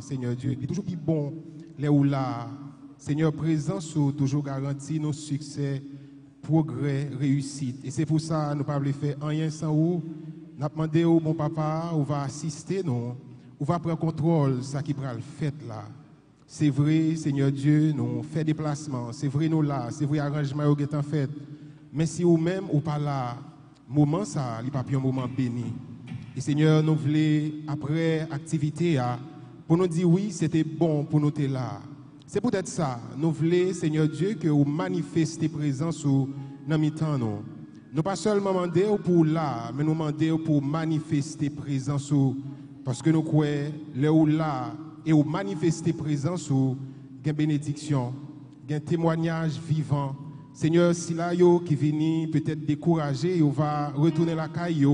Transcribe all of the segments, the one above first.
Seigneur Dieu. Il est toujours plus bon, les ou là. Seigneur, présence ou toujours garantit nos succès, progrès, réussite. Et c'est pour ça nous ne pouvons pas faire rien sans vous. Nous avons demandé au bon papa, on va assister, nous. On va prendre contrôle ce qui prend le fait là. C'est vrai, Seigneur Dieu, nous fait déplacement. C'est vrai, nous là. C'est vrai, arrangement qui est en fait. Mais si vous-même ou pas là, moment ça, il n'y pas un moment béni. Et Seigneur, nous voulons, après activité, pour nous dire oui, c'était bon pour nous être là. C'est peut-être ça. Nous voulons, Seigneur Dieu, que vous manifestez présence ou dans nos temps. Nous. nous pas seulement demander pour là, mais nous demander pour manifester présence ou parce que nous croyons, là où là, et vous manifester présence ou une bénédiction, un témoignage vivant. Seigneur, si là, qui vient peut-être découragé, on va retourner la caille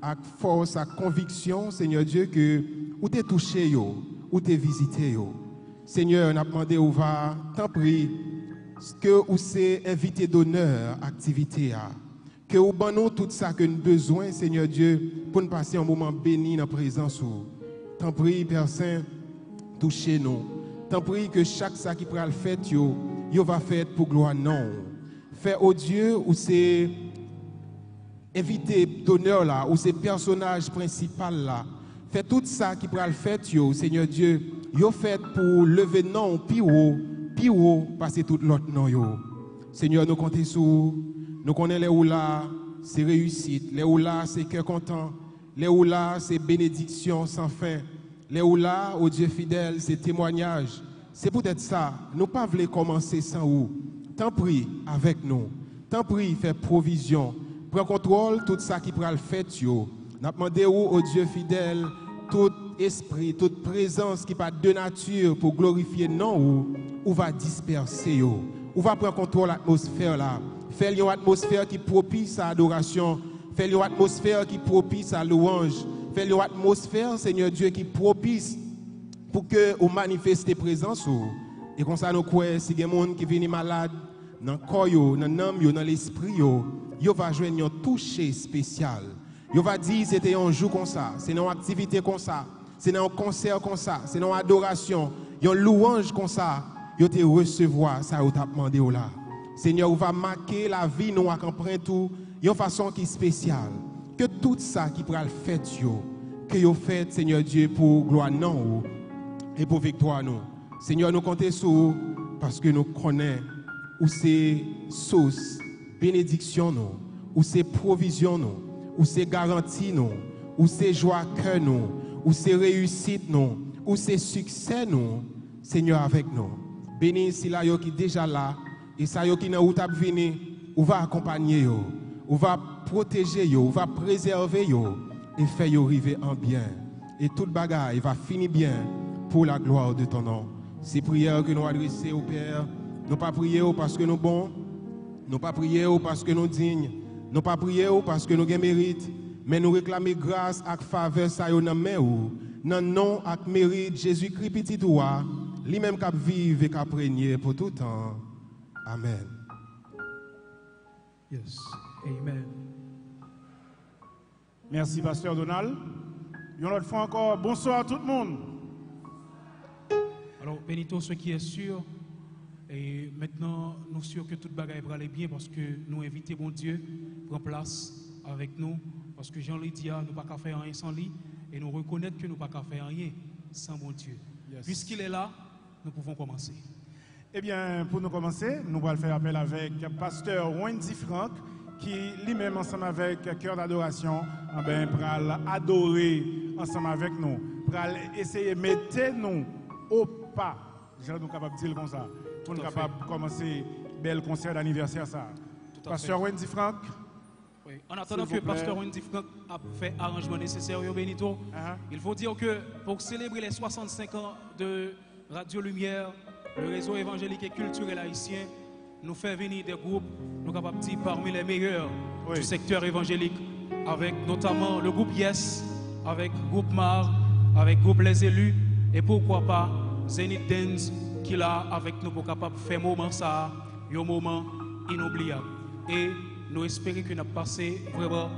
avec force, avec conviction, Seigneur Dieu, que où t'es touché, yo, où t'es visité, yo. Seigneur, on a demandé, on va, t'en prie, que vous c'est invité d'honneur, activité, que vous nous tout ça que nous besoin, Seigneur Dieu, pour nous passer un moment béni dans la présence. T'en prie, Père Saint, touchez-nous. T'en prie que chaque ça qui le fait, yo, yo va faire pour gloire non. Fais au Dieu où c'est invité d'honneur là, où c'est personnage principal là. Fais tout ça qui prend le fait, yo, Seigneur Dieu, yo fait pour lever non, puis haut, puis haut, passer tout l'autre non, yo. Seigneur, nous comptons sur nous connaissons les où là, c'est réussite, les où là, c'est cœur content, les où là, c'est bénédiction sans fin, les où là, au Dieu fidèle, c'est témoignage. C'est peut-être ça, nous pas voulons commencer sans vous. Tant prie avec nous, tant prie, fait provision, prends contrôle tout ça qui prend le fait, yo. Nous demandé au Dieu fidèle, tout esprit, toute présence qui pas de nature pour glorifier non ou, ou va disperser yo. Ou va prendre contrôle l'atmosphère là. Faire une atmosphère qui propice à l'adoration. Faire une atmosphère qui propice à louange. Faire une atmosphère, Seigneur Dieu, qui propice pour que vous manifestez présence. Et comme ça, nous croyons, si des gens qui viennent malades, dans le corps, dans l'âme, dans l'esprit, ils vont jouer un toucher spécial. Ils vont dire c'était un jour comme ça, c'est une activité comme ça, c'est un concert comme ça, c'est une adoration, une louange comme ça. Ils te recevoir ça, vous t'a demandé là. Seigneur, vous va marquer la vie nous à tout d'une façon qui spéciale. Que tout ça qui pourra le faire, que vous faites, Seigneur Dieu, pour gloire non et pour victoire nous. Seigneur, nous comptons sur vous parce que nous connaissons où c'est source, bénédiction nous, où c'est provision nous, où c'est garantie nous, où c'est joie cœur nous, où c'est réussite nous, où c'est succès nous. Seigneur, avec nous. Bénis si là qui déjà là. Et ça qui nan route venir, ou va accompagner yo, ou va protéger yo, ou va préserver yo. Et faire yo arriver en bien. Et toute bagaille va finir bien pour la gloire de ton nom. Ces prières que nous adressons au Père, nous pas prier parce que nous bons, nous pas prier parce que nous dignes, nous pas prier parce que nous avons mérite, mais nous réclamer grâce et faveur ça yo nan ou, nan nom et mérite Jésus-Christ petit toi, lui-même qui vivre et qui régner pour tout temps. Amen. Yes. Amen. Merci, Pasteur Donald. Une autre fois encore, bonsoir à tout le monde. Alors, Benito, ce qui est sûr, et maintenant, nous sommes sûrs que toute bagaille va aller bien parce que nous invitons bon Dieu prendre place avec nous. Parce que Jean dit, nous ne pouvons pas faire rien sans lui. Et nous reconnaître que nous ne pouvons pas faire rien sans bon Dieu. Puisqu'il est là, nous pouvons commencer. Eh bien, pour nous commencer, nous allons faire appel avec pasteur Wendy Franck, qui lui-même, ensemble avec Cœur d'adoration, eh ben, pour adorer ensemble avec nous, pour essayer de mettre nous au pas. Je nous capable de dire comme ça, pour nous capable de commencer bel concert d'anniversaire. ça. Pasteur Wendy Franck. Oui. En attendant que Pasteur Wendy Franck a fait arrangement nécessaire, Benito, uh-huh. il faut dire que pour célébrer les 65 ans de Radio Lumière, le réseau évangélique et culturel haïtien nous fait venir des groupes, nous capables de dire parmi les meilleurs du secteur évangélique, avec notamment le groupe Yes, avec le groupe Mar, avec le groupe Les Élus, et pourquoi pas Zenith Dance qui là avec nous pour capable faire moment ça, un moment inoubliable. Et nous espérons que nous avons passé vraiment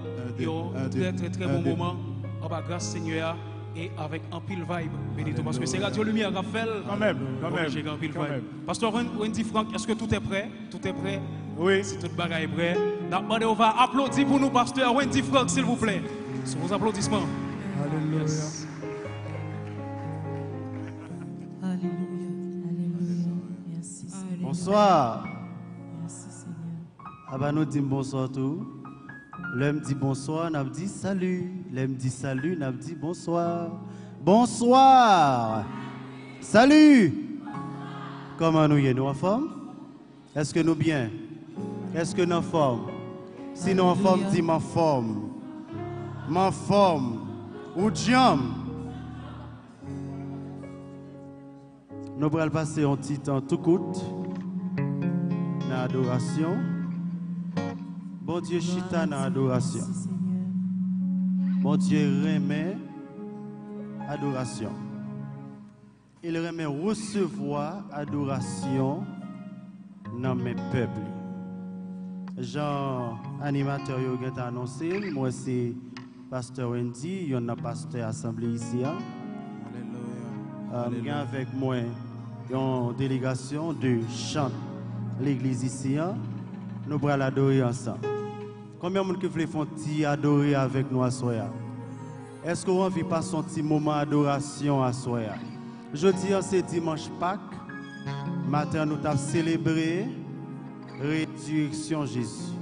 un très très très bon moment. En bas, grâce Seigneur et avec un pile vibe, parce que c'est Radio Lumière Raphaël. Quand même, quand même. J'ai un pile vibe. Pasteur Wendy Franck, est-ce que tout est prêt? Tout est prêt? Oui. Si tout le bagage est prêt, d'abord, on va applaudir pour nous, Pasteur Wendy Franck, s'il vous plaît. Sur vos applaudissements. Alléluia. Yes. Alléluia. Bonsoir. Merci Seigneur. Ah bah nous disons bonsoir tout. L'homme dit bonsoir, n'a dit salut. L'homme dit salut, n'a dit bonsoir. Bonsoir. Salut. Comment nous y est, nous en forme? Est-ce que nous bien? Est-ce que nous en forme? Si nous en forme, dis m'en forme. M'en forme. Ou jam. Nous allons passer un petit temps tout court dans l'adoration. Bon Dieu, chita dans l'adoration. Bon Dieu, remet adoration. Il remet recevoir adoration dans mes peuples. Jean, animateur, il a annoncé, moi c'est pasteur Wendy, il y a un pasteur assemblée ici. hein. Euh, il y a avec moi une délégation de chant l'église ici. hein? Nous allons l'adorer ensemble. Combien de monde qui un petit adorer avec nous à soya? Est-ce qu'on de passer un petit moment d'adoration à soya? Jeudi, c'est dimanche Pâques. Matin, nous avons célébré résurrection Jésus.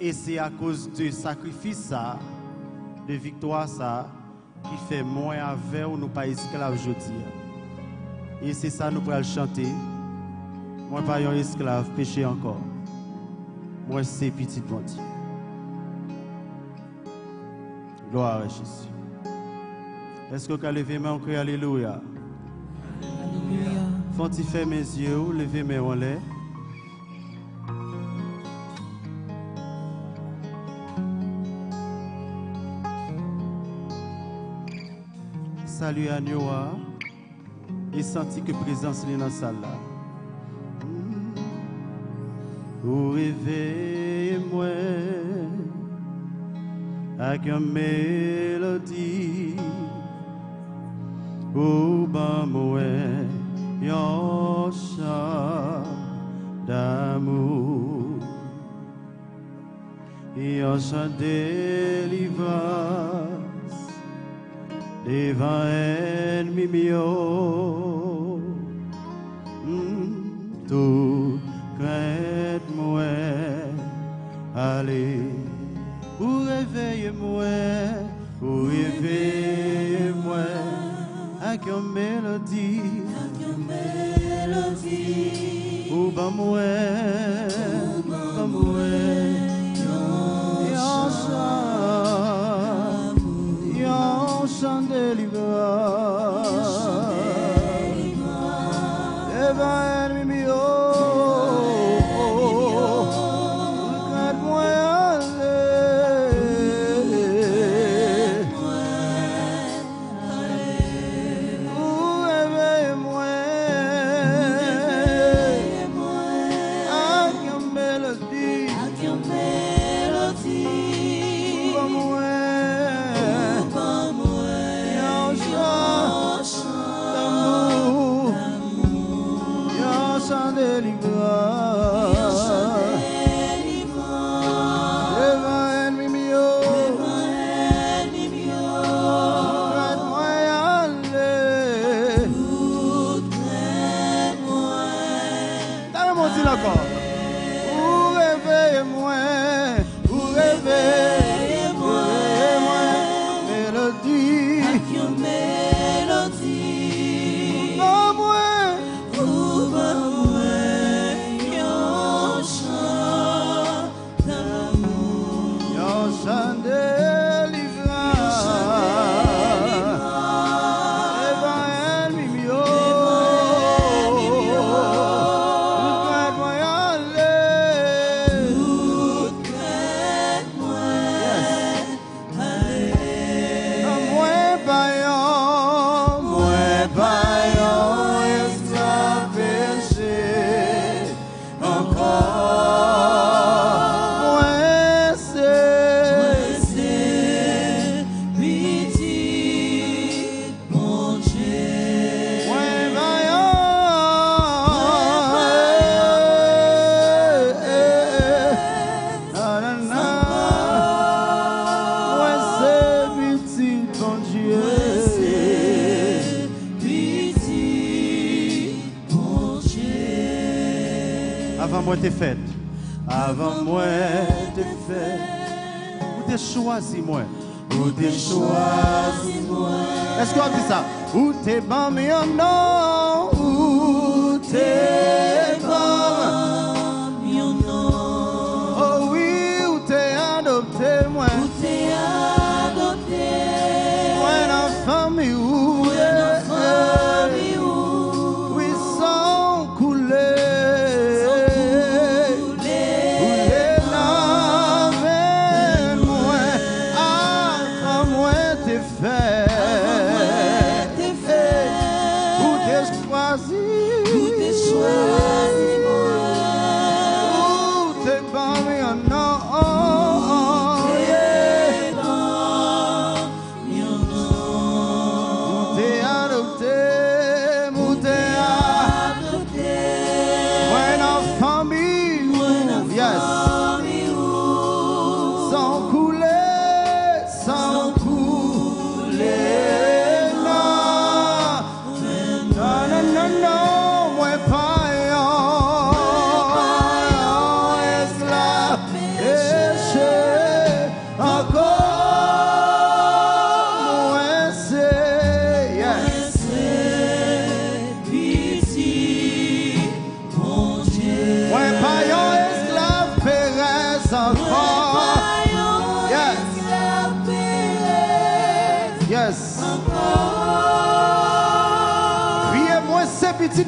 Et c'est à cause du sacrifice ça, de victoire ça, qui fait moins avec ou nous pas esclaves aujourd'hui. Et c'est ça nous pourrons chanter. Moi pas un esclave, péché encore. Moi c'est petit bon Dieu. Gloire à Jésus. Est-ce que vous pouvez lever main, crie Alléluia? Alléluia. Faut-il faire mes yeux, lever mes en l'air? Salut à Noah senti que présence est dans la salle là. Pour réveiller moi avec une mélodie ou ban moi yon chant d'amour yon chant délivrance devant ennemi Mm, tout crainte moi allez pour réveiller moi pour réveiller moi avec une mélodie. Ou ban moi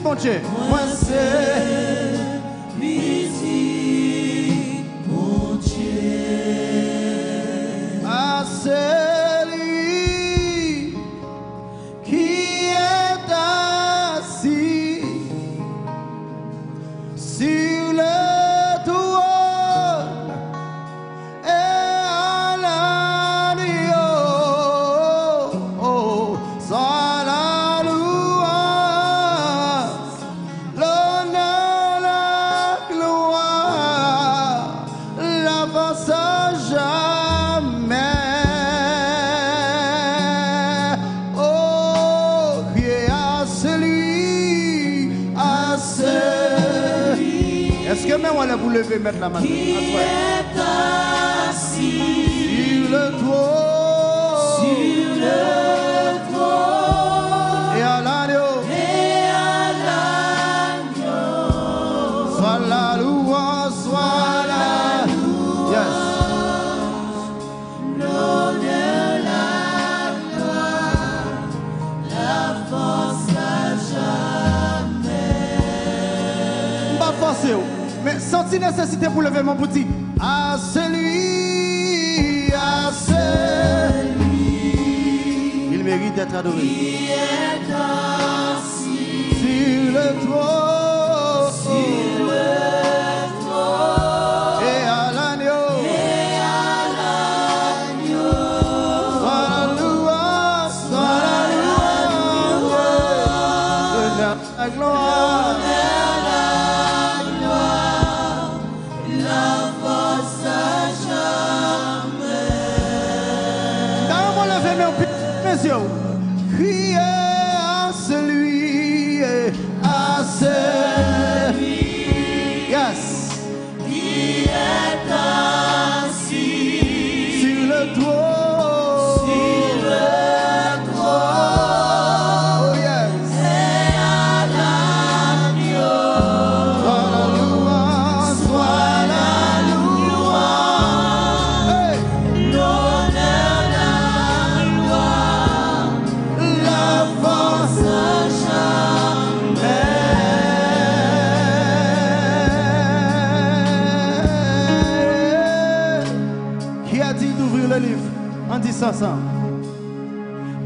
mon Dieu. Moi, c'est lever mettre la main. nécessité pour lever mon petit. À celui, à celui. Il mérite d'être adoré. Est assis sur le trône.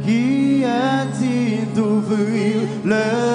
Qui a dit d'ouvrir le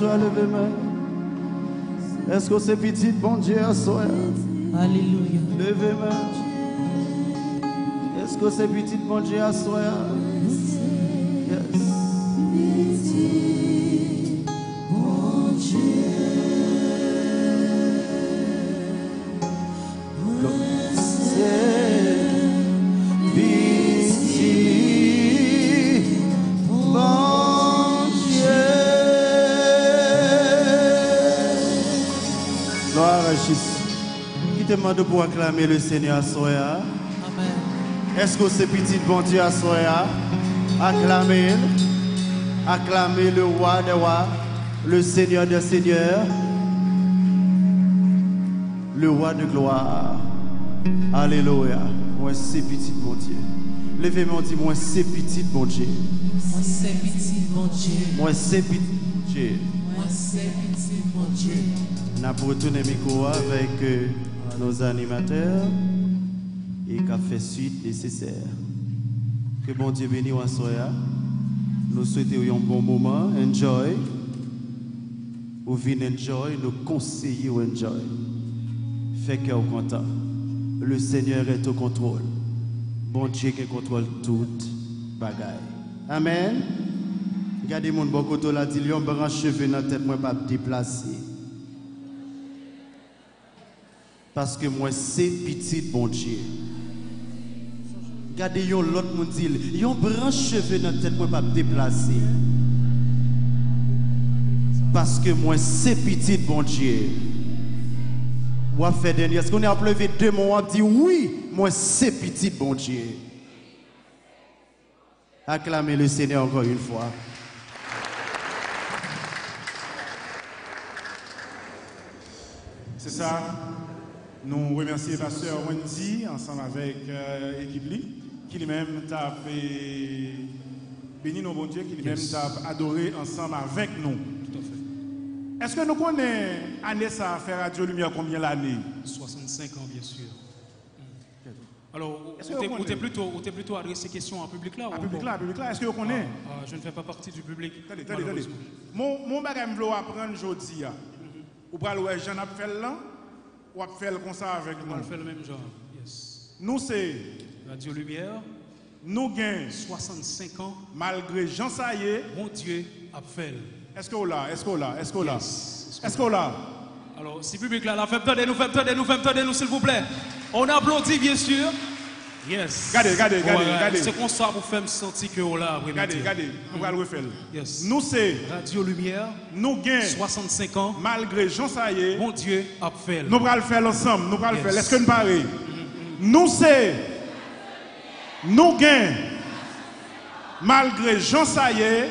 bon Dieu à soi, levez main. Est-ce que c'est petit bon Dieu à soi? Alléluia. Levez main. Est-ce que c'est petit bon Dieu à soi? Demande pour acclamer le Seigneur à soya? Amen. Est-ce que c'est petit bon Dieu à soya? Acclamez. Acclamez le roi des rois, le Seigneur des seigneurs, le roi de gloire. Alléluia. Moi, c'est petit bon Dieu. Levez-moi, dit moi, c'est petit bon Dieu. Moi, c'est petit bon Dieu. Moi, c'est petit bon Dieu. Moi, c'est petit bon Dieu. On a retourné micro avec euh, nos animateurs et qu'a fait suite nécessaire. Que bon Dieu bénisse soya. Nous souhaitons un bon moment. Enjoy. Ou venez enjoy, nous conseillons enjoy. Fait cœur content. Le Seigneur est au contrôle. Bon Dieu qui contrôle toute bagaille. Amen. Regardez mon bon côté là, dit, branche cheveux dans la tête, moi pas déplacer. Parce que moi, c'est petit bon Dieu. Regardez l'autre monde dit, yon branche cheveux dans la tête, moi pas déplacer. Parce que moi, c'est petit bon Dieu. Ou fait dernier, est-ce qu'on est appelé deux mots, on dit oui, moi, c'est petit bon Dieu. Acclamez le Seigneur encore une fois. C'est ça? Nous remercions pasteur Wendy, ensemble avec euh, l'équipe Li, qui lui-même t'a fait béni nos bon Dieu, qui lui-même t'a adoré ensemble avec nous. Tout à fait. Est-ce que nous connaissons année ça à faire Radio Lumière combien l'année 65 ans, bien sûr. Alors, vous ou t'es connaissez? plutôt, plutôt adressé question en public là À public là, à public là, est-ce que vous connaissez? Ah, ah, Je ne fais pas partie du public. Attendez, attendez, attendez. Mon, mon bagage me apprendre aujourd'hui. Ou pas le Jean a fait là, ou fait comme ça avec On nous? fait le même genre? Yes. Nous c'est, Radio Lumière, nous gagnons 65 ans, malgré Jean Saillé. mon Dieu a fait. Est-ce vous là, est-ce vous là, est-ce là, Yes. est-ce vous là? Alors, si public là, là, faites nous, faites nous, faites nous, s'il vous plaît. On applaudit, bien sûr. Yes. Regardez, regardez, regardez, Ouais, regardez. C'est comme ça pour faire me sentir que on là, après Regardez, midi. regardez, nous allons le refaire. Yes. Nous c'est, Radio Lumière, nous gagnons 65 ans, malgré Jean Saillé. mon Dieu a fait. Nous allons le faire ensemble, nous allons le Yes. faire. Est-ce que nous parlons? Nous c'est, nous gagnons malgré Jean Saillé.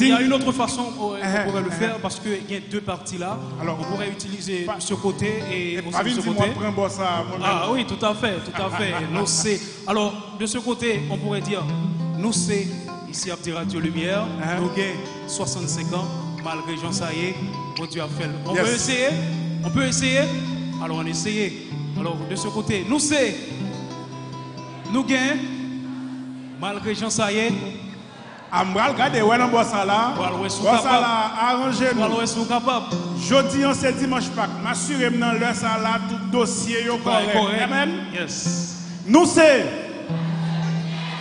Il y, a, y une autre façon qu'on Uh-huh, pourrait le uh-huh. faire parce qu'il y a deux parties là. Alors, on pourrait utiliser pas- ce côté et aussi Pas de venir ce moi côté. bon ça. Ah oui, tout à fait, tout à fait. Nous c'est. Alors, de ce côté, on pourrait dire, nous c'est ici à Petit Radio Lumière, Uh-huh. nous gagnons 65 ans, malgré Jean Saillé, mon Dieu a fait. On Yes. peut essayer On peut essayer Alors on essaye. Alors, de ce côté, nous c'est. Nous gagnons, malgré Jean Saillé, Amral, regardez, ouais, dans capable. là, arrangez-nous. Jeudi, on c'est dimanche Pâques. M'assurez-moi dans l'heure ça là, tout dossier yo correct. Amen. Yes. Nous c'est.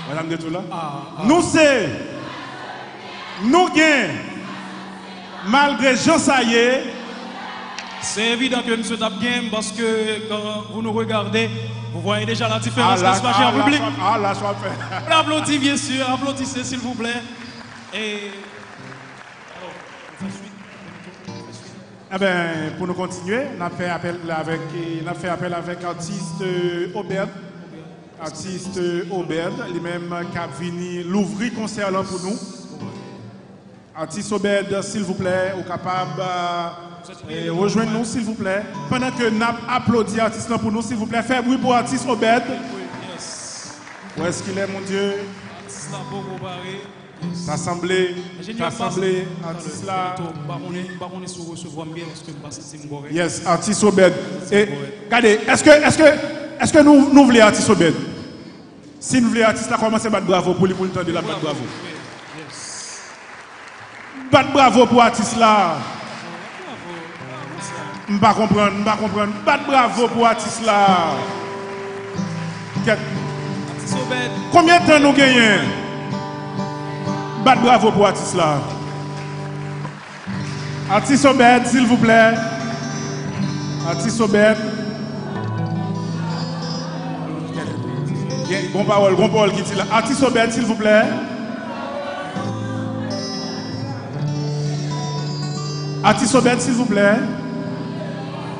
Madame de tout là. Ah, ah. Nous c'est. Nous gagnons. Malgré Jean Saillé. C'est évident que M. tape game parce que quand vous nous regardez, vous voyez déjà la différence qui se passe en là, public? Ah là, soit fait. On applaudit bien sûr, applaudissez s'il vous plaît. Et. Eh ben, pour nous continuer, on a fait appel avec, on a fait appel avec artiste euh, Aubert. Artiste euh, Aubert, lui-même qui a venu l'ouvrir concert là pour nous. Artiste Aubert, s'il vous plaît, ou capable euh, rejoindre nous, s'il vous plaît. Pendant que nous applaudissons l'artiste pour nous, s'il vous plaît, faites bruit pour artiste Aubert. Oui, yes. Où est-ce qu'il est, mon Dieu? Artiste là, beau, beau, barré. Yes. Assemblée, Ingénieur assemblée, passe- artiste là. Mon boré. Yes, artiste Obed. Et regardez, est-ce que, est-ce que, est-ce que nous, nous voulons artiste Obed? Si nous voulons artiste là, commencez à battre bravo pour lui pour le temps de la battre bravo. Oui, Yes. Bat bravo pour artiste là. Je pas comprendre, je pas comprendre. Bat bravo pour artiste là. Combien de temps nous gagnons? Bat bravo pour artiste là. Artiste s'il vous plaît. Artiste Obed. Bon parole, bon parole qui dit là. Artiste s'il vous plaît. Artiste s'il vous plaît.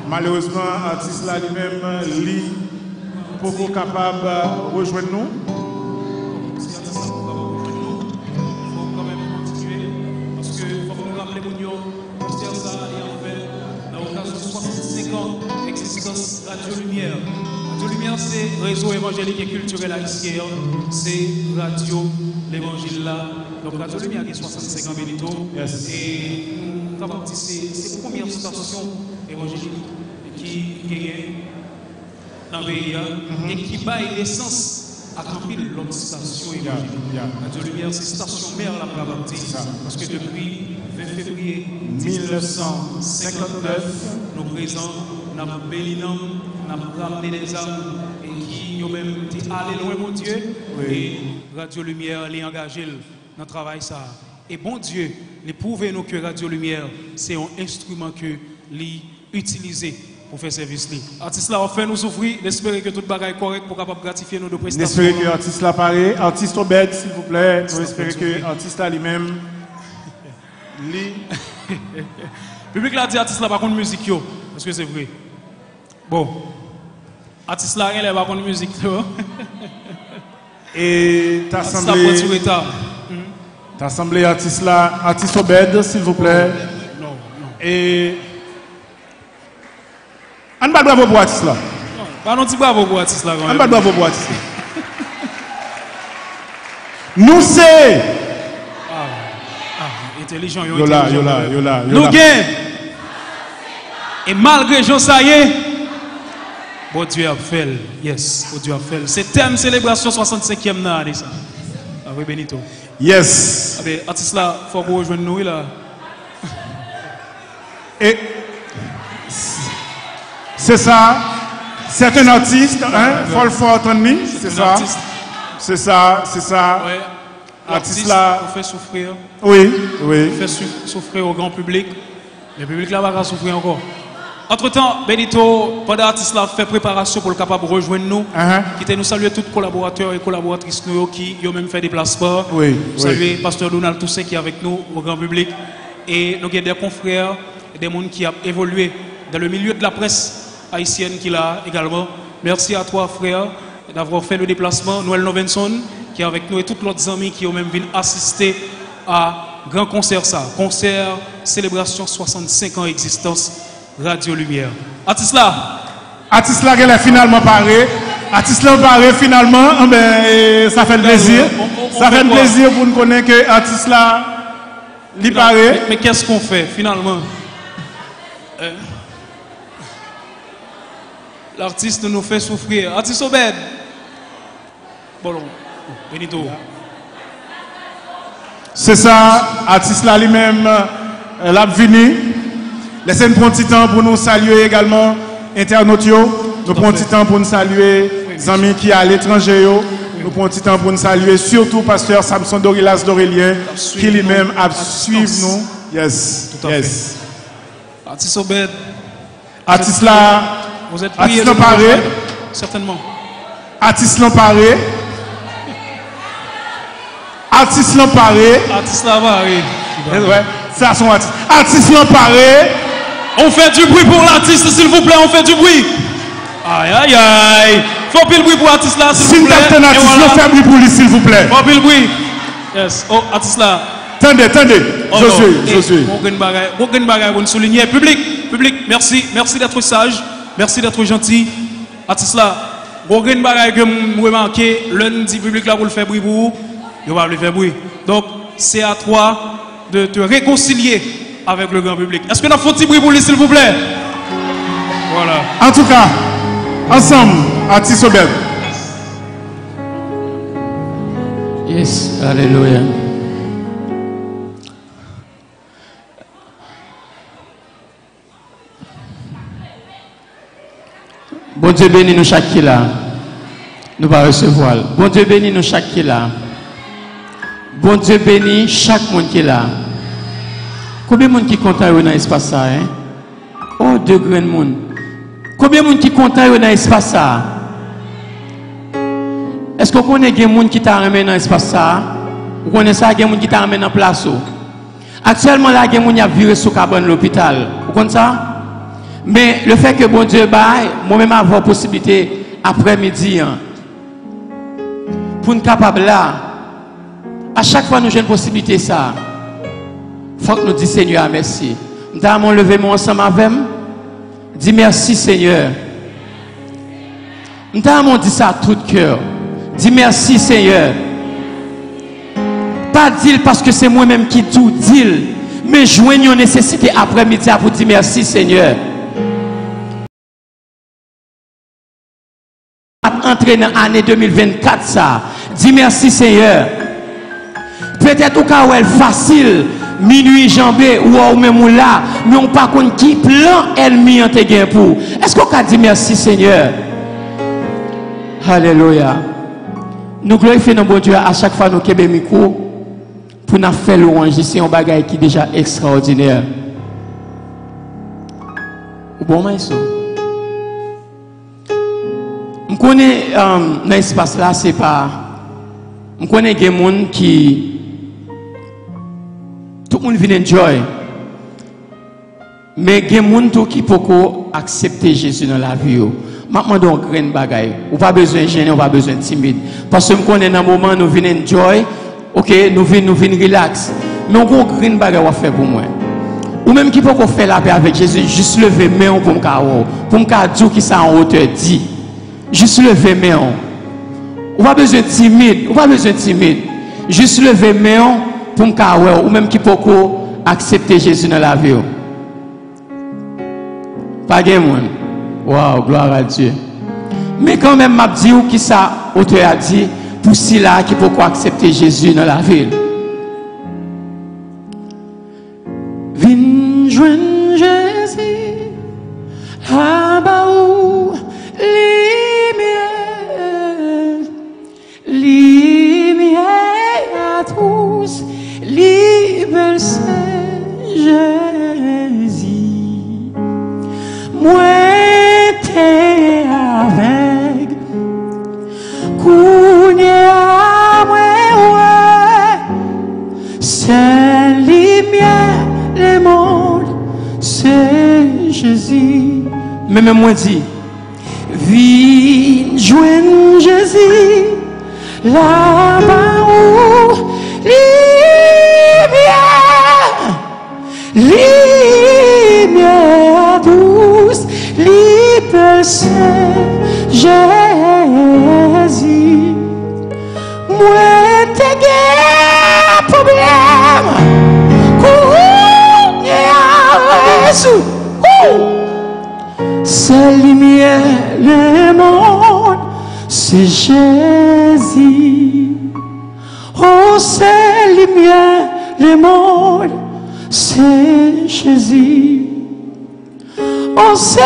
Malheureusement, artiste là lui-même, lui, pour qu'on capable de rejoindre nous. si artiste là pour avoir rejoint nous, il faut quand même continuer parce que faut nous rappeler mon yo, mystère ça et en fait, dans l'occasion de 65 ans d'existence Radio Lumière. Radio Lumière, c'est réseau évangélique et culturel haïtien. C'est Radio l'Évangile là. Donc Radio Lumière qui a 65 ans Benito. Yes. Et nous avons c'est la première station évangélique dans le pays hein, et qui baille l'essence à camper l'autre station évangélique. Radio Lumière, c'est station mère la Pravati. Parce que depuis 20 février 1959, nous présents, nous avons béni, nous avons ramené des âmes et qui ont même dit allez loin, mon Dieu. Et Radio Lumière, les engagé dans le travail. Ça. Et bon Dieu, les prouver nous que Radio Lumière, c'est un instrument que les utiliser pour faire service. Artiste là, on fait nous souffrir, d'espérer que tout le bagage est correct pour capable gratifier nos deux prestations. J'espère que l'artiste là paraît. Artiste Obed, s'il vous plaît. Nous espérons que l'artiste là lui-même. Lui. Public là dit artiste là par contre musique yo. Est-ce que c'est vrai? Bon. Artiste là rien par contre musique yo. Et t'as Artiste retard. t'as assemblé artiste là, artiste Obed, s'il vous plaît. Non, non. Et. On va bravo pour artiste là. non. Pas non petit bravo pour même. va bravo pour artiste là. Nous c'est. Ah, intelligent yo. Yo là, intelligent. yo là, yo là, yo Nous là. gain. Et malgré Jean ça y est. Bon Dieu a fait. Yes, bon Dieu a fait. C'est thème célébration 65e année ça. Ah oui Benito. Yes. Ah ben là faut qu'on rejoindre nous là. C'est ça. C'est un artiste, hein, faire entendre, c'est ça. C'est ça, c'est ça. Ouais. Artiste L'artiste là. on fait souffrir. Oui, oui. fait sou- souffrir au grand public. Le public là va souffrir encore. Entre-temps, Benito, pendant l'artiste là fait préparation pour le capable de rejoindre nous, Uh-huh. qui était nous saluer tous les collaborateurs et collaboratrices nous qui ont même fait des placements. Oui. Saluer Pasteur Donald Toussaint qui est avec nous au grand public. Et nous avons des confrères, et des gens qui ont évolué dans le milieu de la presse haïtienne qui l'a également. Merci à toi frère d'avoir fait le déplacement. Noël Novenson qui est avec nous et tous les autres amis qui ont même venu assister à grand concert ça. Concert célébration 65 ans existence Radio Lumière. Artiste là, elle est finalement paré. Artiste là, paré finalement. Ah ben, ça fait plaisir. on- on- on Ça fait plaisir pour nous connaître que il mais, mais qu'est-ce qu'on fait finalement? Euh, L'artiste nous fait souffrir. Artiste Obed. Bon. Benito. C'est ça, artiste là lui-même, euh, l'a venu. Laissez-nous prendre un petit temps pour nous saluer également, internautes. Nous prenons un petit temps pour nous saluer les amis qui sont à l'étranger. Nous prenons un petit temps pour nous saluer, surtout pasteur Samson Dorilas d'Aurélien, qui lui-même a suivi nous. Yes, Tout à yes. Artiste Obed. Artiste là, Vous êtes Artiste de nous paré. Certainement. artiste paré. Artiste paré. Artiste arriver. Eh Ouais, ça son artiste. Artiste paré. On fait du bruit pour l'artiste, s'il vous plaît, on fait du bruit. Aïe, aïe, aïe. Faut pile bruit pour l'artiste là, Si s'il vous plaît. Et artiste, voilà. nous faisons pour lui, s'il vous plaît. Faut pile bruit. Yes. Oh, artiste là. Attendez, attendez. Oh Josué, non. Et Josué. Aucun bagage, aucun bagage pour nous souligner. Public, public, merci, merci d'être sage, merci d'être gentil. Artiste là, aucun bagage que vous remarquez, lundi public là pour le faire bruit pour vous, il va le faire bruit. Donc, c'est à toi de te réconcilier avec le grand public. Est-ce que nous avons un petit bruit pour lui, s'il vous plaît? Voilà. En tout cas, ensemble, artiste Obed. Yes, Alléluia. Dieu bénit nous chaque qui là. Nous va recevoir. Bon Dieu bénit nous chaque qui là. Bon Dieu bénit chaque monde qui est là. Combien de monde qui content dans l'espace ça hein? Oh, deux grands monde. Combien de monde qui content dans l'espace ça? Est-ce que vous connaissez des gens qui t'a ramené dans l'espace ça? Vous connaissez ça, des gens qui t'a ramené dans place? Actuellement, là, a des gens qui viré sous cabane l'hôpital. Vous connaissez ça? Mais le fait que bon Dieu baille, moi-même avoir possibilité après-midi, hein, pour nous capable là, à chaque fois nous avons une possibilité ça, faut que nous disions Seigneur merci. Nous avons levé mon ensemble avec. Dis merci Seigneur. Nous avons dit ça à tout cœur. Dis merci Seigneur. Pas dire parce que c'est moi-même qui tout dis, mais joignons nécessité après-midi pour dire merci Seigneur. Entrer dans l'année 2024 ça. Dis merci Seigneur. Peut-être au cas où elle facile, minuit jambé ou ou même là, mais on pas contre qui plan ennemi en te pour. Est-ce qu'on a dit merci Seigneur? Alléluia. Nous glorifions bon Dieu à chaque fois nous kebe micro pour nous faire louange. C'est un bagage qui est déjà extraordinaire. Bon, maïso. Je connais euh, dans l'espace là, c'est pas. Je connais des gens qui. Tout le monde vient enjoy. Mais il y a des gens qui peuvent accepter Jésus dans la vie. Maintenant, donc, grand bagaille. Ou pas besoin de gêner, ou pas besoin de timide. Parce que nous connaissons un moment, nous venons enjoy. Ok, nous venons, nous venons relax. Mais on a grand bagaille à faire pour moi. Ou même qui peut faire la paix avec Jésus, juste lever main pour me pour me dire qui ça en hauteur dit. Juste lever main. Ou pas besoin de timide, ou pas besoin de timide. Juste lever main pour me ou même qui peut accepter Jésus dans la vie. Pas de monde. Wow, gloire à Dieu. Mais quand même, m'a dit qui ça, auteur a dit, pour là qui peut accepter Jésus dans la ville. Jésus. Même moi dit, joindre Jésus, là-bas C'est lumière le monde, c'est Jésus. Oh, c'est lumière le monde, c'est Jésus. Oh, c'est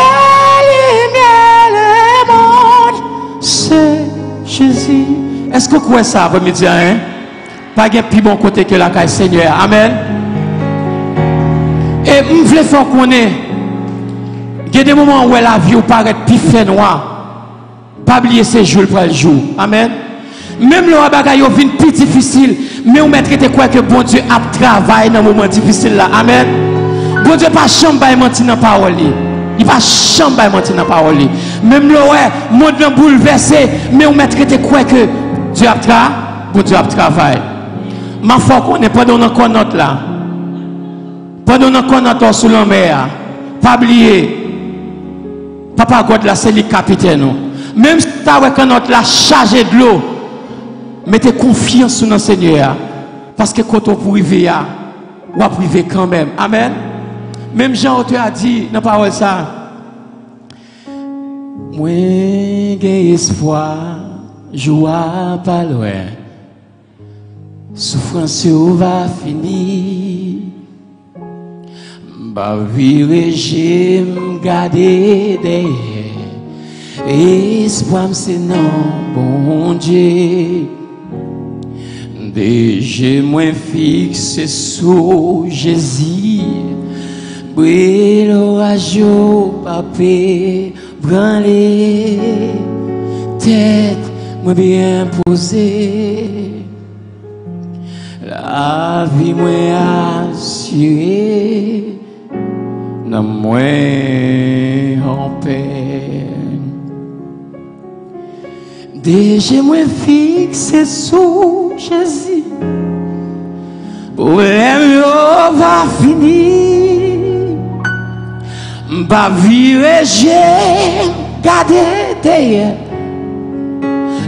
lumière le monde, c'est Jésus. Est-ce que vous croyez ça après-midi, hein? Pas de plus bon côté que la caille Seigneur. Amen. Et je voulais faire connaître. Il y a des moments où la vie paraît plus fait noir. Pas oublier ces jours pour le jour. Amen. Même le bagaille vient plus difficile, mais on mettre quoi que bon Dieu a travaillé dans un moment difficile là. Amen. Bon Dieu pas chambre mentir dans la parole. Il va chambre mentir dans la parole. Même le ouais, monde bouleversé, mais on mettre quoi que Dieu a travaillé, bon Dieu a travaillé. Ma foi qu'on n'est pas dans notre là. Pas dans notre note sous la mer. Pas oublier. Papa God là, c'est le capitaine. Même si tu as un autre là chargé de l'eau, mettez confiance sur notre Seigneur. Parce que quand on privé, on va priver quand même. Amen. Même Jean te a dit dans la parole ça. Moi, j'ai espoir, joie pas loin. Souffrance va finir. Ba vire jim gade deye, Espwam se nan bon dje, Deje mwen fikse sou jezi, Brelo ajo pape branle, Tet mwen bien pose, La vi mwen asyre, Non, moi en paix. Déjà moins fixé sous Jésus. Problème va finir. M'a viré, j'ai gardé derrière.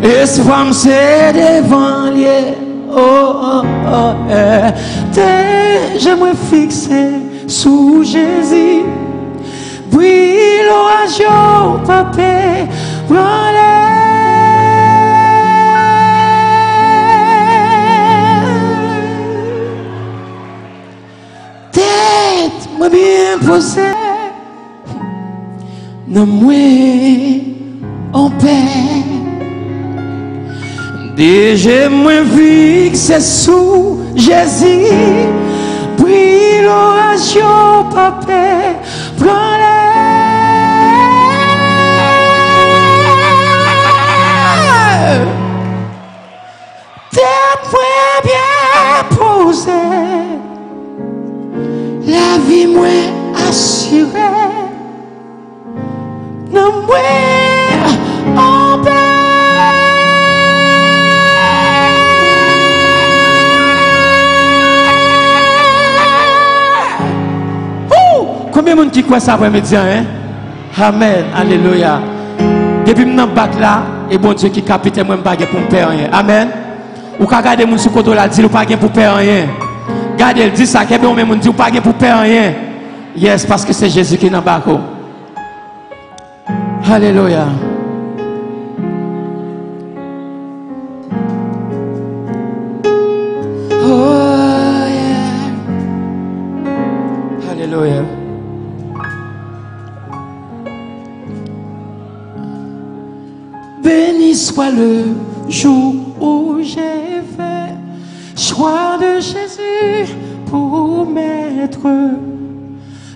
Espoir c'est devant lui. Oh, oh, oh, eh. Sous Jésus. Brille l'orage, papé, Tête, moi bien posée, non moi en paix. Déjà moins fixé sous Jésus, puis l'orage, papé, prends-le. Tête moins bien posée, la vie moins assurée, Combien de monde qui croit ça après-midi hein? Amen. Alléluia. Depuis que je bac là, et bon Dieu qui capite moi, je pour me perdre rien. Amen. Ou ka gade moun sou koto la di, ou pa gen pou pe anyen. Gade el di sa, kebe ou men moun di, ou pa gen pou pe anyen. Yes, paske se Jezu ki nan bako. Hallelujah. Le jour où j'ai fait choix de Jésus pour maître.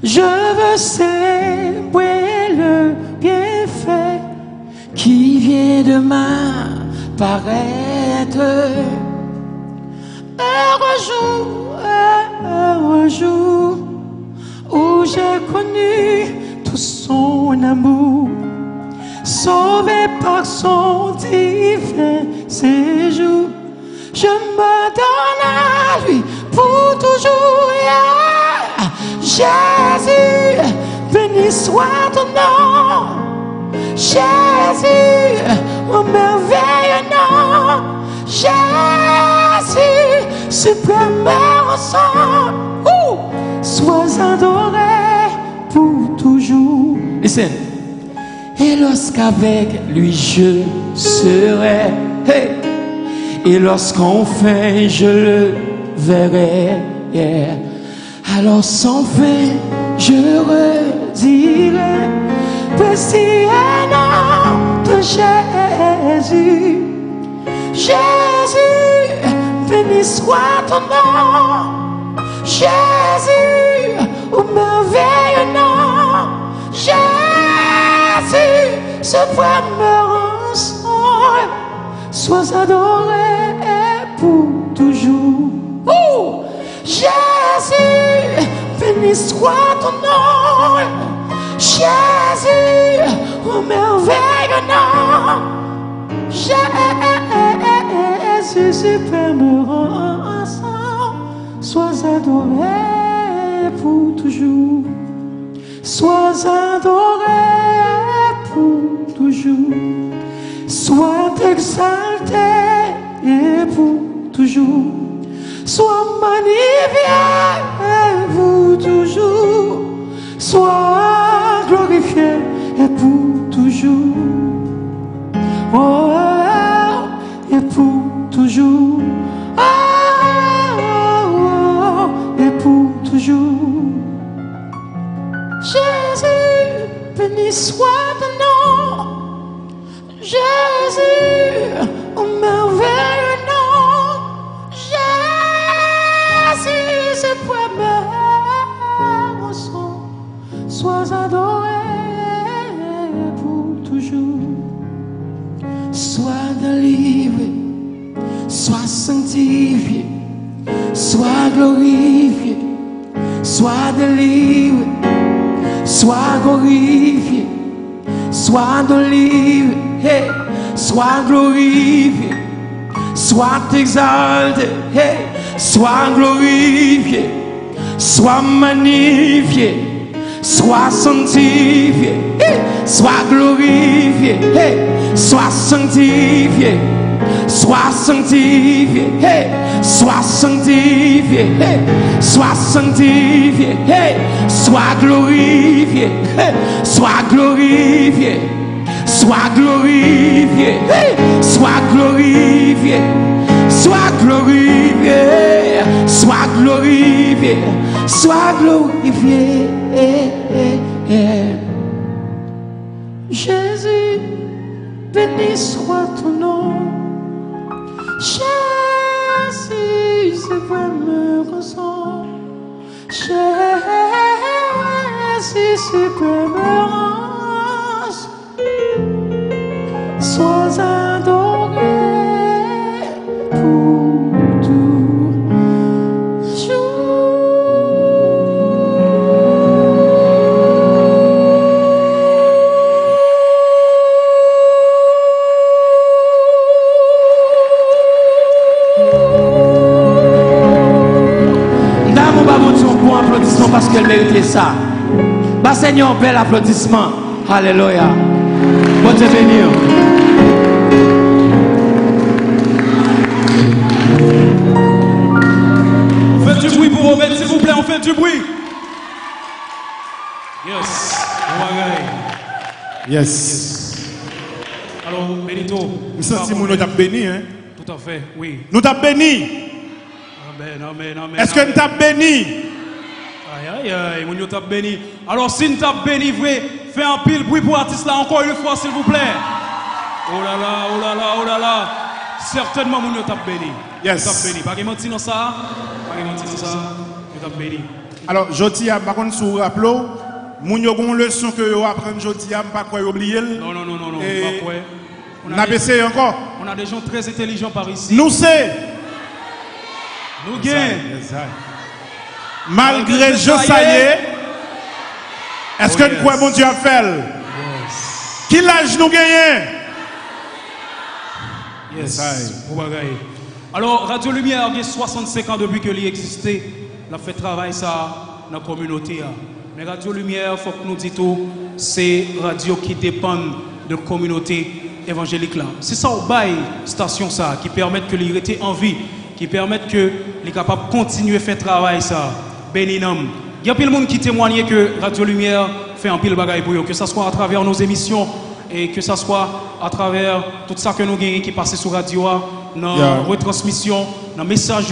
Je veux célébrer le bienfait qui vient de m'apparaître. Heureux jour, heureux jour où j'ai connu tout son amour sauvé par son divin séjour. Je me donne à lui pour toujours. Jésus, béni soit ton nom. Jésus, mon merveilleux nom. Jésus, suprême ensemble. Sois adoré pour toujours. Listen. Et lorsqu'avec lui je serai, et lorsqu'enfin je le verrai, alors sans fin je redirai, précis nom de Jésus. Jésus, béni soit ton nom. Jésus, au merveilleux nom. Jésus, ce me ensemble, sois adoré pour toujours. Oh, Jésus, béni soit ton nom. Jésus, au merveilleux nom. Jésus, suprême ensemble, sois adoré pour toujours. Sois adoré pour toujours. Sois exalté et pour toujours. Sois magnifié pour toujours. Sois glorifié et pour toujours. Oh, et pour toujours. Oh, oh, et pour toujours. Jésus, béni soit ton nom. Jésus, au merveilleux nom. Jésus, c'est toi-même, sois adoré pour toujours. Sois délivré, sois sanctifié, sois glorifié, sois délivré. Sois glorifié, sois délivré, hey. sois glorifié, sois exalté, hey. sois glorifié, sois magnifié, sois sanctifié, hey. sois glorifié, hey. sois sanctifié. Sois sanctifié, hey, sois sanctifié, hey, sois sanctifié, hey, sois glorifié, hey, sois glorifié, sois glorifié, hey, sois glorifié, sois glorifié, sois glorifié, sois glorifié. Jésus, béni soit ton nom. Jésus, c'est vraiment ressent. Jésus, c'est vraiment Sois adoré Seigneur, bel applaudissement. Alléluia. Bon Dieu béni. On fait du bruit pour Robert, s'il vous plaît, on fait du bruit. Yes. Yes. Alors, Benito. Nous sentons nous t'a béni, hein? Tout à fait, oui. Nous t'a béni. Amen, amen, amen. Est-ce que nous t'a béni? Aïe, aïe, aïe, mon t'a béni. Alors, si nous béni, vrai, fais un pile bruit pour l'artiste là encore une fois, s'il vous plaît. Oh là là, oh là là, oh là là. Certainement, mon t'a béni. Yes. T'a béni. Pas de mentir dans ça. Pas de mentir dans ça. Nous t'a béni. Alors, jodi a par contre sous moun yo gon leçon que yo apprendre jodi a pas quoi oublier. Non, non, non, non, non. Et Pas quoi. On a, des, baissé encore? on a des gens très intelligents par ici. Nous c'est Nous gagnons. malgré je est. Est-ce Oh, que yes. nous croyons bon Dieu a fait? Qui l'âge nous gagnons? Yes. Alors, Radio Lumière a 65 ans depuis que existait. Elle a fait travail ça dans la communauté. hein. Mais Radio Lumière, il faut que nous disions, c'est radio qui dépend de la communauté évangélique. C'est ça au bail station ça qui permet que restent en vie, qui permet que les capables de continuer à faire travail ça. Béni nom. Il y a plein de monde qui témoigne que Radio Lumière fait un pile bagaille pour eux, que ce soit à travers nos émissions et que ce soit à travers tout ça que nous gagnons qui passe sur radio, dans Yeah. retransmission, dans message,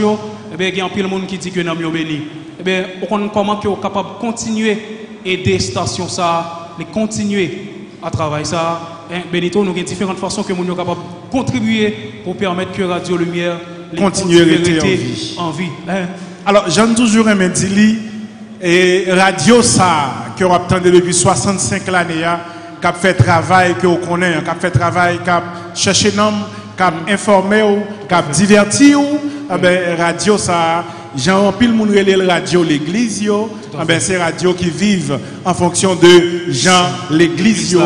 eh bien, il y a un pile de monde qui dit que nous sommes bénis. Eh bien, on comment que capable de continuer à aider station ça, de continuer à travailler ça. Hein, Benito, nous avons différentes façons que nous sommes capables de contribuer pour permettre que Radio Lumière les Continue à rester en vie. en vie. hein. Alors, j'aime toujours aimé dire et radio ça, que on attendait depuis 65 l'année, qui a fait travail que on connaît, qui a fait travail, qui a cherché nom, qui a informé, ou, qui a diverti, ou, eh ben, radio ça, Jean pile moun radio l'église yo, eh ben, c'est radio qui vivent en fonction de Jean l'église yo.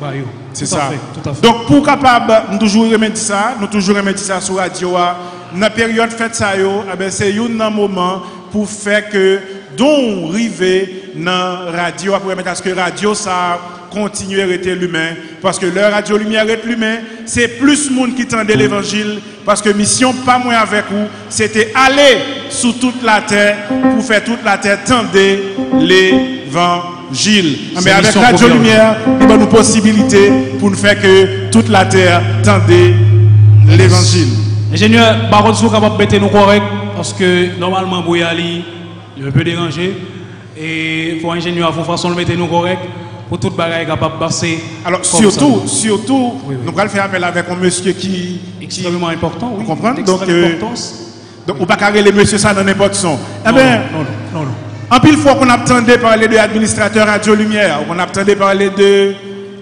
Bah. C'est ça. fait. Donc pour capable, nous toujours remettre ça, nous toujours remettre ça sur radio. a. Dans la période fête ça yo, eh ben c'est un moment pour faire que don river dans radio. Pour permettre à ce que radio ça continue à être l'humain. Parce que leur radio lumière est l'humain, c'est plus monde qui tendait l'évangile parce que mission pas moins avec vous, c'était aller sur toute la terre pour faire toute la terre tendre l'évangile. Mais avec mission radio lumière il donne nous possibilité pour nous faire que toute la terre tendait l'évangile. Ingénieur, de mettre nous correct, parce que normalement, Bouyali, il peut déranger. Et il faut un ingénieur faire façon de mettre nous correct pour toute bagaille capable de passer. Alors surtout, ça. surtout, Oui, oui. nous allons faire appel avec un monsieur qui, qui extrêmement important, oui. Vous comprenez? Donc, euh, donc on pas carrer les monsieur ça dans n'importe son. Eh Non, bien, non, non, non, en pile fois qu'on attendait parler de administrateur Radio Lumière, qu'on attendait parler de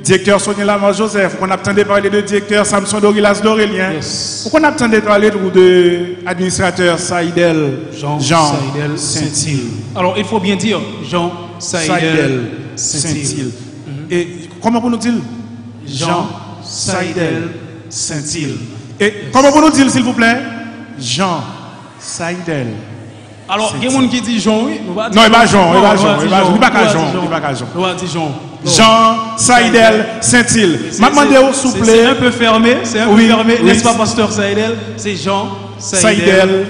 directeur Sonia Lamar Joseph, on attendait parler de directeur Samson Dorilas Dorélien, Yes. on attendait parler de, administrateur Saïdel Jean, Jean Saïdel Saint-Il. Alors, il faut bien dire Jean Saïdel Saint-Il. Et comment vous nous dire Jean Saïdel Saint-Il. Et comment vous nous dire, s'il vous plaît? Jean Saïdel. Alors, il y a des gens qui disent Jean, oui. Non, il va Jean, il va Jean, il va Jean, il va Jean, Jean. Saïdel Saint-Il. C'est- M'a demandé au vous c'est- un peu fermé, c'est un Oui, peu fermé, oui. n'est-ce pas, pasteur Saïdel? C'est Jean Saïdel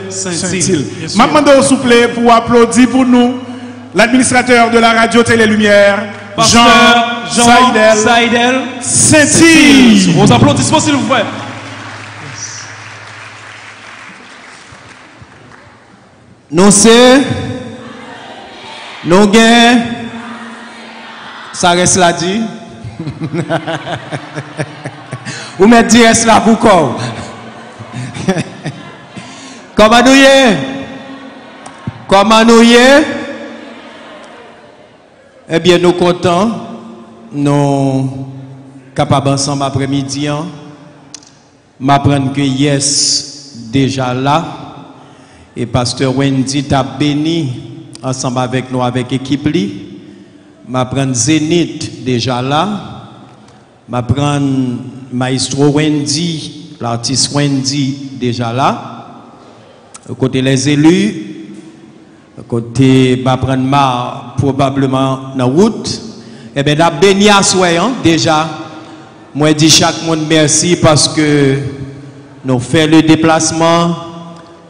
sûr. M'a demandé au s'il vous plaît pour applaudir pour nous l'administrateur de la radio Télé Lumière, Pasteur Jean, Jean Saïdel Saïdel Saint-Il. Vos applaudissements, s'il vous plaît. Nous c'est, nous gain, ça reste là dit. Ou mettre dit reste là pour corps. Comment nous y est? Comment nous y est? Eh bien, nous contents, nous capables ensemble après-midi, hein, m'apprendre que yes, déjà là, et pasteur Wendy t'a béni ensemble avec nous, avec l'équipe. M'apprendre Zénith déjà là. M'apprendre Maestro Wendy, l'artiste Wendy déjà là. Côté les élus, côté m'apprendre Mar probablement dans route. Eh bien, la béni à hein, déjà. Moi, dis chaque monde merci parce que nous faisons le déplacement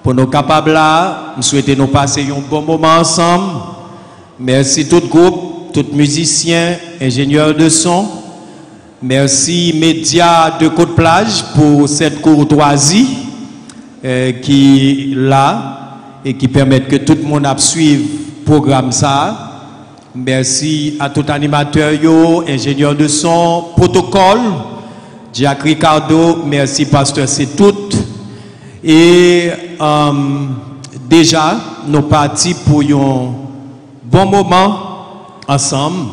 pour nous capables là, nous souhaitons nous passer un bon moment ensemble. Merci tout groupe, tous musiciens, ingénieurs de son. Merci médias de Côte Plage pour cette courtoisie euh, qui là et qui permettent que tout le monde a suivre le programme ça. Merci à tout animateur, yo, ingénieur de son, protocole, Jack Ricardo, merci pasteur, c'est tout. Et euh, déjà, nous partis pour un bon moment ensemble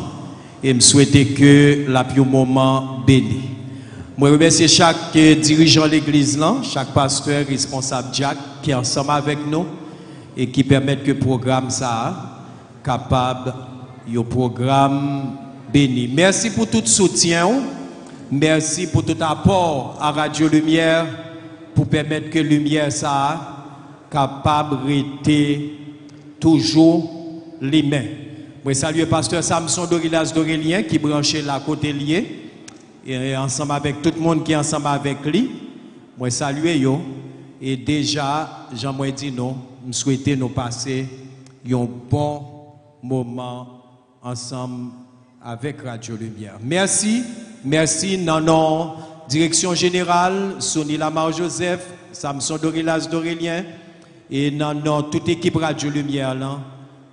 et me souhaiter que la plus moment béni. Je remercie chaque euh, dirigeant de l'église, chaque pasteur responsable Jack qui est ensemble avec nous et qui permet que le programme ça capable un programme béni. Merci pour tout soutien. Merci pour tout apport à Radio Lumière pour permettre que Lumière ça capable rester toujours les mains. Je salue le pasteur Samson Dorilas Dorélien qui branché la côté lié et ensemble avec tout le monde qui est ensemble avec lui. Moi salue yo et déjà Jean moi dit non, je souhaiter nous passer un bon moment ensemble avec Radio Lumière. Merci, merci non non direction générale Sonny Lamar Joseph, Samson Dorilas Dorélien et non non toute équipe Radio Lumière.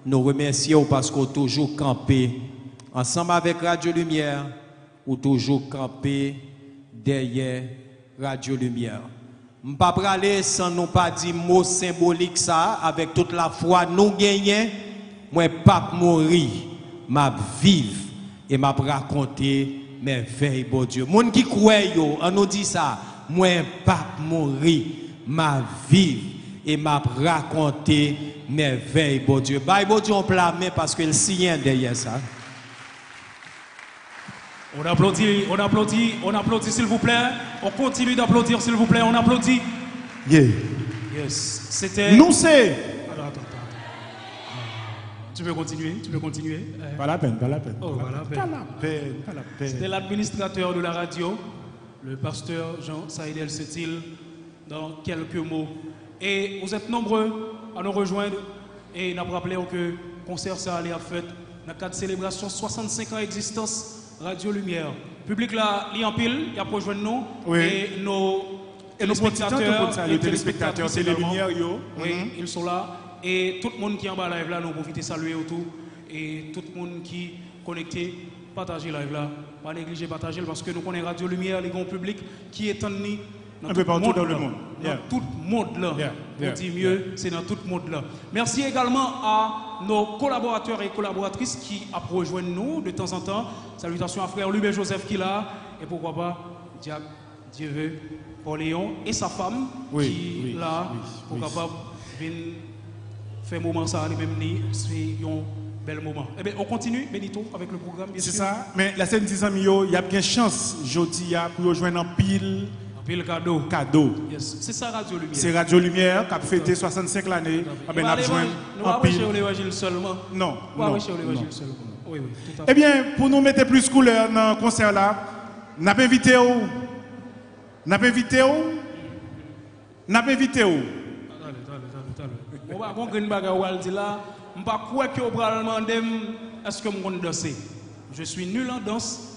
Nous remercions parce qu'on toujours campé ensemble avec Radio Lumière ou toujours campé derrière Radio Lumière. Je ne pas aller sans nous pas dire mot symbolique ça avec toute la foi nous gagnons. Moi pas mourir, m'a vivre et m'a raconter mes veilles bon Dieu. Moun qui croit yo, on nous dit ça, moi pas mourir, m'a vivre et m'a raconter mes veilles bon Dieu. Bye bon Dieu on blâme parce que le signe derrière ça. On applaudit, on applaudit, on applaudit s'il vous plaît. On continue d'applaudir s'il vous plaît, on applaudit. Yeah. Yes. C'était. Nous c'est. Attends, attends, attends. Tu peux continuer, tu peux continuer? Euh, Pas la peine, pas la peine. Oh, pas, la pas la peine. pas la peine, pas la peine. C'était l'administrateur de la radio, le pasteur Jean Saïdel Setil, dans quelques mots. Et vous êtes nombreux à nous rejoindre et nous rappelons que le concert ça allait à fait dans le cadre de célébration 65 ans d'existence Radio Lumière. Le public là, il est en pile, il a rejoindre nous. Oui. Et nos Et saluer et les téléspectateurs Télé également. Lumière, yo. Oui, Mhm. ils sont là. Et tout le monde qui est en bas live là, nous profitons de saluer autour. Et tout le monde qui est connecté, partagez live là. Pas négliger, partager parce que nous connaissons Radio Lumière, les grands publics qui est en nous. Un peu partout dans le monde. Dans Yeah. tout le monde là. Yeah, On dit mieux, c'est dans tout le monde là. Merci également à nos collaborateurs et collaboratrices qui a rejoindre nous de temps en temps. Salutations à frère Lubé Joseph qui est là. Et pourquoi pas, Dieu, Dieu veut, Léon et sa femme Oui, qui oui, là. oui, Pourquoi pas, faire moment ça, les mêmes ni, c'est un bel moment. Eh bien, on continue, Benito, avec le programme, bien C'est ça. Mais la scène 10 amis, il y a bien chance, jeudi, ya, pour rejoindre un pile pile cadeau. cadeau. Yes. C'est ça, Radio Lumière. C'est Radio Lumière qui a fêté 65 l'année. Ah ben, Nous nous l'évangile seulement. Non, Nous allons non, chez l'évangile non. seulement. Oui, oui, tout à fait. Eh bien, pour nous mettre plus couleur dans le concert là, n'a pas invité où? N'a pas invité où? N'a pas invité où? Attendez, al dit là, on pas quoi que demander est-ce que moi danser. Je suis nul en danse,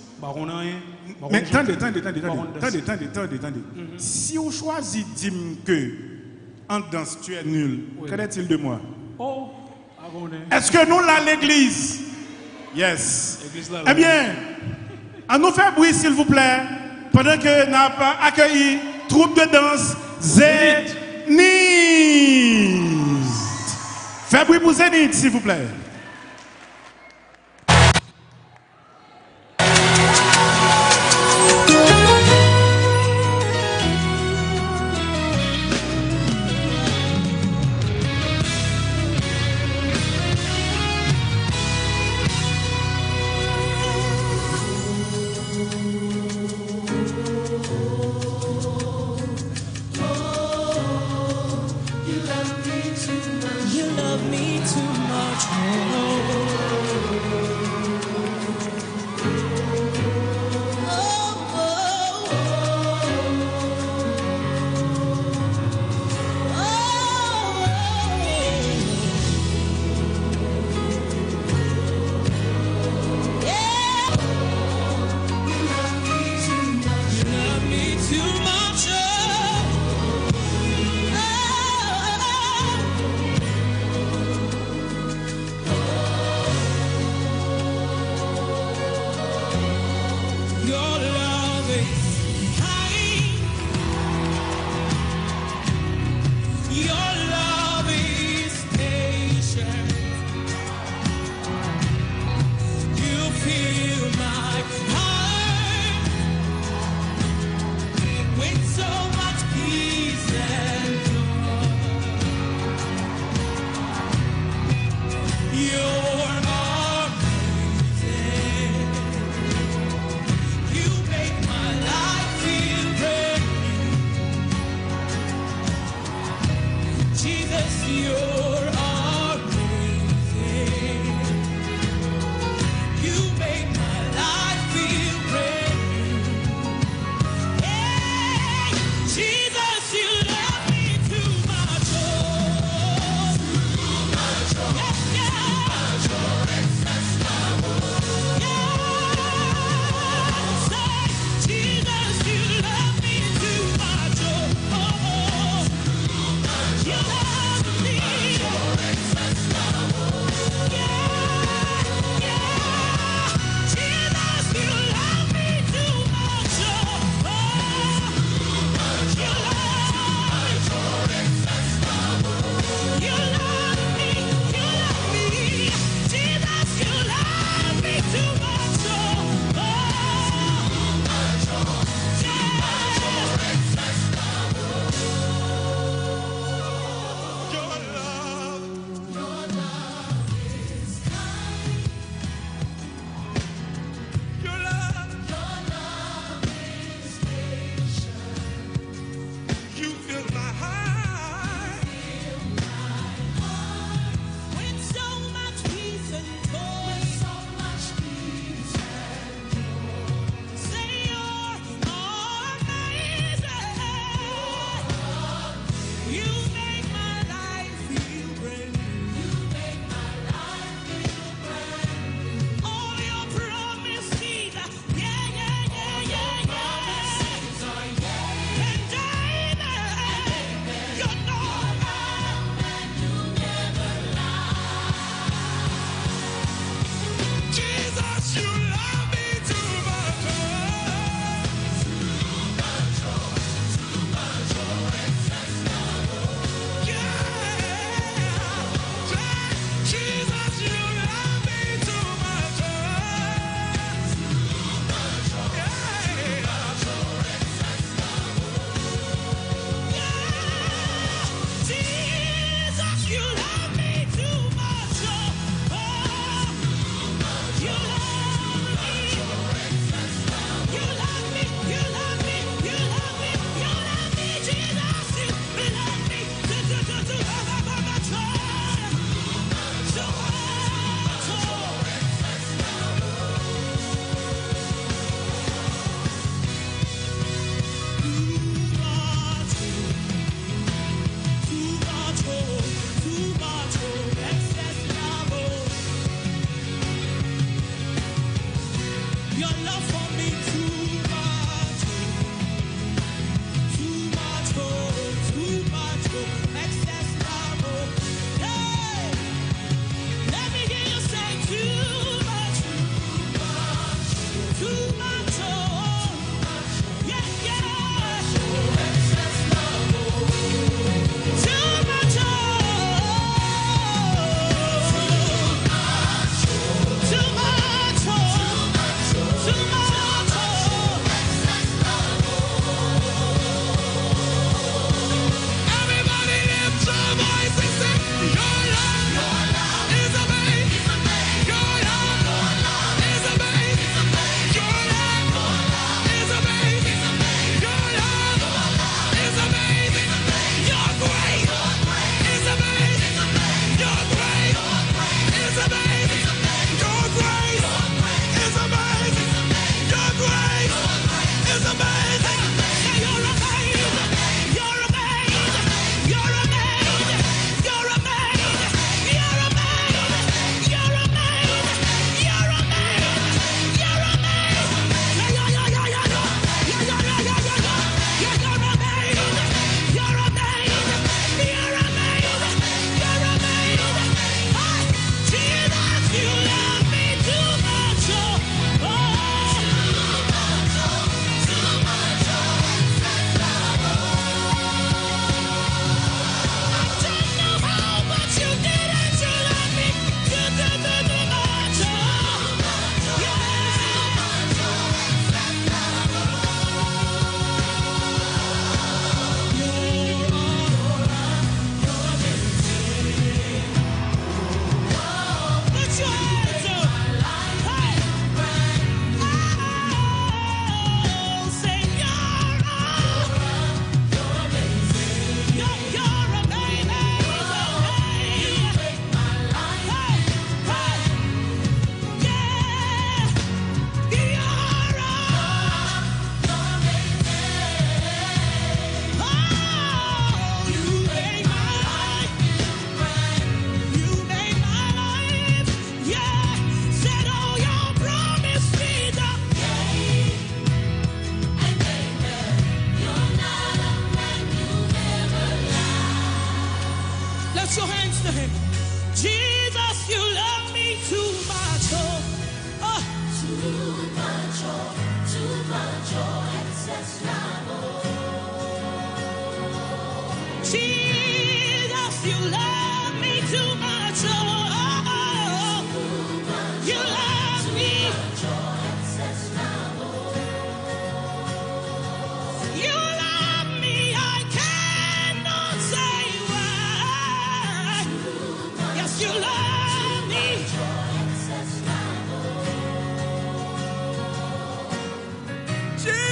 Mais attendez, attendez, attendez, attendez, attendez, attendez, attendez. Si on choisit dire que en danse tu es nul, qu'en est-il de moi? Oh. Est-ce que nous là l'église? Yes. Là, Eh bien, à nous faire bruit s'il vous plaît, pendant que nous avons accueilli troupe de danse Zénith. Fais bruit pour Zénith s'il vous plaît.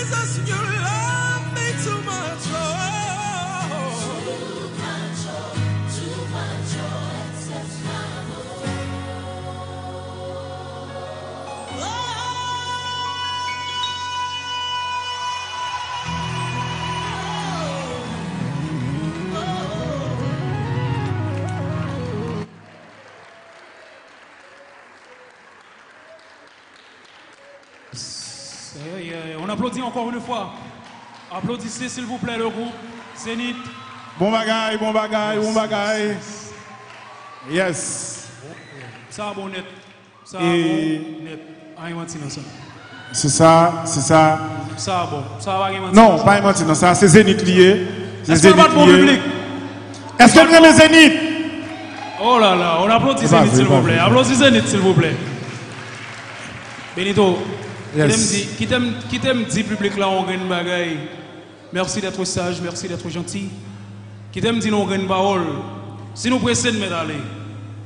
Jesus, you applaudit encore une fois. Applaudissez s'il vous plaît le groupe Zénith. Bon bagaille, bon bagaille, bon bagaille. Yes. Ça bon net. Ça Et- bon net. Ah. C'est ça, c'est ça. Ça bon. Ça va Non, pas mentir, non, ça, c'est Zénith lié. C'est qu'on pour lié. public Est-ce que vous aimez Zénith? Oh là là, on applaudit Zénith s'il vous plaît. Applaudissez Zénith s'il vous plaît. Benito, Yes. qui t'aime dit public là on gagne bagaille. Merci d'être sage, merci d'être gentil. Qui t'aime dit non on gagne parole. Si nous pressés de aller.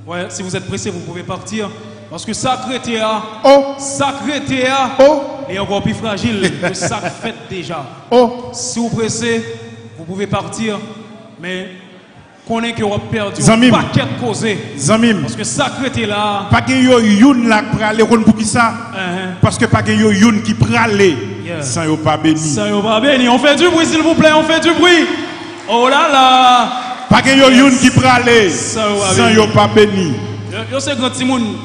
Ouais, si vous êtes pressés, vous pouvez partir. Parce que sacré théâtre, Oh, sacré théâtre oh, est encore plus fragile. Le sac fait déjà. oh. Si vous pressez, vous pouvez partir. Mais connaissez que vous perdu Zamim. un paquet de. Zamim, Parce que sacré là. pas que yo youn pour aller pour qui ça hein, Parce que pas que yo youn qui pralé sans yo pas béni. Ça y va béni. On fait du bruit s'il vous plaît, on fait du bruit. Oh là là. Pas que yo youn qui pralé sans yo pas béni. Yo, yo c'est grand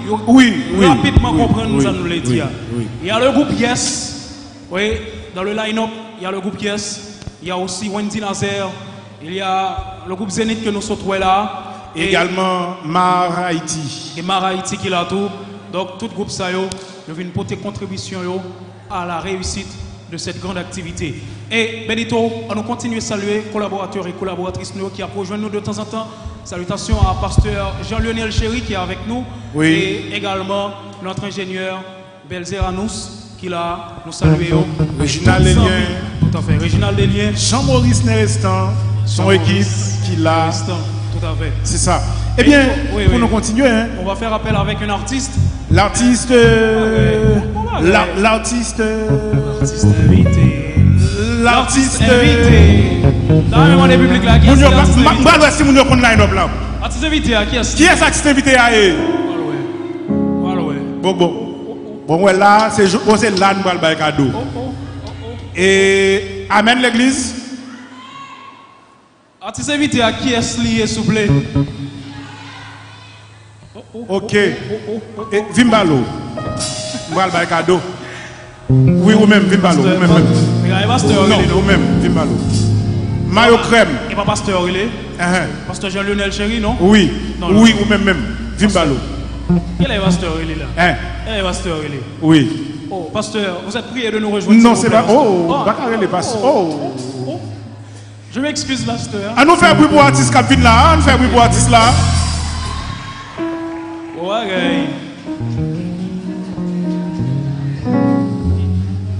yo- Oui, Rapidement comprendre ça nous l'a dit. oui, hein. oui. Il y a le groupe Yes. Oui, dans le line-up, il y a le groupe Yes. Il y a aussi Wendy Nazaire. Il y a le groupe Zénith que nous sommes là. Et- Également Mar Haïti. et Mara Haïti qui l'a tout. Donc, tout groupe ça, yo vient porter contribution yo, à la réussite de cette grande activité. Et Benito, on nous continue à saluer collaborateurs et collaboratrices nous qui a rejoint nous de temps en temps. Salutations à pasteur Jean-Lionel Chéry qui est avec nous. Oui. Et également notre ingénieur Belzeranous qui l'a nous saluer. yo. Réginald Tout à fait. Réginald Lelien. Jean-Maurice Nérestan, son équipe qui l'a. Restant. Tout à fait. C'est ça. Eh bien, Oui, pour oui. nous continuer, hein, On va faire appel avec un artiste. l'artiste. euh, Ah ouais. la- L'artiste. euh, Artiste invité. L'artiste. invité. Dans le monde des publics là, qui est Moun yo, l'artiste invité? Là. Artiste invité, à qui est-ce Qui est cet artiste invité ouais. Bon, bon. Bon, ouais, là, c'est c'est là nous allons faire cadeau. Et Amen l'église. Artiste invité, à qui est-ce lié, s'il vous plaît? Ok. Et Vimbalo. Nous allons faire cadeau. Oui, ou même Vimbalo. Ou même. Non, est ou même Vimbalo. Mayo crème. Et pas pasteur, il est Hein, Pasteur Jean-Lionel Chéry, non? Oui. Oui, ou même même. Vimbalo. Quel est pasteur, il est là? Hein, Quel est pasteur, il est oui. Oh, pasteur, vous êtes prié de nous rejoindre. Non, c'est pas. Oh, carré les passes. Oh. Je m'excuse, pasteur. À nous faire bruit pour artiste qui vient là. À nous faire bruit pour artiste là. Ouais.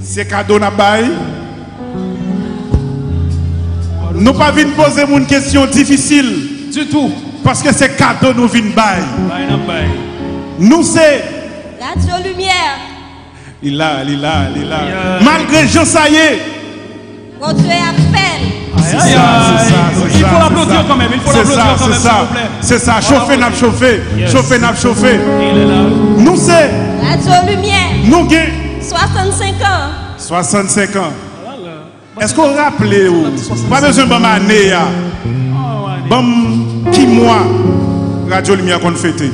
C'est cadeau n'a bail. Nous pas venir poser une question difficile Du tout. parce que c'est cadeau nous vient bail. Nous c'est Radio Lumière, il là, il là, il. Yeah. Malgré Jean ça y est. votre appel. C'est Aïe, ça, aïe, c'est aïe. ça, c'est Il faut l'applaudir quand même, il faut C'est l'applaudir ça, quand c'est même, s'il ça. vous plaît. C'est ça, chauffer, n'a chauffé, chauffer, n'a chauffé. Nous c'est, Radio Lumière, nous gagnons 65 ans. 65 ans. Est-ce qu'on rappelle ou? Pas besoin de m'année ya. Oh. Bon, qui mois Radio Lumière qu'on fêté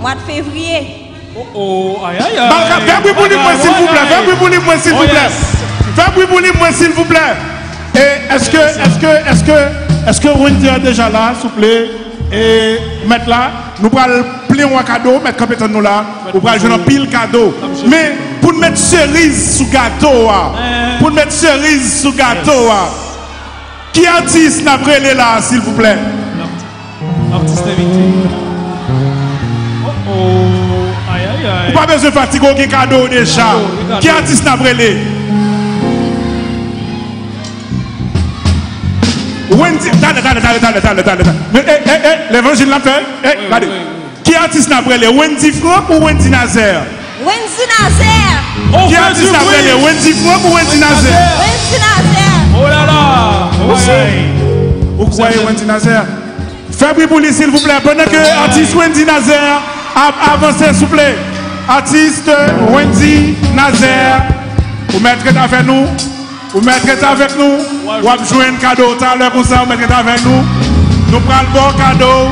Mois de février. Oh, oh, aïe, aïe, aïe. Balka, fais bruit pour moi, s'il vous plaît. Fais bruit pour moi, s'il Oh, vous plaît. Fais bruit pour moi, s'il vous plaît. Et est-ce que, est-ce que, est-ce que, est-ce que Wendy est déjà là, s'il vous plaît? Et mettre là, nous allons plier un cadeau, mettre compétent nous là, nous jouer un pile cadeau. Mais pour mettre cerise sous gâteau, ah, pour mettre cerise sous gâteau, ah, qui artiste n'a pas là, s'il vous plaît? Artiste invité. Oh oh. Aïe aïe aïe. Ou pas besoin de fatiguer aucun cadeau déjà. cadeau. Qui artiste n'a pas Wendy, attendez, attendez, attendez, attendez, attendez, attendez. Mais, eh, eh, eh, l'évangile l'a fait. Eh, regardez. oui, Qui artiste n'a pas Wendy Franck ou Wendy Nazaire? Wendy Nazaire. Qui artiste n'a pas Wendy Franck ou Wendy Nazaire? Wendy Nazaire. Oh là là. Vous croyez Wendy Nazaire? Faites pour lui, s'il vous plaît. Pendant que artiste Wendy Nazaire a avancé, s'il vous plaît. Artiste Wendy Nazaire, vous mettrez avec nous. Vous mettrez avec nous. Vous avez joué un cadeau tout à l'heure comme ça, vous mettrez avec nous. Nous prenons le bon cadeau.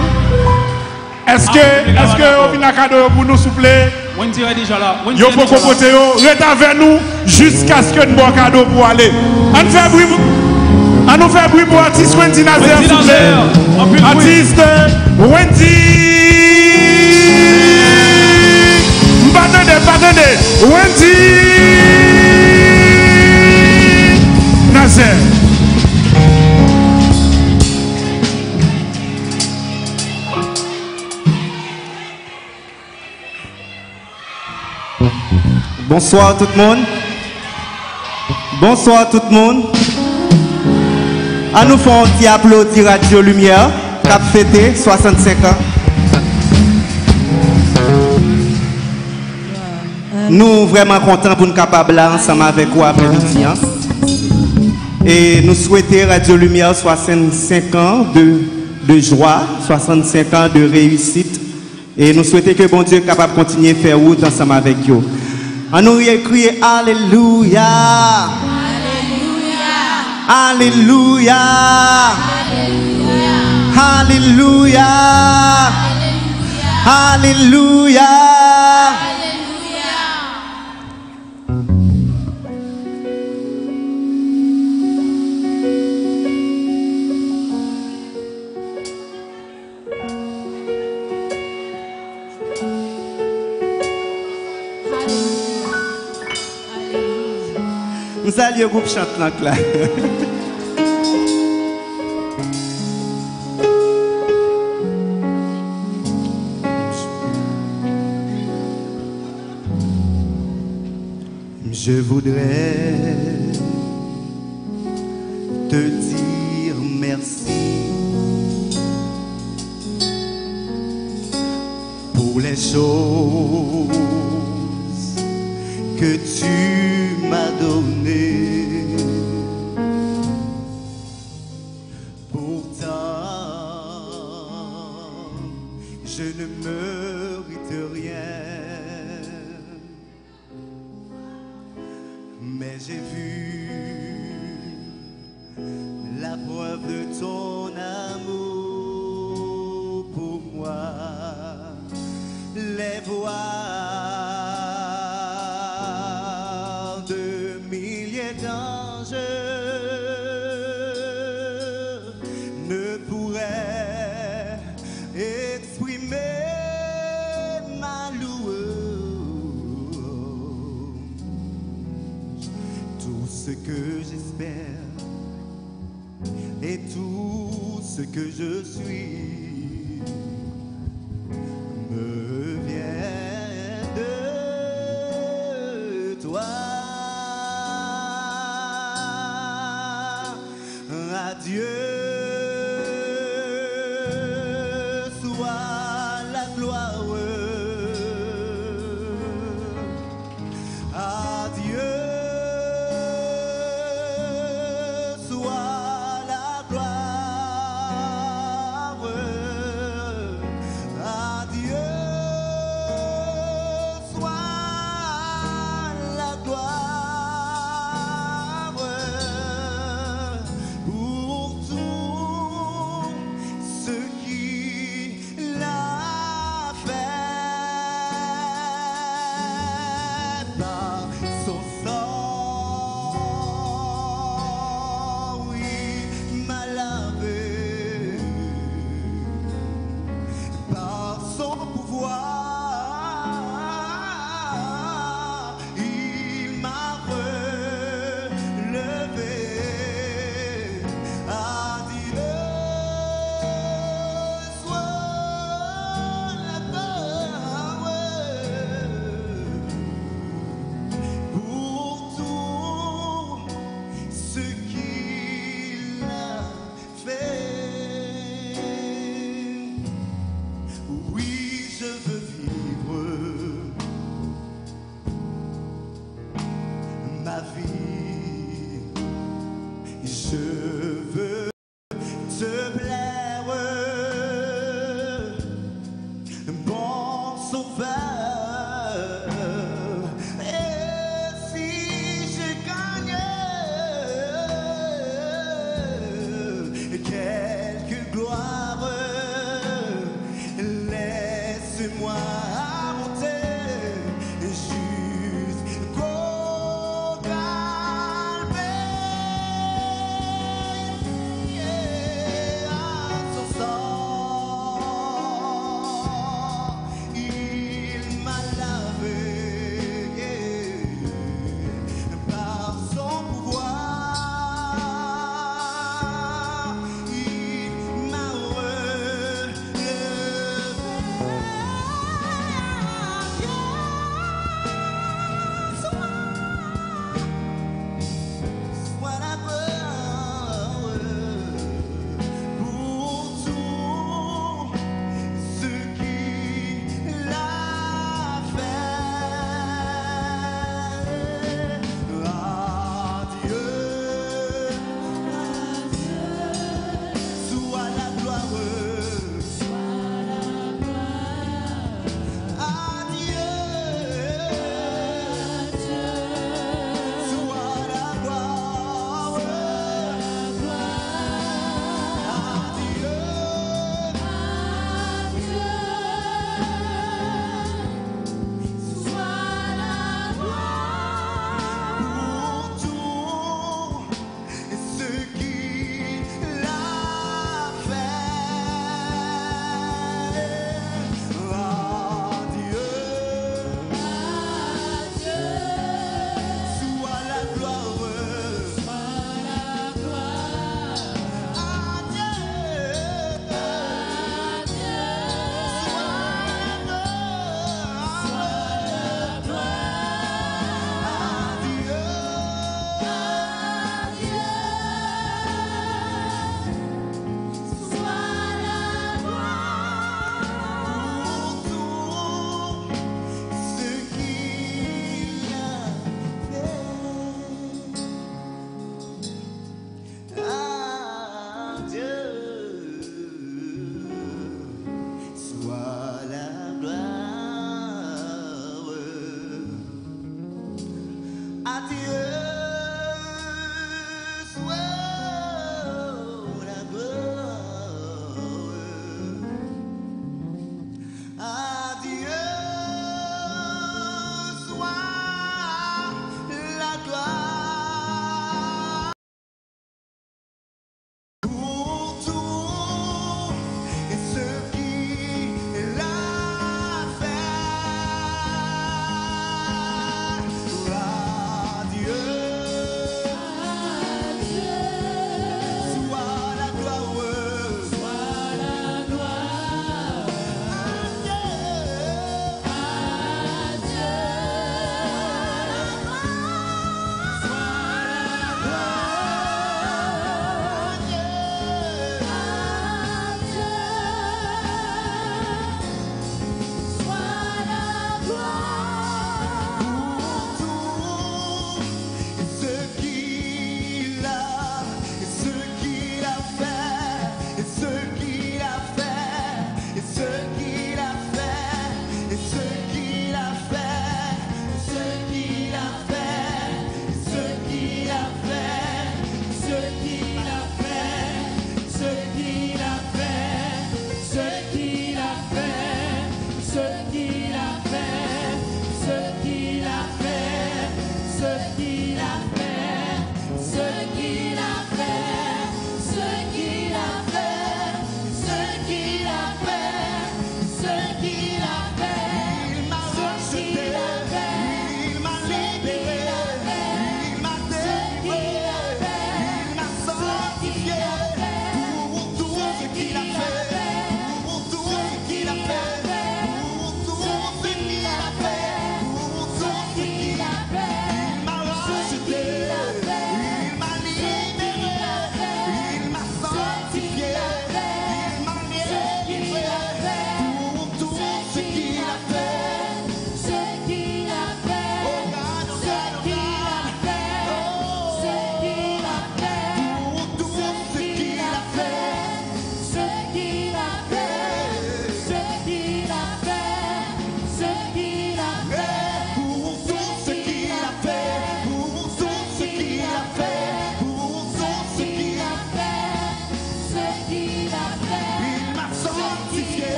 Est-ce que, est-ce que vous avez un cadeau pour nous, s'il vous plaît? Là. compoter yo, restez avec nous jusqu'à ce que nous bon cadeau pour aller. On fait bruit. On nous fait bruit pour artiste Wendy Nazaire, s'il vous plaît. Artiste Wendy. M'attendez, m'attendez. Wendy Bonsoir tout le monde. Bonsoir tout le monde. À nous faire un petit applaudi Radio Lumière, cap fêté 65 ans. Nous vraiment contents pour nous capables ensemble avec vous après-midi. Et nous souhaitons Radio Lumière 65 ans de, de joie, 65 ans de réussite. Et nous souhaitons que bon Dieu est capable de continuer à faire route ensemble avec vous. On nous crier Alléluia. Alléluia. Alléluia. Alléluia. Nous Je voudrais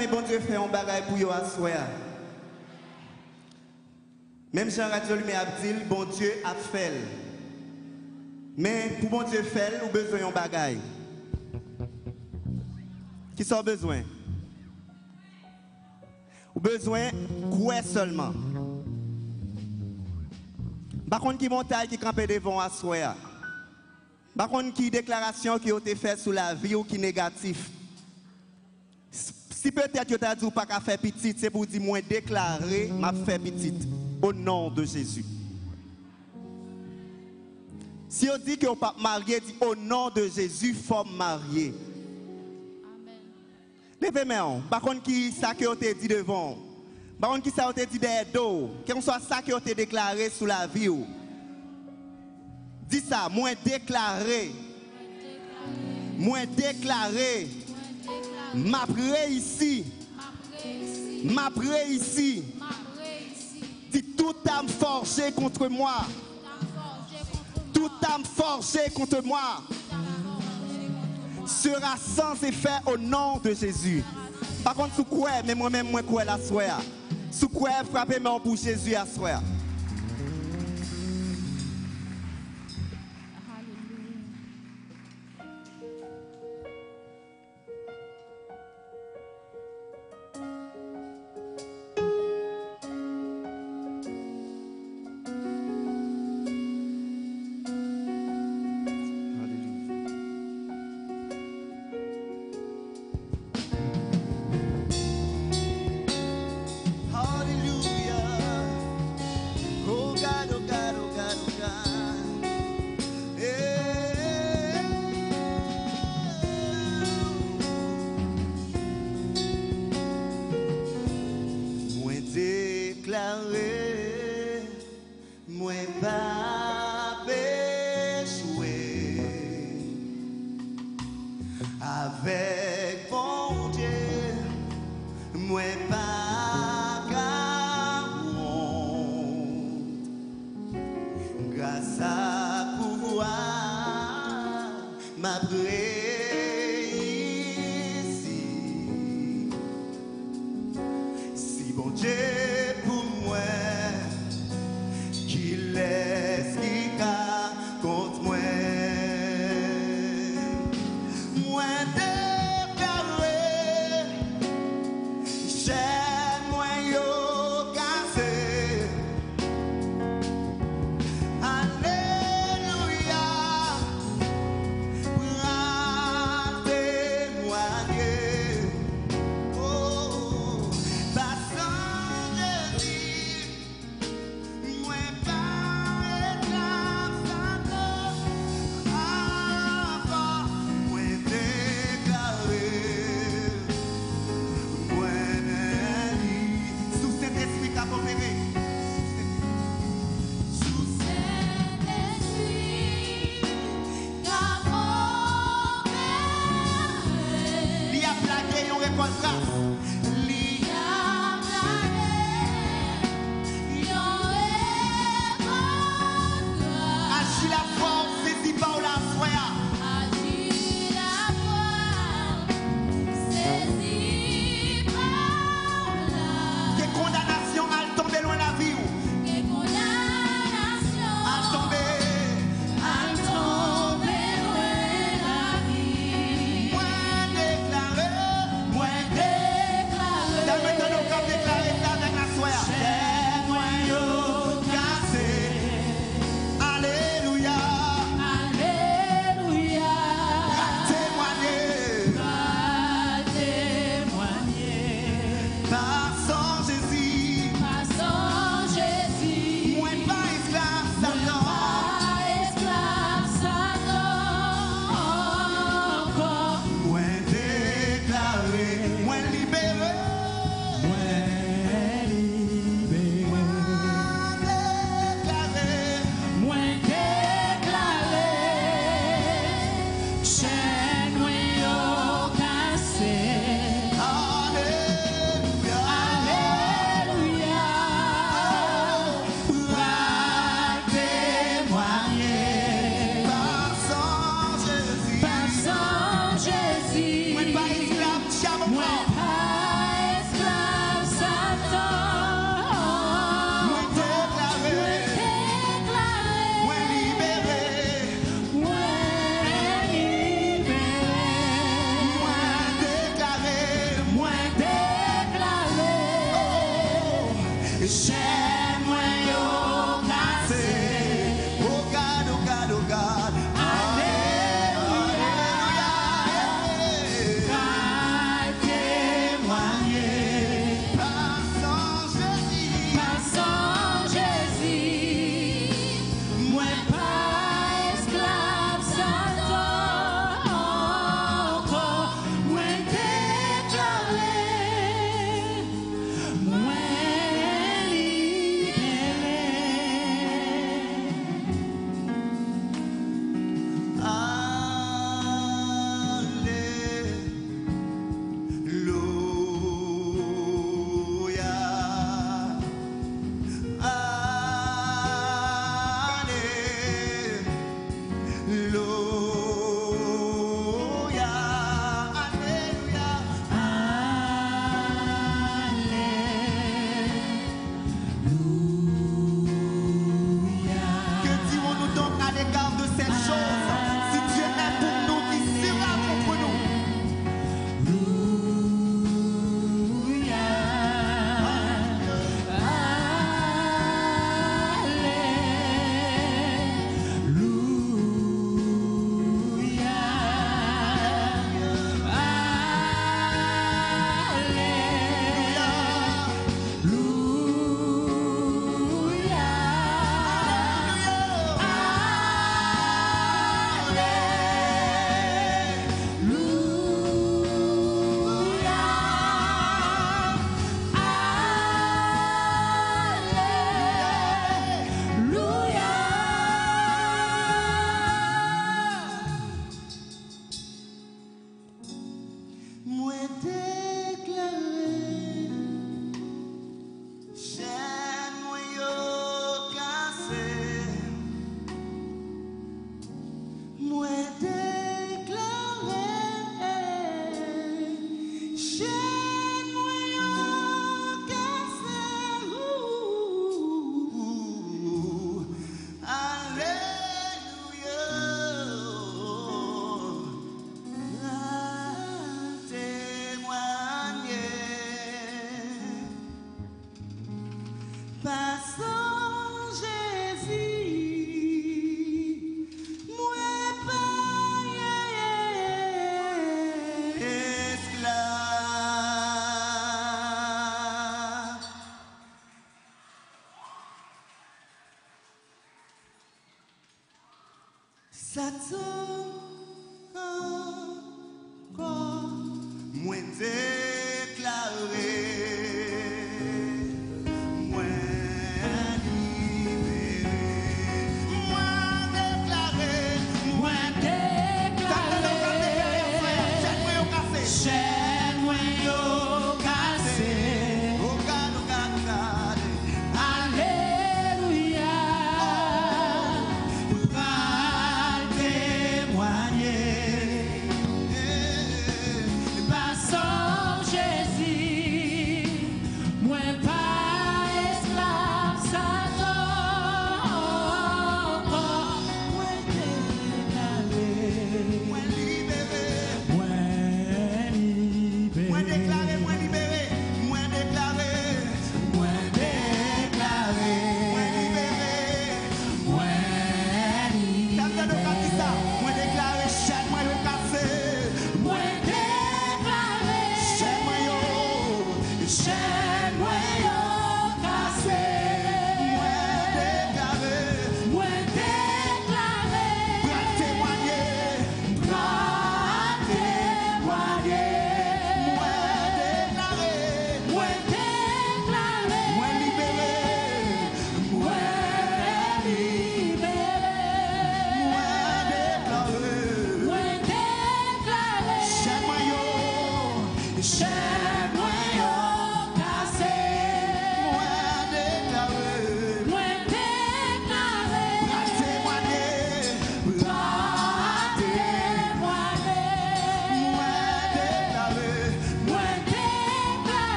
remis bon Dieu fait un bagage pour yo assoir? Même Jean Radio Lumière dit, bon Dieu a fait. Mais pour bon Dieu faire, ou besoin d'un bagage. Qui sont besoin? Ou besoin quoi seulement? Par contre, qui montagne qui campait devant assoir. Par contre, qui déclaration qui a été faite sous la vie ou qui négatif? Si peut-être tu as dit pas qu'à faire petit, c'est pour dire moi déclarer m'a fait petit au nom de Jésus. Si on dit que on pas marié, dit au nom de Jésus, faut marier. Levez main. Par contre qui ça que on te dit devant? Par contre qui ça on te dit derrière dos? Quel soit ça que on te déclaré sous la vie. Dis ça, moi déclaré. Moi déclaré. M'a ici. M'a ici. Dis toute âme forgée contre moi. Toute âme forgée contre moi sera sans effet au nom de Jésus. Par contre, sous quoi, mais moi-même, moi, quoi la soeur. Sous quoi, frappez-moi pour Jésus à soir.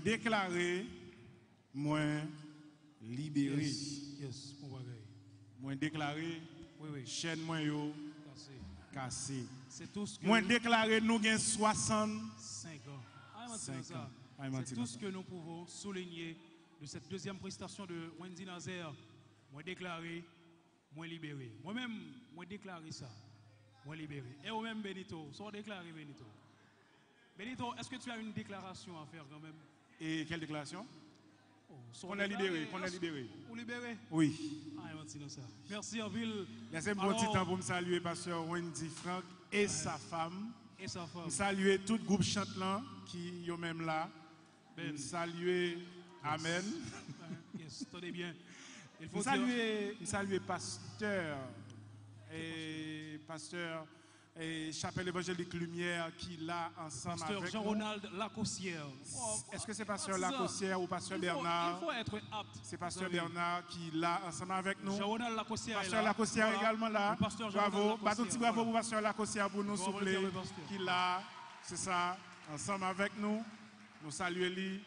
Déclaré, moins libéré. Yes, yes. Moins déclaré, Oui, oui. chaîne moins yo Cassé. C'est tout ce que Moins nous- déclaré, nous gagnons 60. 5 ans. C'est tout ce que nous pouvons souligner de cette deuxième prestation de Wendy Nazaire. Moi déclaré, moi libéré. Moi-même, moi déclaré ça. Moi libéré. Et vous-même, Benito, soit déclaré, Benito. Benito, est-ce que tu as une déclaration à faire quand même? Et quelle déclaration? Oh, Qu'on est déclaré. libéré, qu'on est libéré. Ou libéré Oui. Ah, ça. Merci en ville. Laissez-moi un petit Alors, temps pour me saluer Pasteur Wendy Frank et sa femme. Et sa femme. Me saluer tout le groupe chantelant qui est même là. Ben. Saluer Amen. Yes, tenez bien. Il faut dire- saluer, saluer pasteur et pasteur et chapelle évangélique Lumière qui là ensemble Pasteur avec Jean-Ronald Lacossière. Est-ce que c'est pasteur. Lacossière ou pasteur Il faut- Bernard? Il faut être apte. C'est pasteur. Bernard qui là ensemble avec nous. Jean-Ronald Lacossière Pasteur. Lacossière Voilà. également là. Bravo. Petit bravo pour pasteur Lacossière pour nous souffler. Qui là, c'est ça, ensemble avec nous. Nous saluons lui.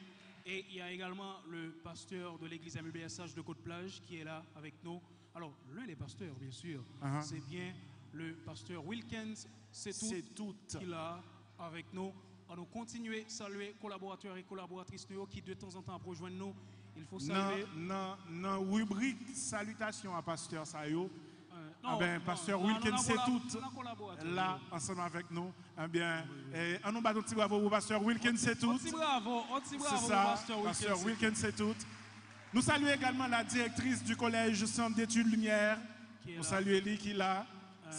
Et il y a également le pasteur de l'église MBSH de Côte-Plage qui est là avec nous. Alors, l'un des pasteurs, bien sûr, Uh-huh. c'est bien le pasteur Wilkins. C'est tout, tout. qui est là avec nous. On nous continuer à saluer collaborateurs et collaboratrices nous qui de temps en temps rejoignent nous. Il faut Non, saluer. non, non, rubrique salutations à pasteur Sayo. Euh, Ah non, ben, non, pasteur non, Wilkins, non, c'est non, tout non, là, ensemble avec nous. Eh bien, on nous bat un petit bravo pour pasteur Wilkins, c'est tout. Un petit bravo, un petit C'est ça, pasteur Wilkins. c'est tout. Nous saluons également la directrice du collège Centre d'études Lumière. Nous saluons Eli qui est là.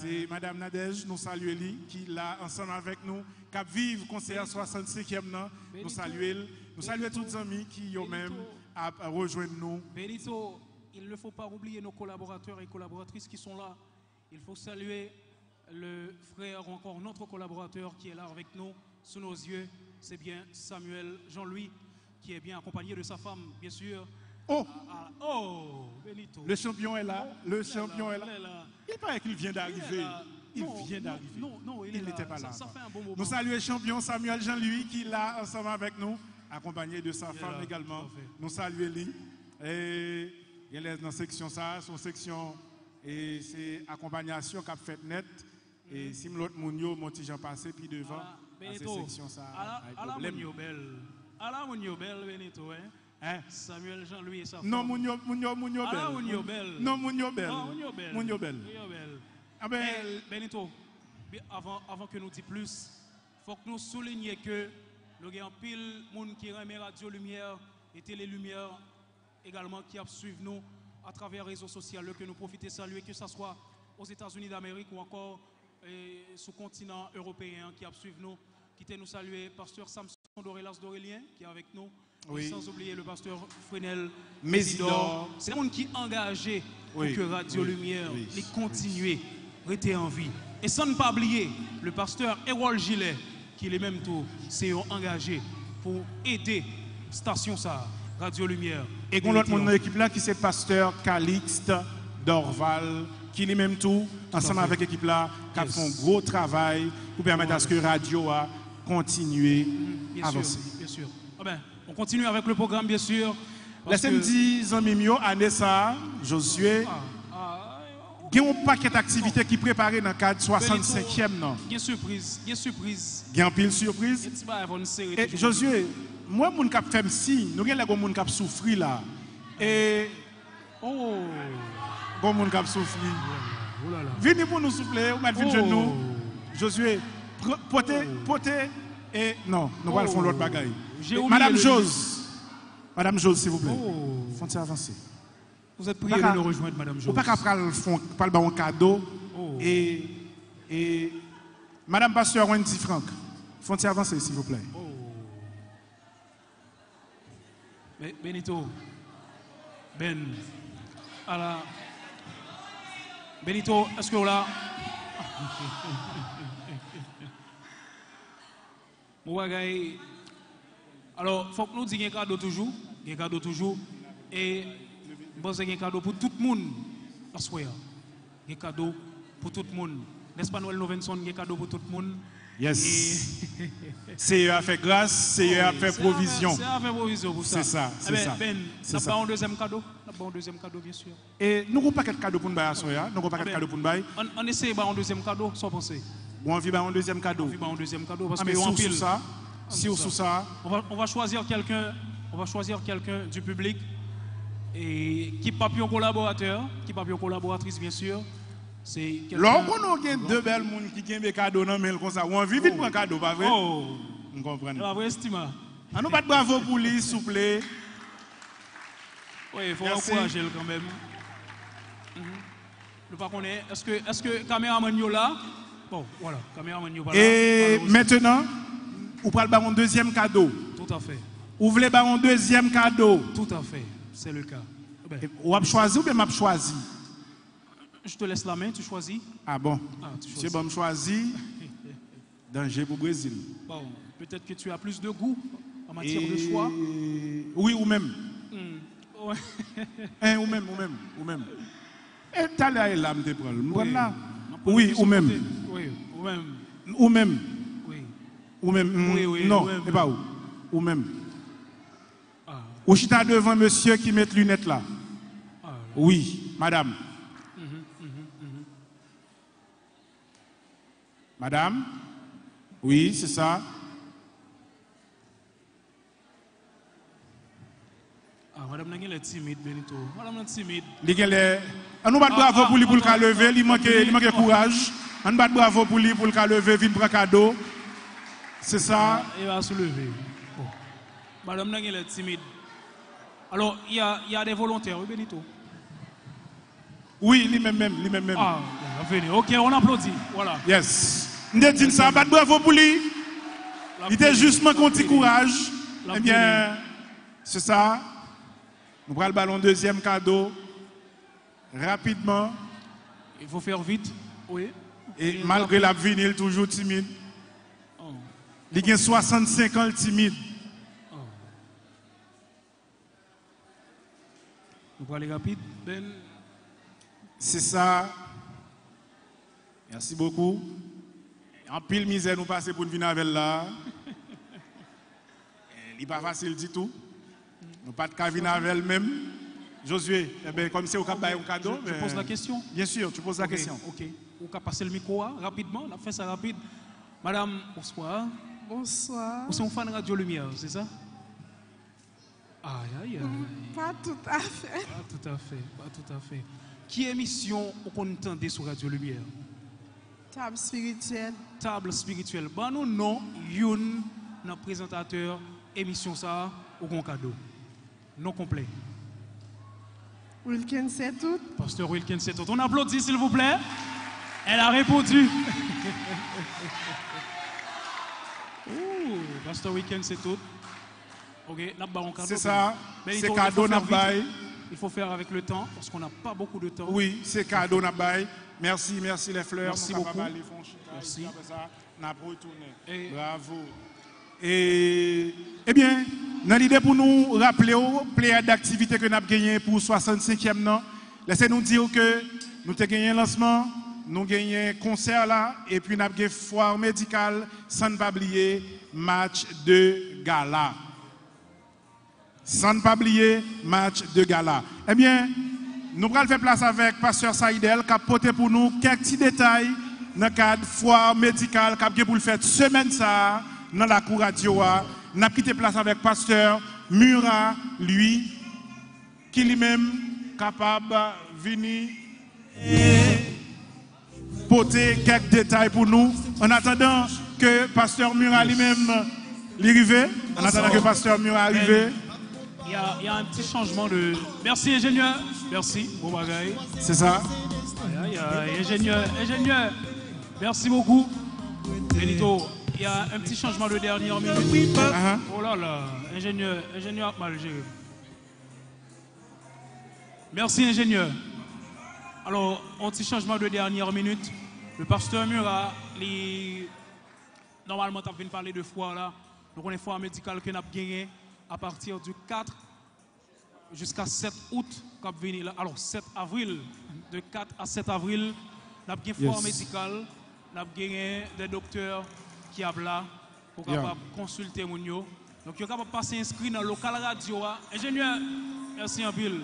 C'est Madame Nadège, nous saluons qui là ensemble avec nous. Cap Vive, conseiller 65e, nan. nous saluons. Nous saluons tous les amis qui ont même à, à rejoindre nous. Benito, il ne faut pas oublier nos collaborateurs et collaboratrices qui sont là. Il faut saluer le frère ou encore notre collaborateur qui est là avec nous, sous nos yeux. C'est bien Samuel Jean-Louis, qui est bien accompagné de sa femme, bien sûr. Oh, Ah, oh, Benito. le champion est là. Le champion est là. Il paraît qu'il vient d'arriver. Il vient d'arriver. non, non, il n'était pas là. Nous saluons champion Samuel Jean-Louis qui est là ensemble avec nous, accompagné de sa femme également. Nous saluons lui. Et il est dans la section ça, son section et c'est accompagnation qu'a fait net. Et si l'autre moun yo, mon petit Jean passé puis devant, Ah, cette section ça, à la- avec à la problème. moun yo belle. À la belle, Benito, hein. Hein? Samuel Jean-Louis et sa Non, moun yo, moun yo, moun yo Ah, moun yo. Non, moun yo belle. Non, moun yo belle. Moun yo belle. Moun yo belle. Ah ben, Eh, Benito, avant, avant que nous disions plus, il faut que nous soulignions que nous avons pile monde qui remet Radio Lumière et Télé Lumière également qui suivi nous à travers les réseaux sociaux que nous profitons de saluer, que ce soit aux États-Unis d'Amérique ou encore eh, le continent européen qui suivi nous, qui t'a nous saluer, pasteur Samson Dorelas d'Aurélien qui est avec nous, Oui. et sans oublier le pasteur Fresnel Mésidor. C'est le monde qui est engagé Oui, pour que Radio oui, Lumière les continue, rester en vie. Et sans ne pas oublier le pasteur Erol Gillet, qui est même tout, c'est engagé pour aider Station ça, Radio Lumière. Et qu'on l'autre monde dans l'équipe là qui c'est le pasteur Calixte Dorval qui lui même tout ensemble avec l'équipe là qui Yes. font un gros travail pour permettre à ce que radio a continuer Bien à sûr, avancer. bien sûr. Ah ben, on continue avec le programme, bien sûr. que- amis mio, Anessa, Josué, Ah, ah, il y a un paquet d'activités qui préparées dans le cadre 65e. non. Il y a surprise, il y a surprise. Il y a un pile surprise. Et une. Josué, moi, mon cap fait signe, nous avons des gens qui là. Et Oh, bon moun qui oh. Venez pour nous souffler, ou mettre Oh. oh. nous. Josué, pr- portez, portez, et non, nous allons faire l'autre bagaille. Madame le- Jose, Madame Jose, s'il vous plaît. Oh. Font-ils avancer? Vous êtes priés Pas de nous rejoindre, Madame Ou Jones. pas qu'à prendre pas le cadeau. Oh. Et, et Madame Pasteur Wendy Franck, font-ils avancer, s'il vous plaît? Mais Benito, Ben, la... Benito, est-ce que là... Bagay- Alors, il faut que nous disions un cadeau toujours, un cadeau toujours, et je pense qu'il y a un cadeau pour tout le monde, la soirée. Un cadeau pour tout le monde. N'est-ce pas Noël Novenson, un cadeau pour tout le monde? Yes. C'est a fait grâce, c'est a fait C'est provision. C'est à faire provision pour ça. C'est ça, Eh c'est ben, ça. Ben, C'est ça. un deuxième cadeau pas un deuxième cadeau, bien sûr. Et nous n'avons pas de cadeau pour nous bailler à soya, nous n'avons pas de Ben, cadeau pour nous bailler. On, on essaie de un deuxième cadeau, sans penser. Bon, on vit un deuxième cadeau. On va un deuxième cadeau parce Ah, que en on pile. ça, ça, On va, on va choisir quelqu'un, on va choisir quelqu'un du public et qui pas un collaborateur, qui pas une collaboratrice bien sûr. C'est Lorsqu'on a deux belles personnes qui ont des cadeaux dans mail comme ça, on vit vite pour un cadeau, pas vrai? Oh, On comprend. la vraie estime. On nous bat bravo pour lui, s'il vous plaît. Oui, il faut encourager quand même. Mhm. Je pas connaître. Est-ce que, est-ce que caméraman là? Bon, voilà, caméraman pas là. Et Parlons maintenant, vous prenez un deuxième cadeau. Tout à fait, Vous voulez un deuxième cadeau. tout à fait, c'est le cas. Eh ben, Ou avez choisi ou bien m'a choisi? je te laisse la main, tu choisis. Ah bon? Ah, tu choisis. bon, choisi. Danger pour Brésil. Bon, peut-être que tu as plus de goût en matière de choix. Oui, ou même. Ouais. Hein, ou même, ou même, ou même. Et t'as l'air là, me Oui, ou même. Oui, ou même. Ou même. Ou même. mm, Oui, oui, non, et pas où? Ou même. Ah, Ou chita devant monsieur qui met lunettes là. ah, là. Oui, madame. Madame? Oui, c'est ça. Ah, madame Nagel est timide, Benito. Madame est timide. On nous bat bravo Ah, pour lui pour le ah, lever, il manque, courage. On bat bravo pour lui pour le lever, cadeau. C'est ça. Il va se lever. Bon. Madame Nagel est timide. Alors, il y a, il y a des volontaires, oui, Benito. Oui, lui même même, lui même. Ah, venez. Ok, on applaudit. Voilà. Yes. Dit ça, bat bravo pour lui. Il était justement contre venue. courage. Eh bien, c'est ça. Nous prenons le ballon deuxième cadeau. Rapidement. Il faut faire vite. Oui. Et malgré la vinyle, toujours timide. Oh. Il a 65 ans, timide. Nous allons aller rapide. Ben, C'est ça. Merci beaucoup. En pile misère, nous passer pour venir avec là. Il n'est pas facile du tout. Nous pas de venir avec elle-même. Josué, eh ben, comme c'est au cap un cadeau. Je, je pose la question. Bien sûr, tu poses la okay, question. Ok. Ou qu'à passer le micro hein, rapidement, on a fait ça rapide. Madame, bonsoir. Bonsoir. Vous êtes fan de Radio Lumière, c'est ça? Aïe, aïe, aïe. Pas tout à fait. Pas tout à fait, pas tout à fait. Qui émission qu'on entendait sur Radio Lumière? Table spirituelle. Table spirituelle. Bon, nous, non, youn, notre présentateur, émission ça, ou un cadeau. Non complet. Wilkins, c'est tout. Pasteur Wilkins, c'est tout. On applaudit, s'il vous plaît. Elle a répondu. Weekend, c'est tout. Ok. C'est ça. C'est cadeau il faut faire pas. vite. Il faut faire avec le temps parce qu'on n'a pas beaucoup de temps. Oui, c'est cadeau n'a pas. Merci, merci les fleurs. Merci beaucoup. Merci. Bravo. Et, eh bien, dans l'idée pour nous rappeler au pléiade d'activités que nous avons gagné pour 65e nan, laissez-nous dire que nous avons gagné un lancement, nous un concert là, et puis nous avons foire médicale, sans ne pas oublier match de gala. Sans ne pas oublier match de gala. Eh bien, nous allons faire place avec Pasteur Saïdel qui a porté pour nous quelques petits détails dans le cadre foire médicale qui a pour le faire semaine ça dans la cour radio. Nous avons quitté place avec Pasteur Murat, lui, qui lui-même capable de venir porter quelques détails pour nous. En attendant que Pasteur Murat lui-même l'arrive, en attendant que Pasteur Murat arrive. Il y, a, il y a un petit changement de. Merci, ingénieur. Merci. Bon bagaille. C'est ça. Ingénieur, ingénieur. Merci beaucoup. Benito, il y a un petit changement de dernière minute. Uh-huh. Oh là là, ingénieur, ingénieur mal géré. Merci, ingénieur. Alors, un petit changement de dernière minute. Le pasteur Murat, les... normalement, tu as venu parler de foire là. Donc, on est foire médicale que nous avons gagné à partir du 4 jusqu'à 7 août. qu'on. Alors, 7 avril, de 4 à 7 avril, nous avons gagné Yes. médicale. Avons gagné des docteurs qui sont là pour Yeah. consulter mon yo. Donc, vous capable de passer inscrit dans le local radio. hein. Ingénieur, merci en pile.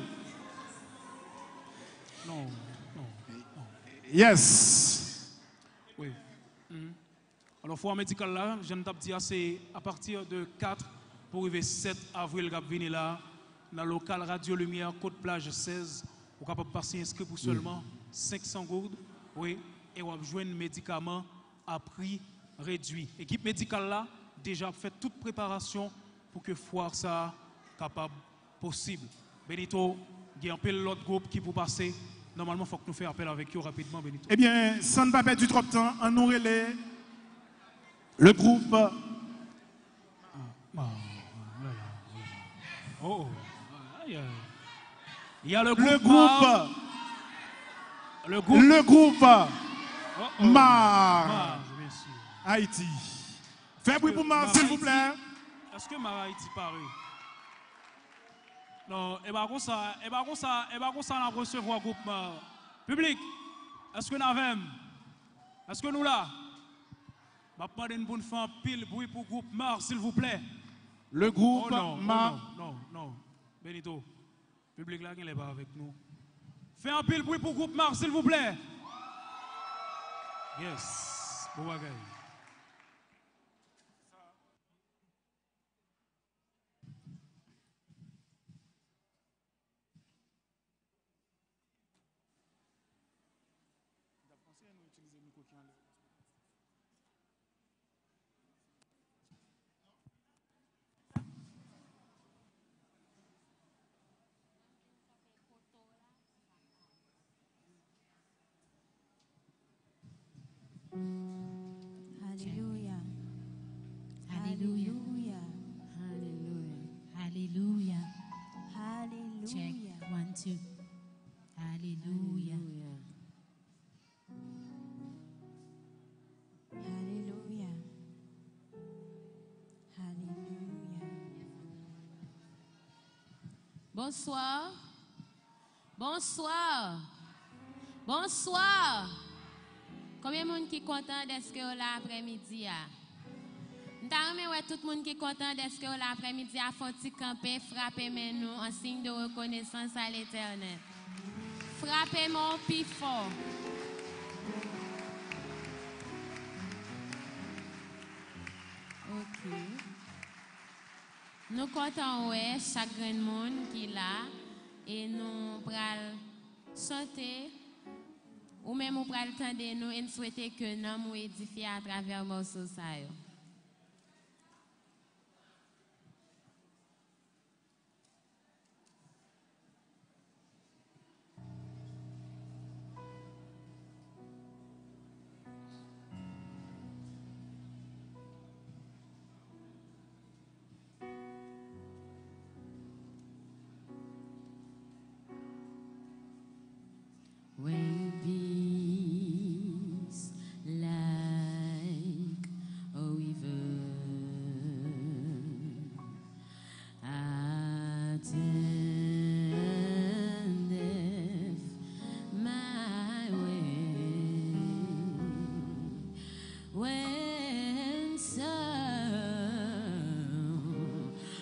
Non, non, non. Yes. Alors, foire médicale là, t'ai dit, c'est à partir de 4 pour arriver 7 avril, vous venir là, dans le local Radio Lumière, Côte Plage 16. Vous capable passer inscrit pour seulement 500 gourdes. Oui. Et vous avez un médicament à prix réduit. Équipe médicale là, déjà fait toute préparation pour que foire ça capable possible. Benito, il y a un peu l'autre groupe qui pour passer. Normalement, il faut que nous fassions appel avec eux rapidement, Benito. Eh bien, sans ne pas perdre du trop de temps, on le groupe Oh. Il y a le Le groupe. Le groupe. le groupe Oh, oh. Mar. Haïti. Fais bruit pour Mar, s'il vous plaît. Est-ce que Mar Haïti paraît Non, et bien comme ça, et bien comme ça, et bien comme ça, on a recevoir le groupe Mar. Public, est-ce que nous avons? Est-ce que nous là? Vais demander pour nous faire un pile bruit pour le groupe Mar, s'il vous plaît. Le groupe Oh non, oh non, non, non. Benito, public là, qui n'est pas avec nous. Fais un pile bruit pour le groupe Mar, s'il vous plaît. Yes. Bon bagaille. Hallelujah. Hallelujah. Hallelujah. Hallelujah. Hallelujah. Check. One, two. Hallelujah. Hallelujah. Hallelujah. Bonsoir. Bonsoir. Bonsoir. Combien de monde qui est content d'être là après-midi? M'ta remè ouais tout monde qui content d'être là après-midi a foti camper, frapper mais nous en signe de reconnaissance à l'éternel. Frappez mon plus fort. Nous comptons ouais chaque monde qui est là et nous chanter ou même nous pral tendre nous et souhaiter que nous nous édifier à travers morceau ça. yo.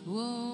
Whoa.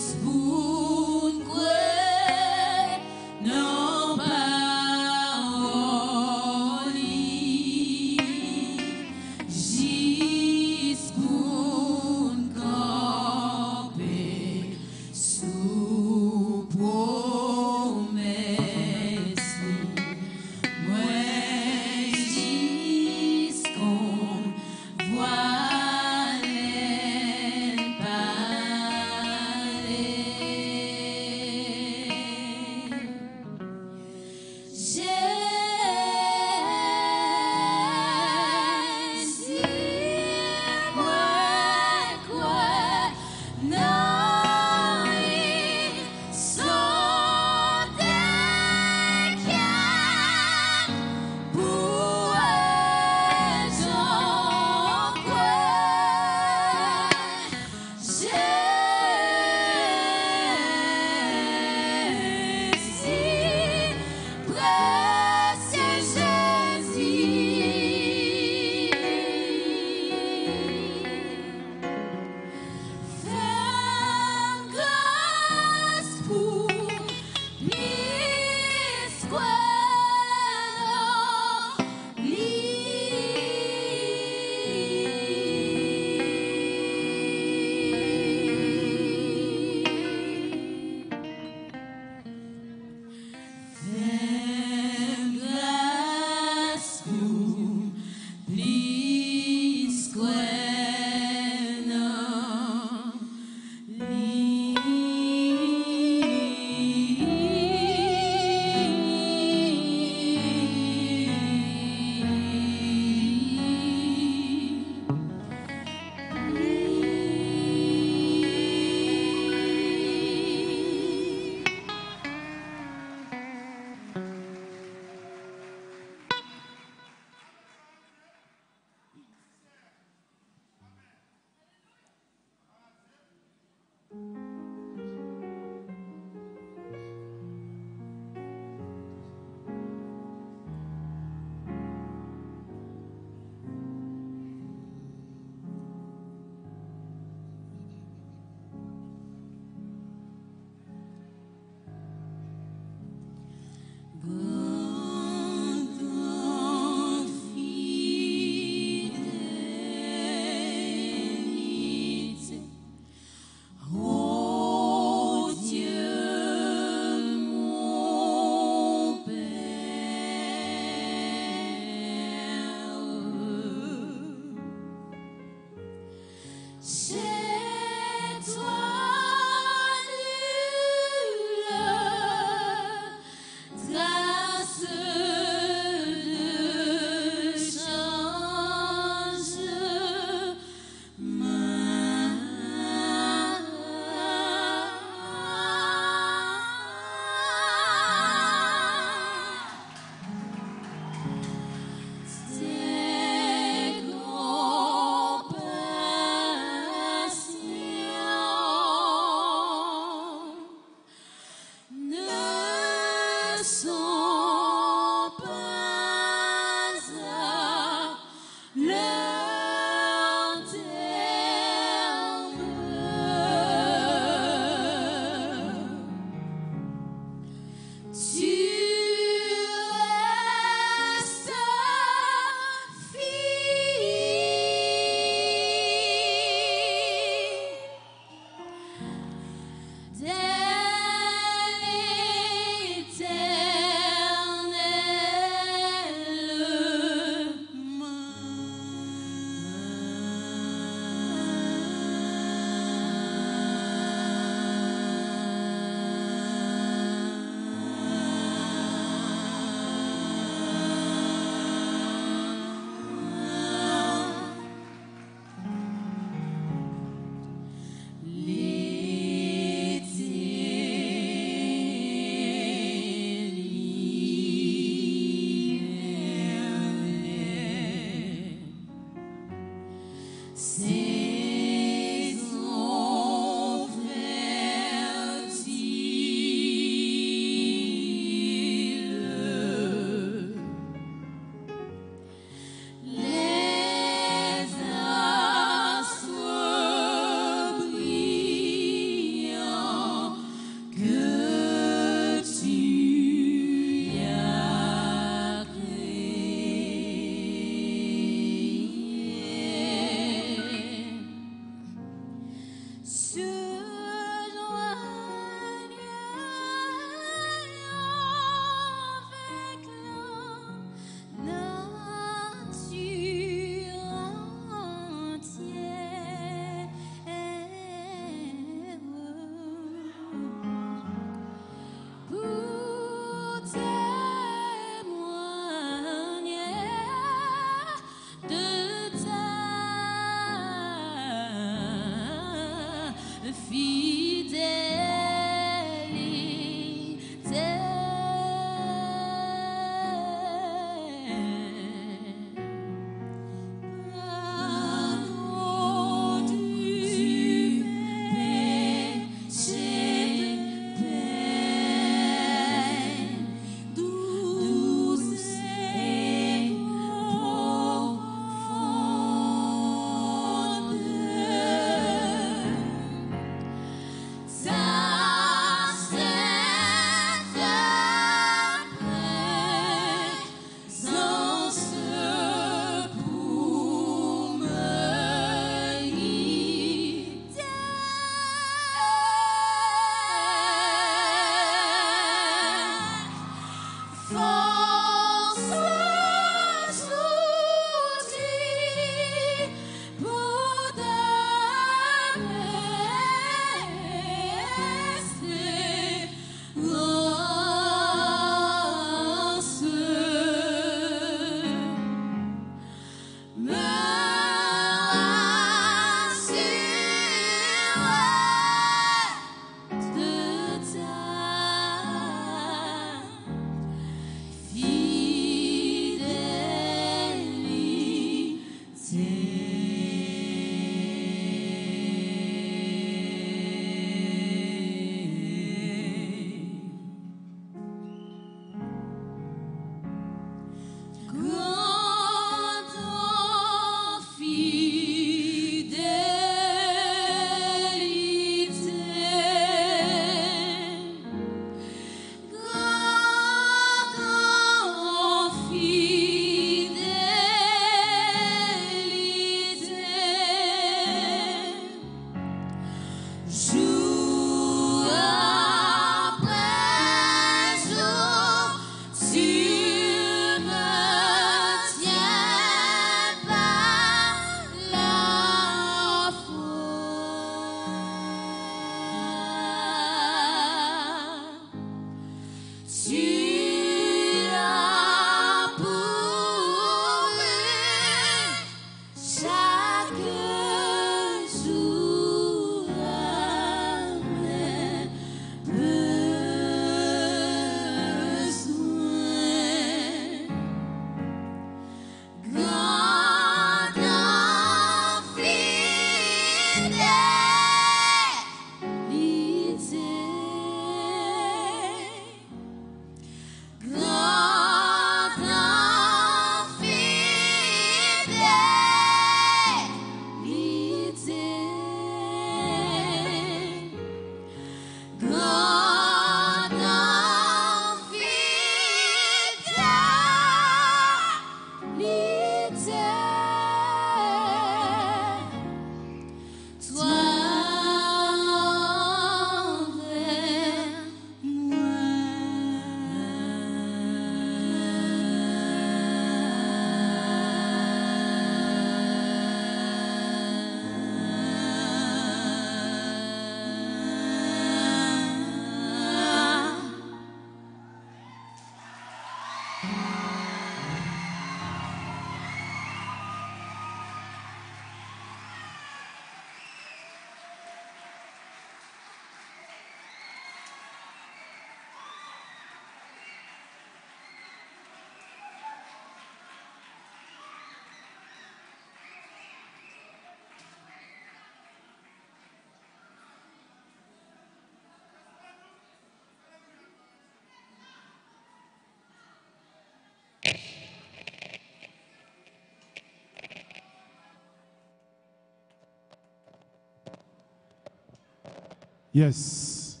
Yes.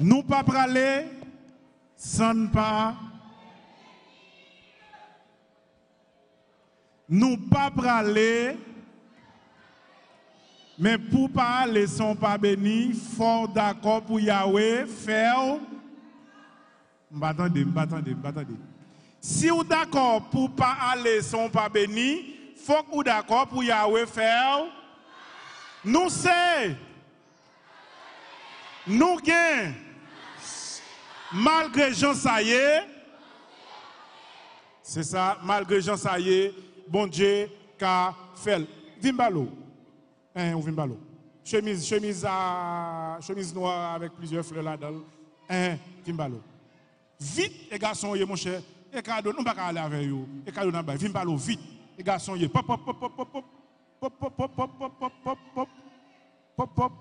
Nous pas praler sans pas. Nous pas praler. Mais pour pas aller sans pas béni, fort d'accord pour Yahweh, faire. M'attendez, m'attendez, m'attendez. Si vous d'accord pour pas aller sans pas béni, faut vous d'accord pour Yahweh faire. Nous c'est. Nous gagnons. Malgré Jean Saillé. C'est ça, malgré Jean Saillé, bon Dieu, qu'a fait. Vimbalo. Hein, ou Vimbalo. Chemise, chemise, à, chemise noire avec plusieurs fleurs là-dedans. Hein, Vimbalo. Vite, les garçons, mon cher. Et cadeau, nous ne pouvons pas aller avec eux. Et cadeau, nous Vimbalo, vite. Les garçons, pop, pop, pop, pop, pop. Pop, pop, pop, pop, pop, pop, pop, pop. Pop, pop.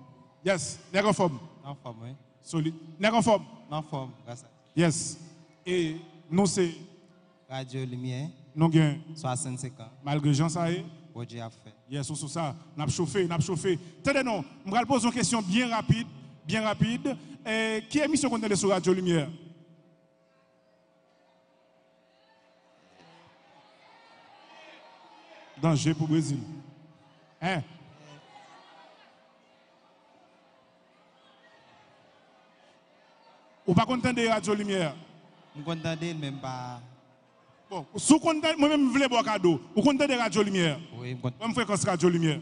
Yes, nègre en forme. En forme, oui. Solide. Nègre en forme. En forme, grâce à Yes. Et nous, c'est. Radio Lumière. Nous gagnons. 65 ans. Malgré Jean Saé. Bon Dieu a fait. Yes, c'est ça. N'a chauffé, n'a chauffé. Tenez, non. Je vais poser une question bien rapide. Bien rapide. Et qui est mission qu'on est sur Radio Lumière? Danger pour le Brésil. Hein? Ou pas content de Radio Lumière Je suis content de même pas. Bon, sous content, moi-même, je voulais boire cadeau. Ou content de Radio Lumière Oui, je suis content. Même fréquence Radio Lumière.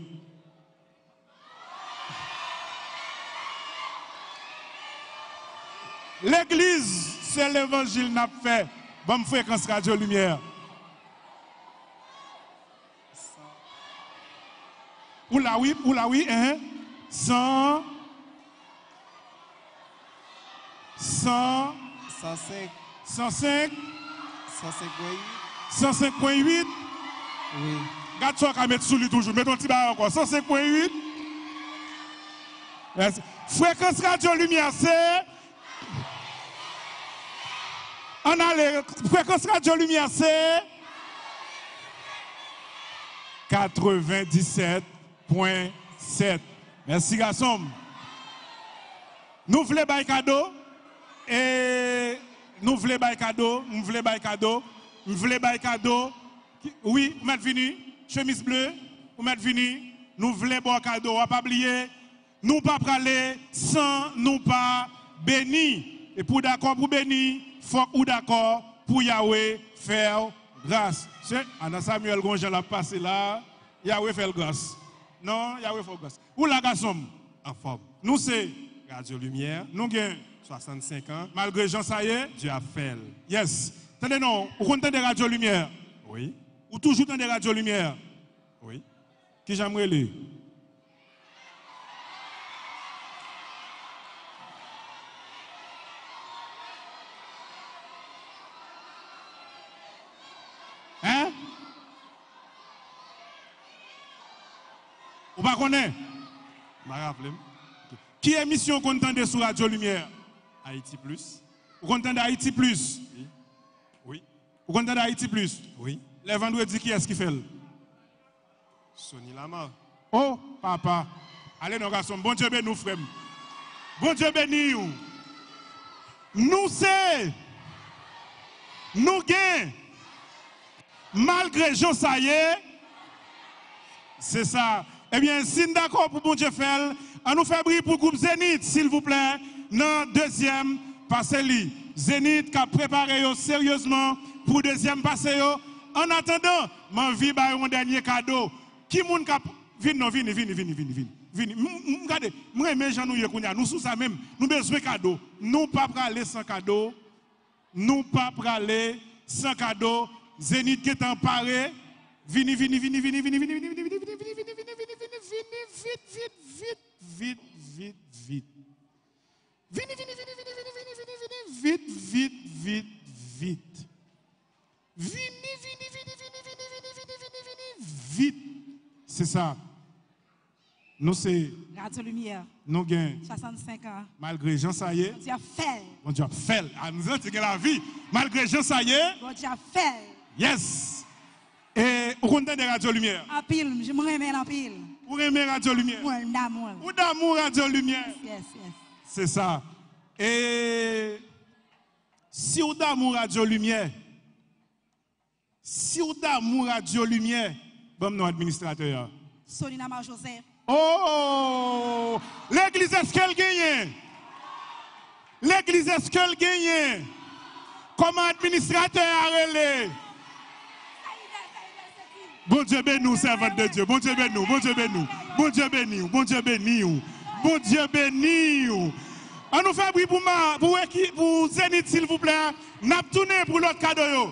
L'église, c'est l'évangile n'a fait. Bonne fréquence Radio Lumière. Oula oui, oula oui, hein? Sans. 100. 105. 105. 105.8. 105.8. Oui. Garde ça qu'à mettre sous lui toujours. Mets ton petit bar encore. 105.8. Merci. Fréquence Radio Lumière, c'est. On a les. Fréquence Radio Lumière, c'est. 97.7. Merci, garçon. Nous voulons bail cadeau. Et nous voulons bail cadeau. Nous voulons bail cadeau. Nous voulons bail cadeau. Oui, vous m'êtes venu. Chemise bleue. Vous m'êtes venu. Nous voulons boire cadeau. On va pas oublier. Nous pas praler sans nous pas béni. Et pour d'accord pour béni, faut ou d'accord pour Yahweh faire grâce. C'est Anna Samuel Gonja l'a passé là. Yahweh fait grâce. Non, Yahweh fait grâce. Où la garçon? En. Nous c'est Radio Lumière. Nous gagnons 65 ans. Malgré Jean Saye. Dieu a fait. Yes. Tenez non, vous comptez des radios lumière? Oui. Ou toujours dans des radios lumière? Oui. Qui j'aimerais lire? Hein? Ou pas rappelle. Qui est mission qu'on sur Radio Lumière? Haïti Plus. Vous comptez d'Haïti Plus? Oui. Oui. Vous comptez d'Haïti Plus? Oui. Les vendredis, qui est-ce qui fait? Sonny Lama. Oh, papa. Allez, nos garçons, bon Dieu béni nous, frère. Bon Dieu béni nous. Nous c'est, nous gagnons, malgré Jean c'est ça. Eh bien, si nous d'accord pour bon Dieu faire, on nous fait briller pour le groupe Zénith, s'il vous plaît, dans deuxième passé. Zénith qui a préparé sérieusement pour deuxième passé. En attendant, m'envie un dernier cadeau. Qui moun kap vini non vini vini vini vini vini. Vini, regardez, moi mes gens nous yekounya, nous sous ça même, nous besoin cadeau. Nous pas aller sans cadeau. Nous pas aller sans cadeau. Zénith qui est emparé. Vini vini vini vini vini vini vini vini vini vini vini vini vini vini vini vite vite vite vite vite vite. Vini, vini, vini, vini, vini, vini, vini, vini vite, vite, vite, vite. Vini, vini, vini, vini, vini, vini, vini, vini, vite. C'est ça. Nous c'est. Radio Lumière. Nous gain. 65 ans. Malgré Jean ça y est. Bon Dieu fait. Bon Dieu fait. À nous c'est la vie. Malgré Jean ça y est. Bon Dieu fait. Yes. Et vous comptez des Radio Lumière. En pile, je me remets en pile. Vous remets Radio Lumière. Oui, d'amour. Ou d'amour Radio Lumière. Yes, yes. C'est ça. Et si vous d'amour Radio Lumière, si vous d'amour Radio Lumière, bon nom administrateur. Solina Mar Joseph. Oh! L'église est-ce qu'elle gagne? L'église est-ce qu'elle gagne? Comment administrateur a Bon Dieu béni, servante de Dieu. Bon Dieu béni, bon Dieu béni. Bon Dieu béni, bon Dieu béni bon Dieu béni. On nous fait bruit pour, pour, pour Zénith, s'il vous plaît. Hein. N'a tourné pour l'autre cadeau.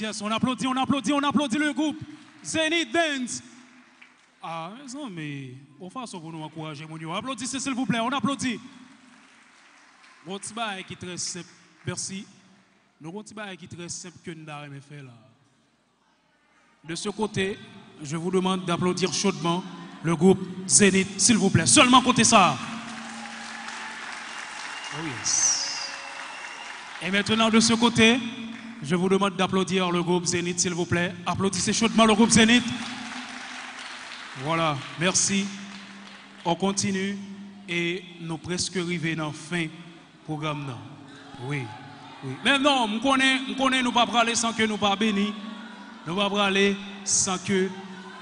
Yes. On applaudit, on applaudit, on applaudit le groupe Zenith Dance. Ah, mais mais on ça pour nous encourager, mon. Applaudissez, s'il vous plaît, on applaudit. Est très simple. Merci. Nous avons est très simple que nous avons fait là. De ce côté, je vous demande d'applaudir chaudement le groupe Zénith, s'il vous plaît. Seulement côté ça. Oh yes. Et maintenant, de ce côté, je vous demande d'applaudir le groupe Zénith, s'il vous plaît. Applaudissez chaudement le groupe Zénith. Voilà, merci. On continue et nous presque arrivés dans la fin programme. là. Oui, oui. Mais non, nous connaissons, nous pas aller sans que nous pas bénis. Nous pas aller sans que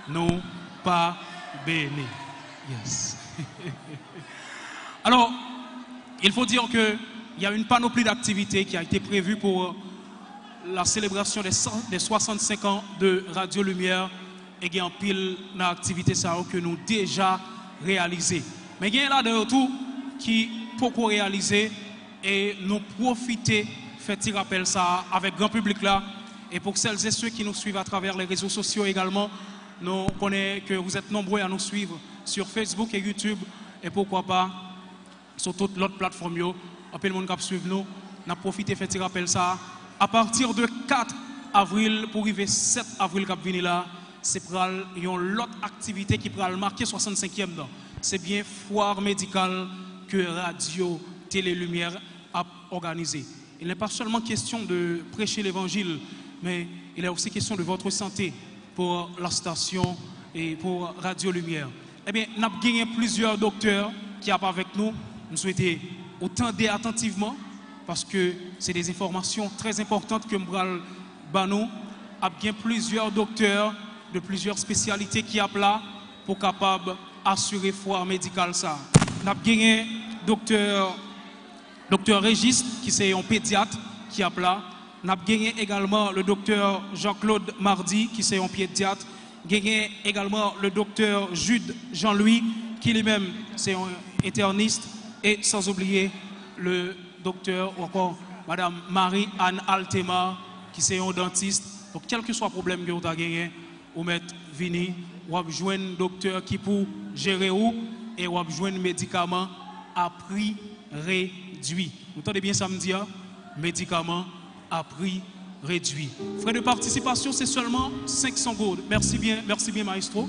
nous pas bénis. Yes. Alors, il faut dire qu'il y a une panoplie d'activités qui a été prévue pour la célébration des, 100 des 65 ans de Radio Lumière et il y un pile d'activités ça que nous déjà réalisées. Mais il y a là de tout qui beaucoup réalisé et nous profiter, petit rappel ça avec grand public là. Et pour celles et ceux qui nous suivent à travers les réseaux sociaux également, nous connaissons que vous êtes nombreux à nous suivre sur Facebook et YouTube et pourquoi pas sur toute l'autre plateforme. Un peu le monde qui suivre nous, nous faire petit rappel ça. À partir de 4 avril pour arriver 7 avril qui venir là, c'est une autre activité qui pourra marquer 65e dans. C'est bien foire médicale que Radio Télé Lumière a organisé. Il n'est pas seulement question de prêcher l'évangile, mais il est aussi question de votre santé pour la station et pour Radio Lumière. Eh bien, nous avons gagné plusieurs docteurs qui sont avec nous. Nous souhaitons autant attentivement parce que c'est des informations très importantes que Mbral Banou a bien plusieurs docteurs de plusieurs spécialités qui sont là pour capable assurer foire médicale ça. Nous avons gagné docteur docteur Régis qui c'est un pédiatre qui est là. Nous avons gagné également le docteur Jean-Claude Mardi qui c'est un pédiatre. Gagné également le docteur Jude Jean-Louis qui lui-même c'est un interniste et sans oublier le docteur ou encore Madame Marie-Anne Altema, qui c'est un dentiste. Donc, quel que soit le problème que vous avez vous mettez vini, vous avez un docteur qui pour gérer ou et vous avez un médicament à prix réduit. Vous entendez bien ça me dire Médicament à prix réduit. Frais de participation, c'est seulement 500 gouttes. Merci bien, merci bien, maestro.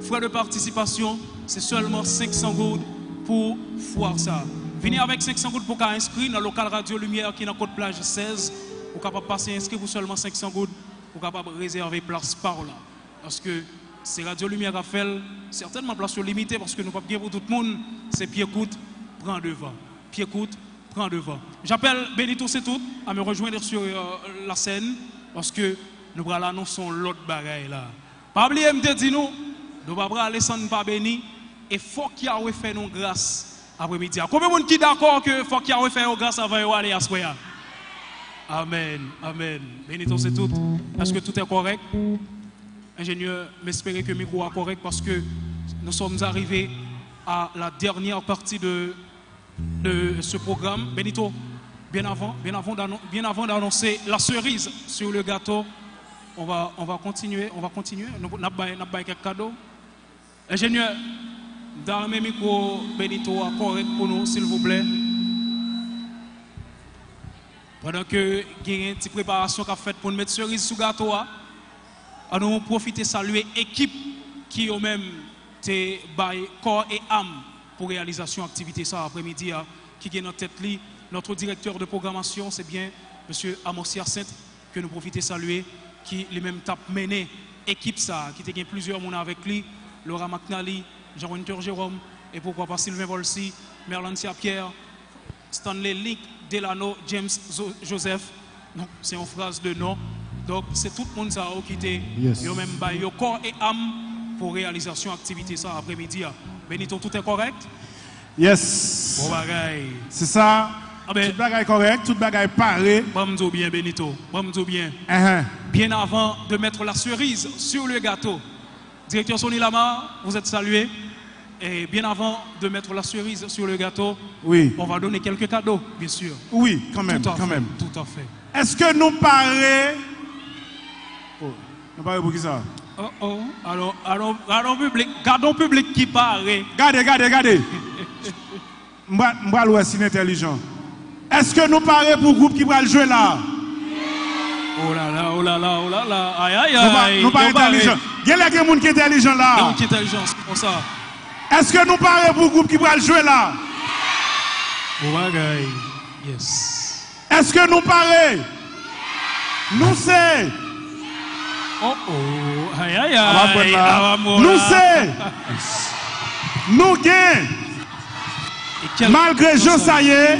Frais de participation, c'est seulement 500 gouttes pour voir ça. Venez avec 500 gouttes pour inscrire dans le local Radio Lumière qui est dans Côte Plage 16. Vous capable passer inscrire pour seulement 500 gouttes pour capable réserver place par là. Parce que c'est Radio Lumière à faire, certainement place limitée parce que nous ne pouvons pas pour tout le monde. C'est pied coûte, prends devant. Pied coûte, prends devant. J'appelle Benito c'est tout à me rejoindre sur euh, la scène parce que nous allons annoncer l'autre bagaille là. Pas oublier, me dit nous, nous allons aller sans pas béni et faut qu'il y ait fait nous grâce après-midi. Combien de monde qui d'accord que faut qu'il y ait nous grâce avant d'aller à ce Amen, amen. Benito c'est tout. Est-ce que tout est correct? Ingénieur, m'espérer que le micro est correct parce que nous sommes arrivés à la dernière partie de, de ce programme. Benito, bien avant, bien avant, bien avant d'annoncer la cerise sur le gâteau, on va, on va continuer, on va continuer. Nous avons quelques cadeaux. Ingénieur, le micro, Benito correct pour nous, s'il vous plaît. Pendant que il y a une petite préparation qu'a faite pour nous mettre cerise sous gâteau, hein, nous profiter saluer l'équipe qui eux même bail corps et âme pour réalisation activité ça après-midi hein, qui est dans tête notre directeur de programmation c'est bien monsieur Amos Hyacinthe que nous profiter saluer qui lui-même tape mené. Équipe ça qui était plusieurs monde avec lui. Laura McNally Jean-Winter Jérôme et pourquoi pas Sylvain Volsi Merlancia Pierre Stanley Link Delano James Joseph Donc, c'est une phrase de nom. Donc, c'est tout le monde ça qui était Yes. même bail corps et âme pour réalisation activité ça après-midi. ah. Benito, tout est correct? Yes. Bon bagaille. C'est ça. Ah ben, Tout bagay correct, tout bagay paré. Bon me bien, Benito. Bon me bien. Uh-huh. Bien avant de mettre la cerise sur le gâteau. Directeur Sonny Lamar, vous êtes salué. Et bien avant de mettre la cerise sur le gâteau, Oui. on va donner quelques cadeaux, bien sûr. Oui, quand même, Tout à quand fait, même. Tout à fait. Est-ce que nous paré Oh, nous paré pour qui ça? Oh oh, alors, alors, alors public, gardons public qui paraît. Regardez, regardez, regardez. M'bral ouais, c'est intelligent. Est-ce que nous paré pour groupe qui va le jouer là? Oh là là, oh là là, oh là là, aïe aïe aïe. Nous pas Yo, pareil. intelligent. Il y a des gens qui sont intelligents là. Qui intelligence, comme ça. Est-ce que nous paré pour groupe qui va le jouer là? Oh bagaille. Yes. Est-ce que nous paré Nous c'est. Oh oh, aïe aïe Ah, bah, aïe. ah, bah, bon, Nous c'est. Nous gagnons. Malgré Jean ça y est.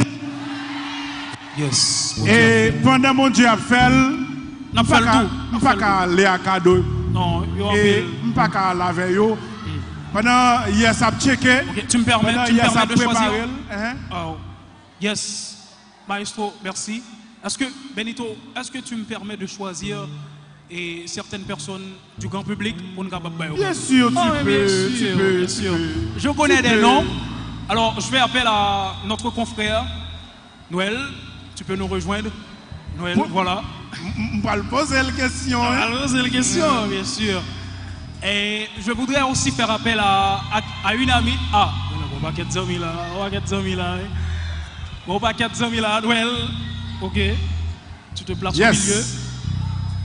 Yes. Et pendant mon Dieu a fait, je pas qu'à aller à cadeau. Non, Et je pas qu'à laver yo. Pendant hier ça a checké. Tu me permets, tu me permets de choisir. hein? Oh, yes, maestro, merci. Est-ce que, Benito, est-ce que tu me permets de choisir et certaines personnes du grand public pour nous Bien sûr, tu oui, peux, bien tu sûr, peux, bien tu sûr. peux. Je connais des peux. noms. Alors, je fais appel à notre confrère, Noël. Tu peux nous rejoindre? Noël, voilà. On va le poser la question. hein? Alors, c'est la question, bien sûr. Et je voudrais aussi faire appel à, à, à une amie. Ah, bon, paquet de 000 là, on paquet de 000 là. hein. Bon, paquet de 000 là, Noël. Ok. Tu te places au milieu. Yes.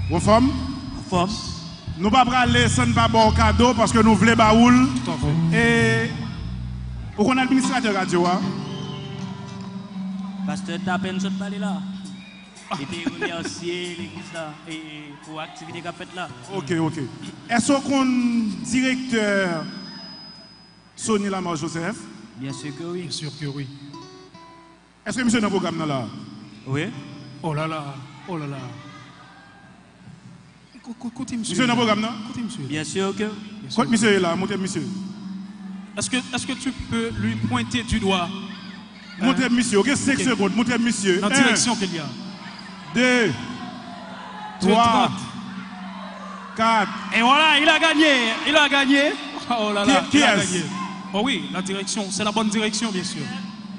Bon femme. Femme. Nous pas aller sans pas bon cadeau parce que nous voulons baoul. Tout à fait. Et on a administrateur radio. hein? Pasteur Tapen, je te parle là. Et puis remercier l'église là et pour l'activité qu'a faite là. Ok, ok. Est-ce qu'on directeur Sonny Lamar Joseph? Bien sûr que oui. Bien sûr que oui. Est-ce que monsieur est dans le programme là Oui. Oh là là, oh là là. Écoutez, monsieur. Monsieur dans le programme là? Écoutez, monsieur. Bien sûr que. Quand monsieur est là, montez monsieur. Est-ce que, est que tu peux lui pointer du doigt? Montez monsieur, ok, 5 Ok. secondes, montez monsieur. Dans la direction qu'il y a. deux, Deux, trois, trente. quatre. Et voilà, il a gagné. Il a gagné. Oh là là, Qui- qui il a gagné. Oh oui, la direction, c'est la bonne direction, bien sûr.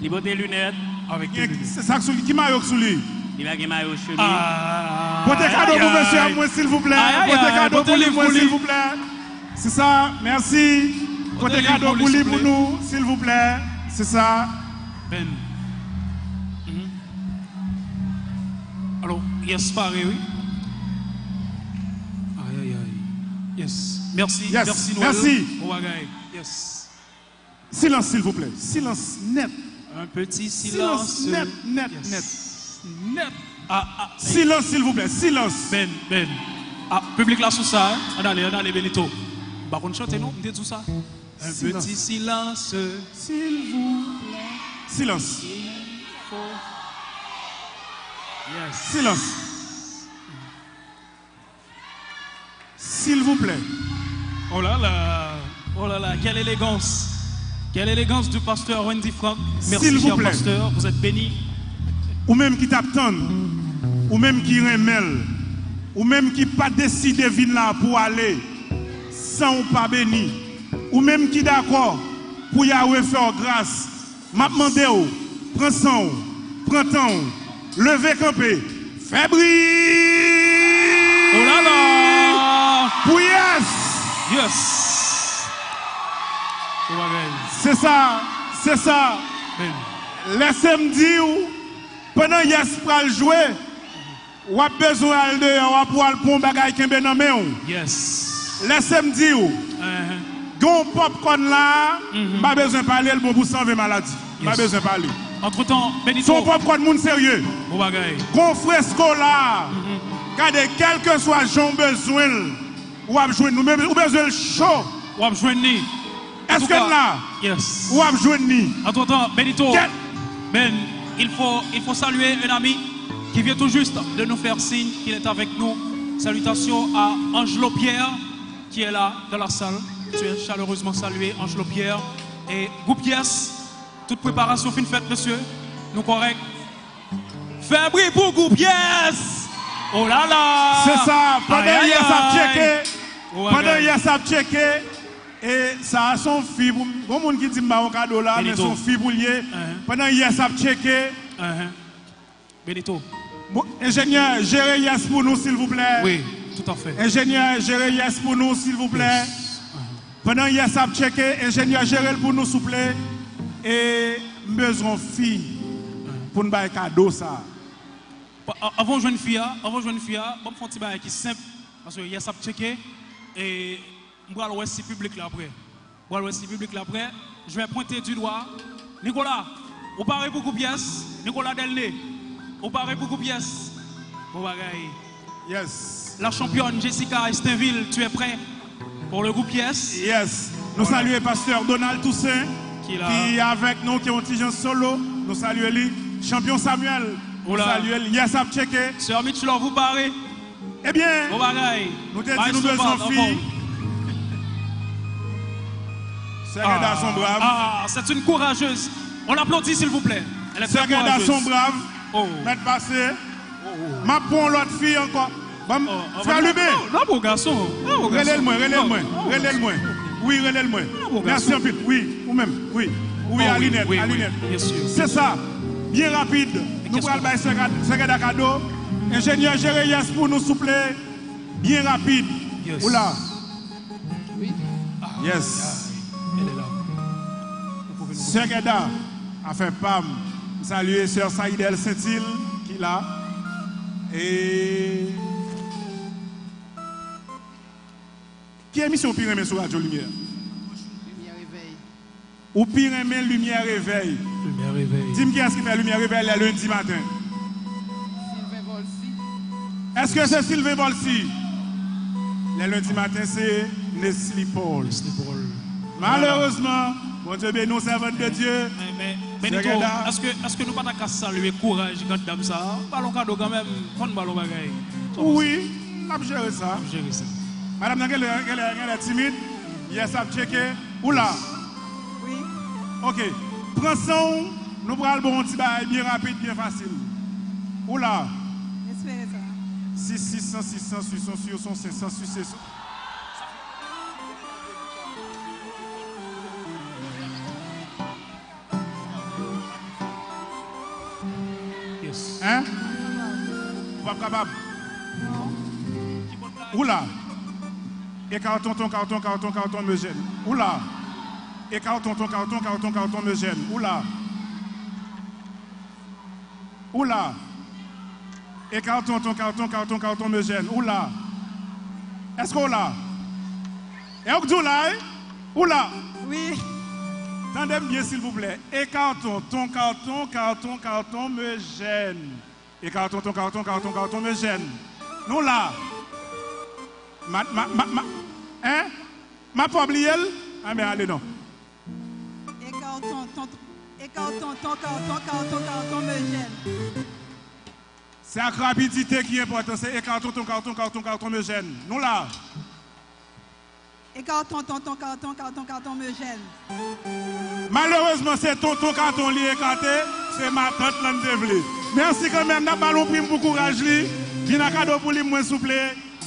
Il a des lunettes. Avec des lunettes. C'est ça que qui m'a sous lui? Il a des maillots chemise. Ah, Portez cadeau pour monsieur à moi, s'il vous plaît. Portez cadeau pour lui, moi, lui. s'il vous plaît. C'est ça, merci. Portez cadeau pour lui, pour lui, nous, s'il vous plaît. C'est ça. Ben. Mhm. Alors, yes, pareil, oui? Aïe, aïe, aïe. Yes. Merci, Yes, merci, Noël. merci. Yes. Silence, s'il vous plaît. Silence net. Un petit silence. Silence net, net, Yes. net. Net. Ah, ah. Silence, s'il vous plaît. Silence. Ben, ben. Ah, public là sous ça, hein? Allez, allez, Benito. Par contre, chantez nous, dites tout ça? Un Silence. petit silence. S'il vous plaît. Silence. Yes. Silence. S'il vous plaît. Oh là là, oh là là, quelle élégance. Quelle élégance du pasteur Wendy Frank. Merci, S'il vous cher plaît. pasteur, vous êtes béni. Ou même qui t'attend. Ou même qui remèle. Ou même qui pas décidé de venir là pour aller. Sans ou pas béni. Ou même qui d'accord pour Yahweh faire grâce. map mande ou, pren san ou, pren tan ou, leve kampe, febri! Oh la la! Pouyes! Yes! Se sa, se sa, lese mdi ou, penan yes pral jwe, wap bezou al de, wap wal pon bagay kenbe nanme ou. Yes! Lese mdi ou, uh -huh. Gon popcorn là, pas besoin de parler, le bon pour 120 maladies. Pas besoin de parler. Entre temps, Benito. Son popcorn, moun sérieux. Gon fresco là, Regardez, quel que soit Jean besoin, ou a besoin nous ou besoin chaud. Ou a besoin ni. Est-ce que là, Yes. ou a besoin ni. Entre temps, Benito. Ben, il faut, il faut saluer un ami. qui vient tout juste de nous faire signe qu'il est avec nous. Salutations à Angelo Pierre qui est là dans la salle. Tu es chaleureusement salué, Angelo Pierre. Et Goupiès, toute préparation fin faite, monsieur. Nous correct. Fais bruit pour Goupiès! Oh là là! C'est ça, pendant ça a checké, pendant ça a checké, et ça a son fille, bon monde qui dit m'a un cadeau là, mais Benito. son fille pour lier. Uh-huh. Pendant ça a checké. Benito. Bon, ingénieur, gérez yes pour nous s'il vous plaît. Oui, tout à fait. Ingénieur, gérez yes pour nous s'il vous plaît. Pendant hier ça a checké, ingénieur, gérez pour nous. Et besoin fille pour nous faire cadeau ça. Avant de jouer une fille, hein, avant de jouer une fille, hein, bon, faut un qui est simple. Parce que hier, ça a checké. Et je vais aller si public là après. Aller si public là après. Je vais pointer du doigt. Nicolas, vous parlez beaucoup de pièces. Nicolas Delné, vous parlez beaucoup de pièces. Bon bagaille. Yes. La championne Jessica Estinville, tu es prêt? Pour le groupe pièces? Yes. Nous saluons pasteur Donald Toussaint Qui là? qui est avec nous, qui est un petit jeune solo. Nous saluons lui. Champion Samuel. Nous saluons. Yes, a checké. Sœur Mitchell, vous parlez? Eh bien, Bon nous te dit nous besoin filles. C'est un garçon brave. Ah, c'est une courageuse. On l'applaudit, s'il vous plaît. Elle est très courageuse. garçon brave. Oh. Mettre passé. Ma pour l'autre fille encore. Ah, frère Lubé. Non, bon garçon. Relève-moi, relève-moi, relève-moi. Oui, relève-moi. Merci un peu. Oui, ou même. Oui. Oui, Oh, à oui, à bien sûr. C'est ça. Bien rapide. Nous prenons le secret cadeau. Ingénieur Jéréas pour nous, plaît. Bien rapide. Yes. Oula. Oui. Yes. Elle est là. A fait PAM. Saluer Sœur Saïdel Saint-Il qui est là. Et. Qui est mission Pire Aimé sur Radio Lumière? Lumière éveil. Ou Pire Aimé Lumière Réveil Lumière réveil. Dis-moi qui est-ce qui fait Lumière Réveil le lundi matin? Sylvain Volsi. Est-ce que c'est Sylvain Bolsi? Le lundi matin, c'est Nestlé Paul. Malheureusement, mon Dieu béni, nous servants de Dieu. Benito, Geda, est-ce que, est-ce que nous pas qu'à saluer courage quand dame ça? Ballon cadeau quand même. Fon ballon bagaille. Oui, on a géré ça. Gérer ça. Madame, elle est, elle est- elle est timide. Yes, a checké. Oula. Oui. Ok. Prends son. Nous prenons le bon petit bail bien rapide, bien facile. Oula. Espérez ça. 6, 600, 600, 600, 600, 500, 600. Yes. Hein? Pas capable? Oula. Et carton, ton carton, carton, carton me gêne. Oula. Et carton, ton carton, carton, carton me gêne. Oula. Oula. Et carton, ton carton, carton, carton me gêne. Oula. Est-ce qu'on l'a? Et on là, hein? Oula. Oui. Tendez bien s'il vous plaît. Et carton, ton carton, carton, carton me gêne. Et carton, ton carton, carton, carton me gêne. Nous là. Ma, ma, ma, ma, hein? Ma pas oublié elle? Ah mais allez non. Et carton, ton, et ton carton, carton, carton me gêne. C'est la rapidité qui est importante. C'est et carton, ton carton, carton, carton me gêne. Nous là. Et carton, ton, ton carton, carton, carton me gêne. Malheureusement, c'est ton, ton carton li écarté. C'est ma tante l'Andevli. Merci quand même. N'a pas prime pour courage li. Viens à cadeau pour lui, moins souple.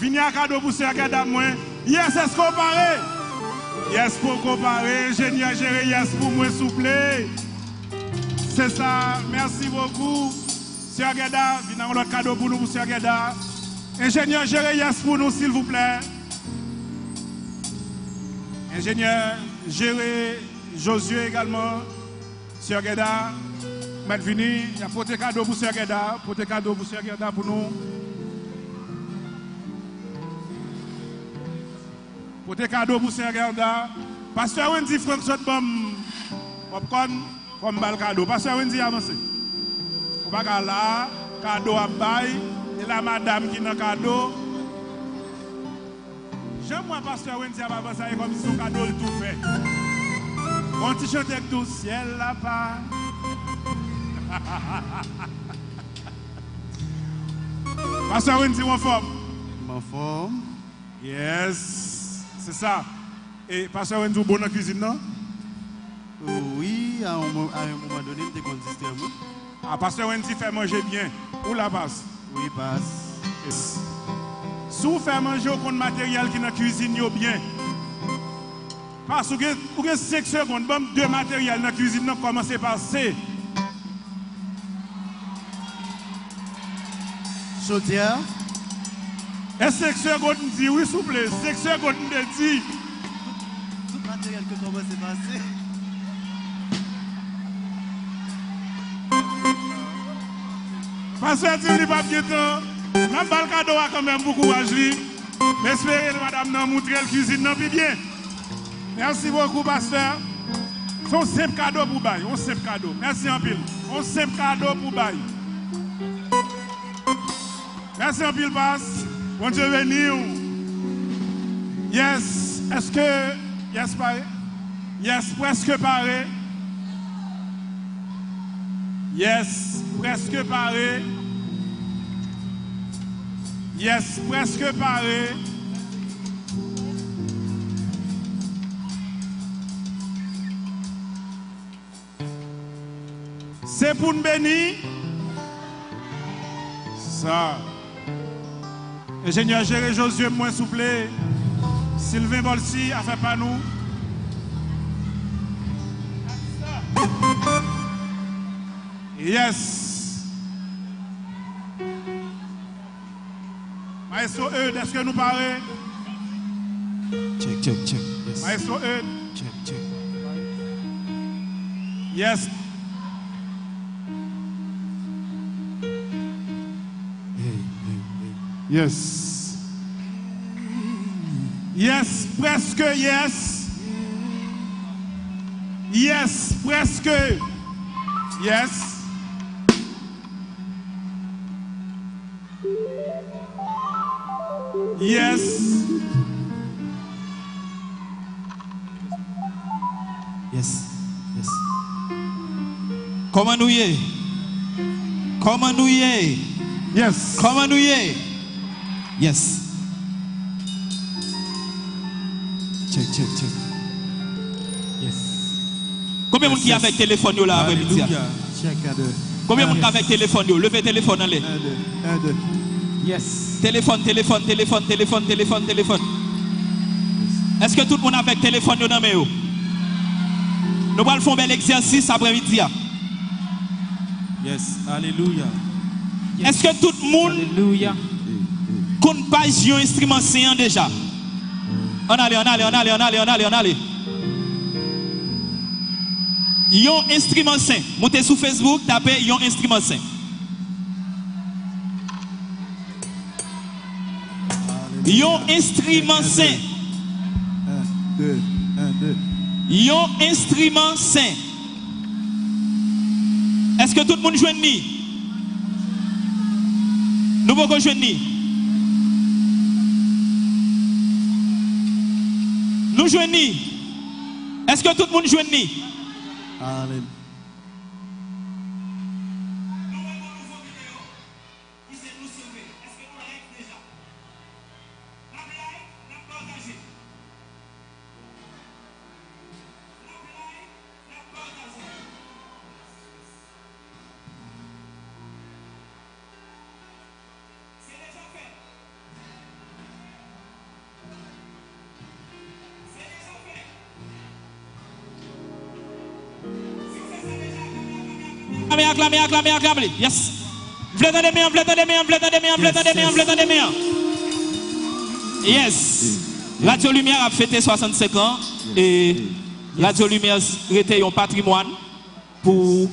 Viens à cadeau pour ce cadeau moins. Yes, est-ce comparé? Yes, pour comparer. Ingénieur géré, yes, pour moins souple. C'est ça. Merci beaucoup. Sœur Gueda, viens à l'autre cadeau pour nous, pour Gueda. Ingénieur géré, yes, pour nous, s'il vous plaît. Ingénieur Géré, Josué également, Sœur Gueda, Malvini, il y a porté cadeau pour Sœur Gueda, porté cadeau pour pour nous. Pote kado pou se gerda. Pastor Wendy Frank sot bom popcorn kom bal kado. Pastor Wendy avanse. Ou baka la, kado ap bay, e la madame ki nan kado. Jèm mwen Pastor Wendy ap avanse aye kom si sou kado l tou fe. Kon ti chote k tou siel la pa. Pastor Wendy wan fom. Wan fom. Yes. C'est ça. Et Pasteur Wendy, bon dans la cuisine, non? Oui, à un, moment donné, je suis. Ah, Pasteur Wendy fait manger bien. Où la passe Oui, passe. Yes. Si vous faites manger au compte matériel qui est dans la cuisine, yo bien. Parce que vous avez 5 secondes, bon, deux matériels dans la cuisine, non, commencez par C. Chaudière. Et 5 secondes, dit oui, s'il vous plaît. 5 secondes, dit. Tout matériel que à passer. Parce que dit li pas bien temps. Même pas le cadeau a quand même beaucoup courage espérez madame nan montrer la cuisine pi bien. Merci beaucoup pasteur. C'est un simple cadeau pour bail, un simple cadeau. Merci en pile. Un simple cadeau pour bail. Merci en pile passe. Bon Dieu béni. ou. Yes, est-ce que yes pareil? Yes, presque pareil. Yes, presque pareil. Yes, presque pareil. C'est pour nous bénir. Ça. Ingénieur Géré Josué, moins souple. Sylvain Bolsi, a fait pas nous. Yes. Maestro Eudes, est-ce que nous parlons? Check, check, check. Yes. Maestro Eudes. Check, check. Yes. Yes. Yes, presque yes. Yes, presque. Yes. Yes. Yes. Yes. Comment nous y est? Comment nous y est? Yes. Comment nous y est? Yes. Check, check, check. Yes. Combien de monde qui a avec téléphone là après midi? Alléluia. Check deux. Combien de monde qui a avec téléphone yo? Levez téléphone en l'air. Un, deux. Un, deux. Yes. Téléphone, téléphone, téléphone, téléphone, téléphone, téléphone. Est-ce que tout le monde a avec téléphone yo dans mes? Nous allons faire un bel exercice après-midi. ah. Yes. Alléluia. Est-ce que tout le monde Alléluia. Compte pas un instrument séant déjà? On allait, on allait, on allait, on allait, on allait, on allait. Yon instrument saint. Montez sur Facebook, tapez yon instrument saint. Yon instrument saint. Yon instrument saint. Est-ce que tout le monde joue ni? Nous pouvons jouer ni? Nous jouons ni? Est-ce que tout le monde joue ni? Alléluia. Acclamez, acclamez, acclamez, acclamez. Yes. Vle tande men, vle tande men, vle tande men, vle tande men, vle tande men. Yes. Radio Lumière a fêté 65 ans et Radio Lumière était un patrimoine pour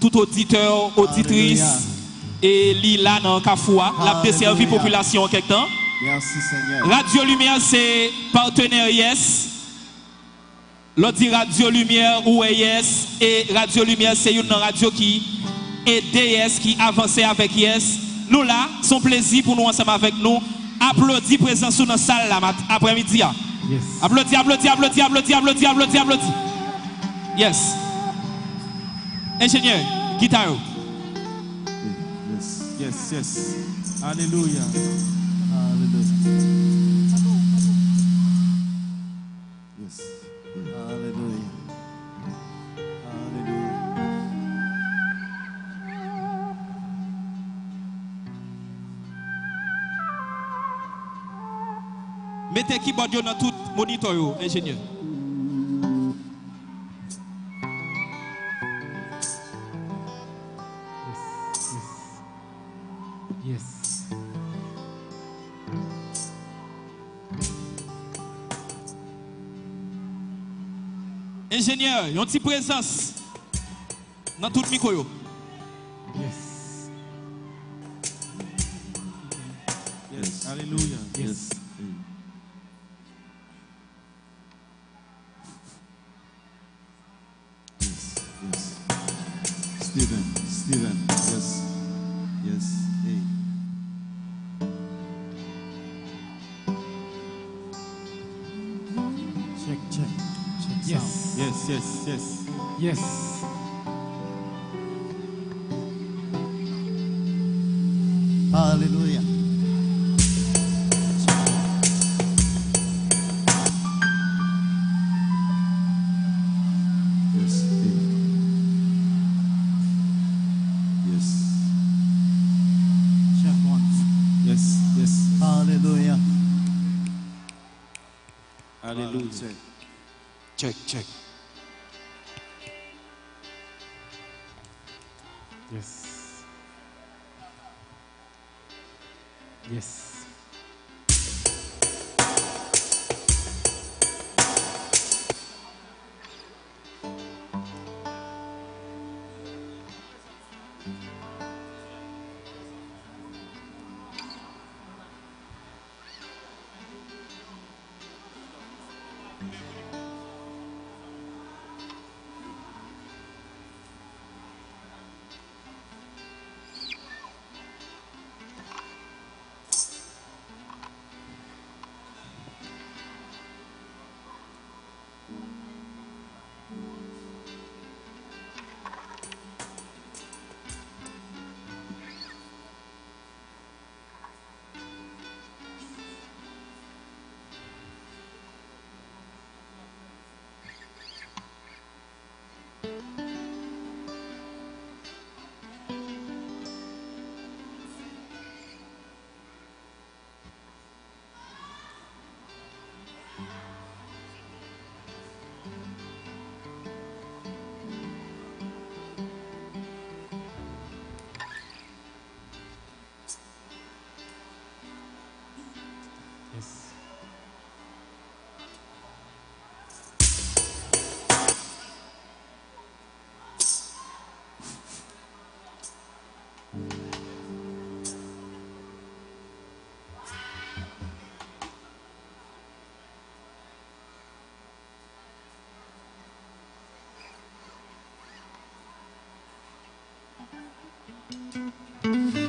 tout auditeur, auditrice et li là dans Kafoua, l'a desservi population en quelque temps. Merci Seigneur. Radio Lumière, c'est partenaire Yes. L'autre dit Radio Lumière ou Yes. Et Radio Lumière, c'est une radio qui aide Yes, qui avance avec Yes. Nous là, son plaisir pour nous ensemble avec nous. Applaudis présent sur notre salle là, mat- après-midi. ah. Applaudis, applaudis, applaudis, applaudis, applaudis, applaudis, applaudis. Yes. Ingénieur, guitare. Yes, yes, yes. Alléluia. Yes. Mettez keyboard dans tout moniteur ingénieur. Ingénieur, yon petite présence dans tout micro yo. Yes. Yes. Alléluia. Yes. Yes. Hallelujah. Yes. Hey. Yes. Check once. Yes. Yes. Hallelujah. Alléluia. Check, check. Yes. Yes. うん。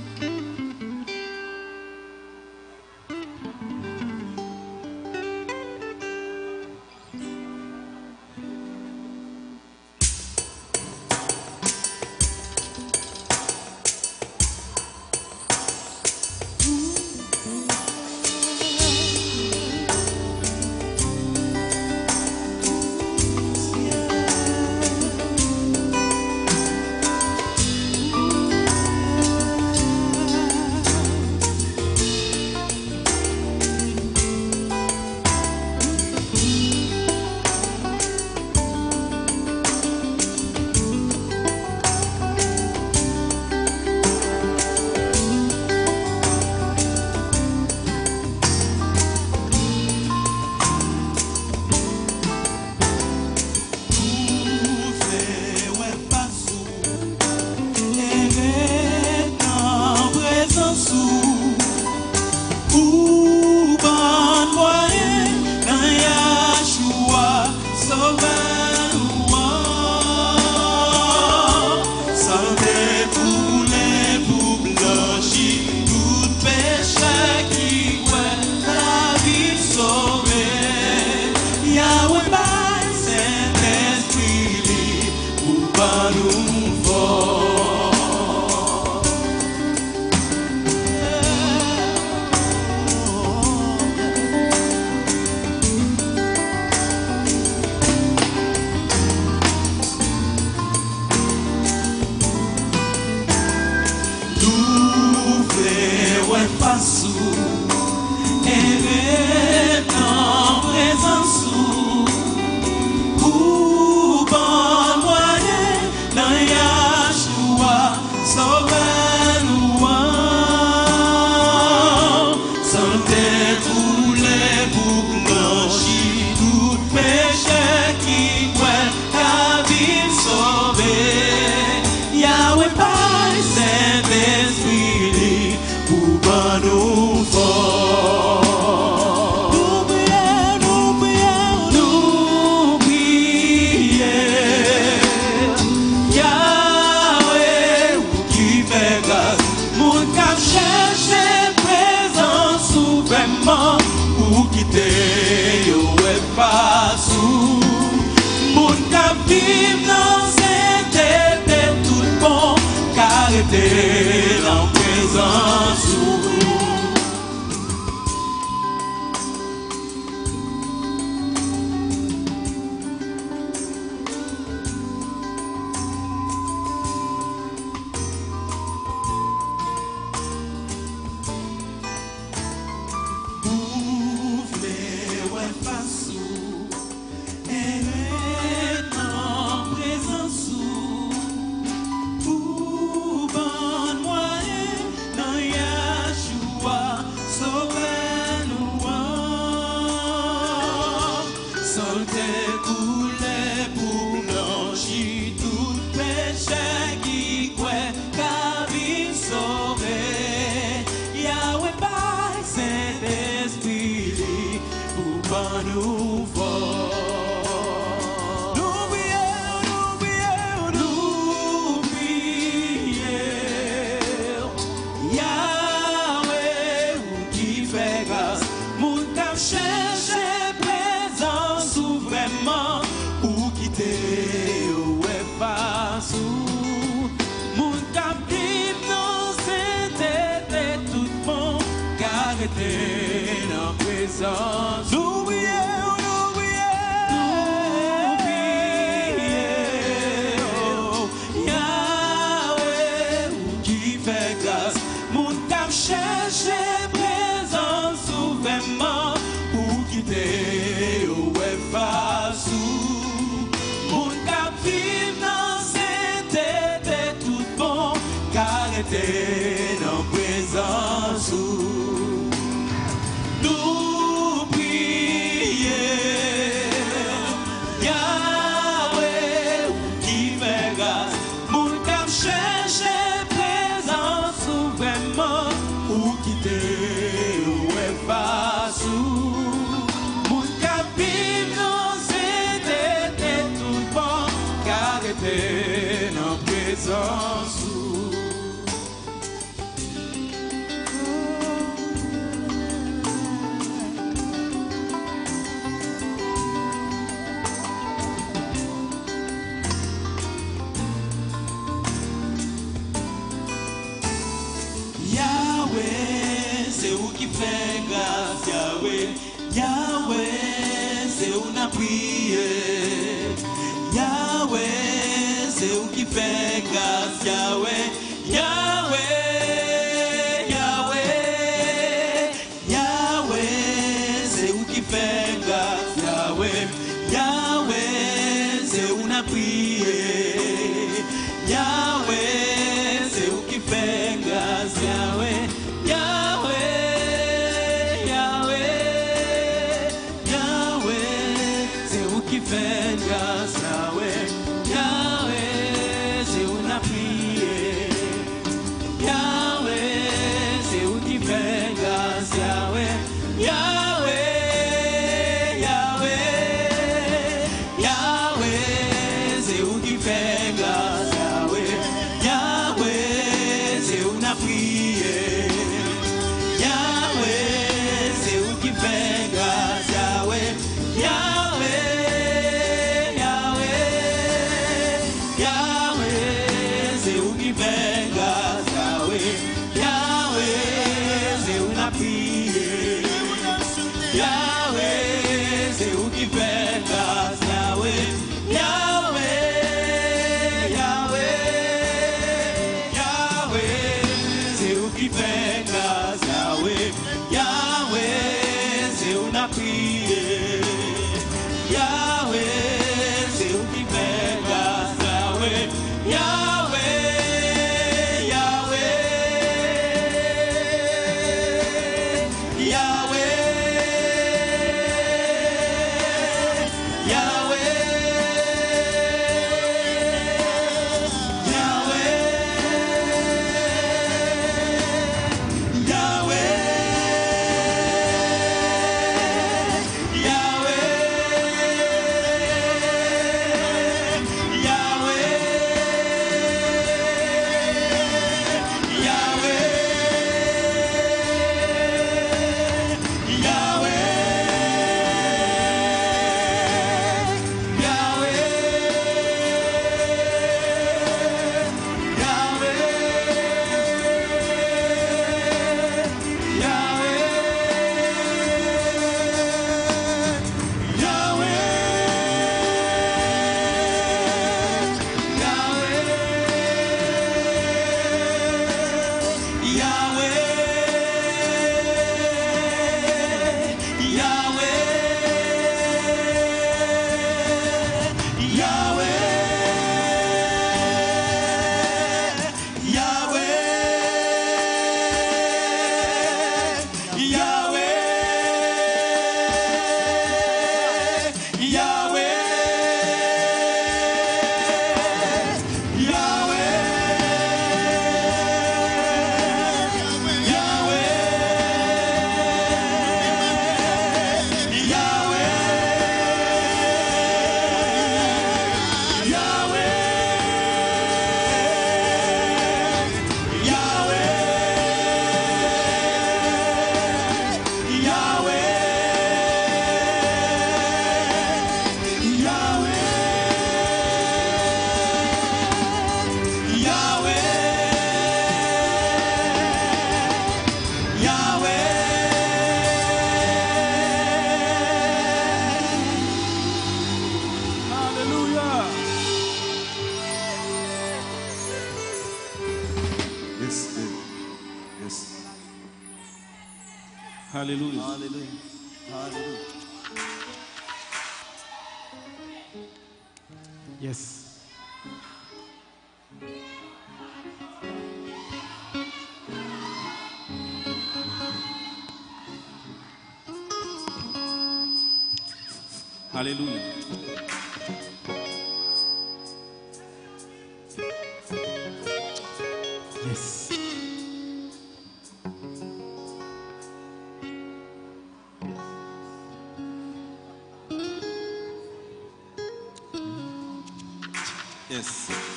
Yes.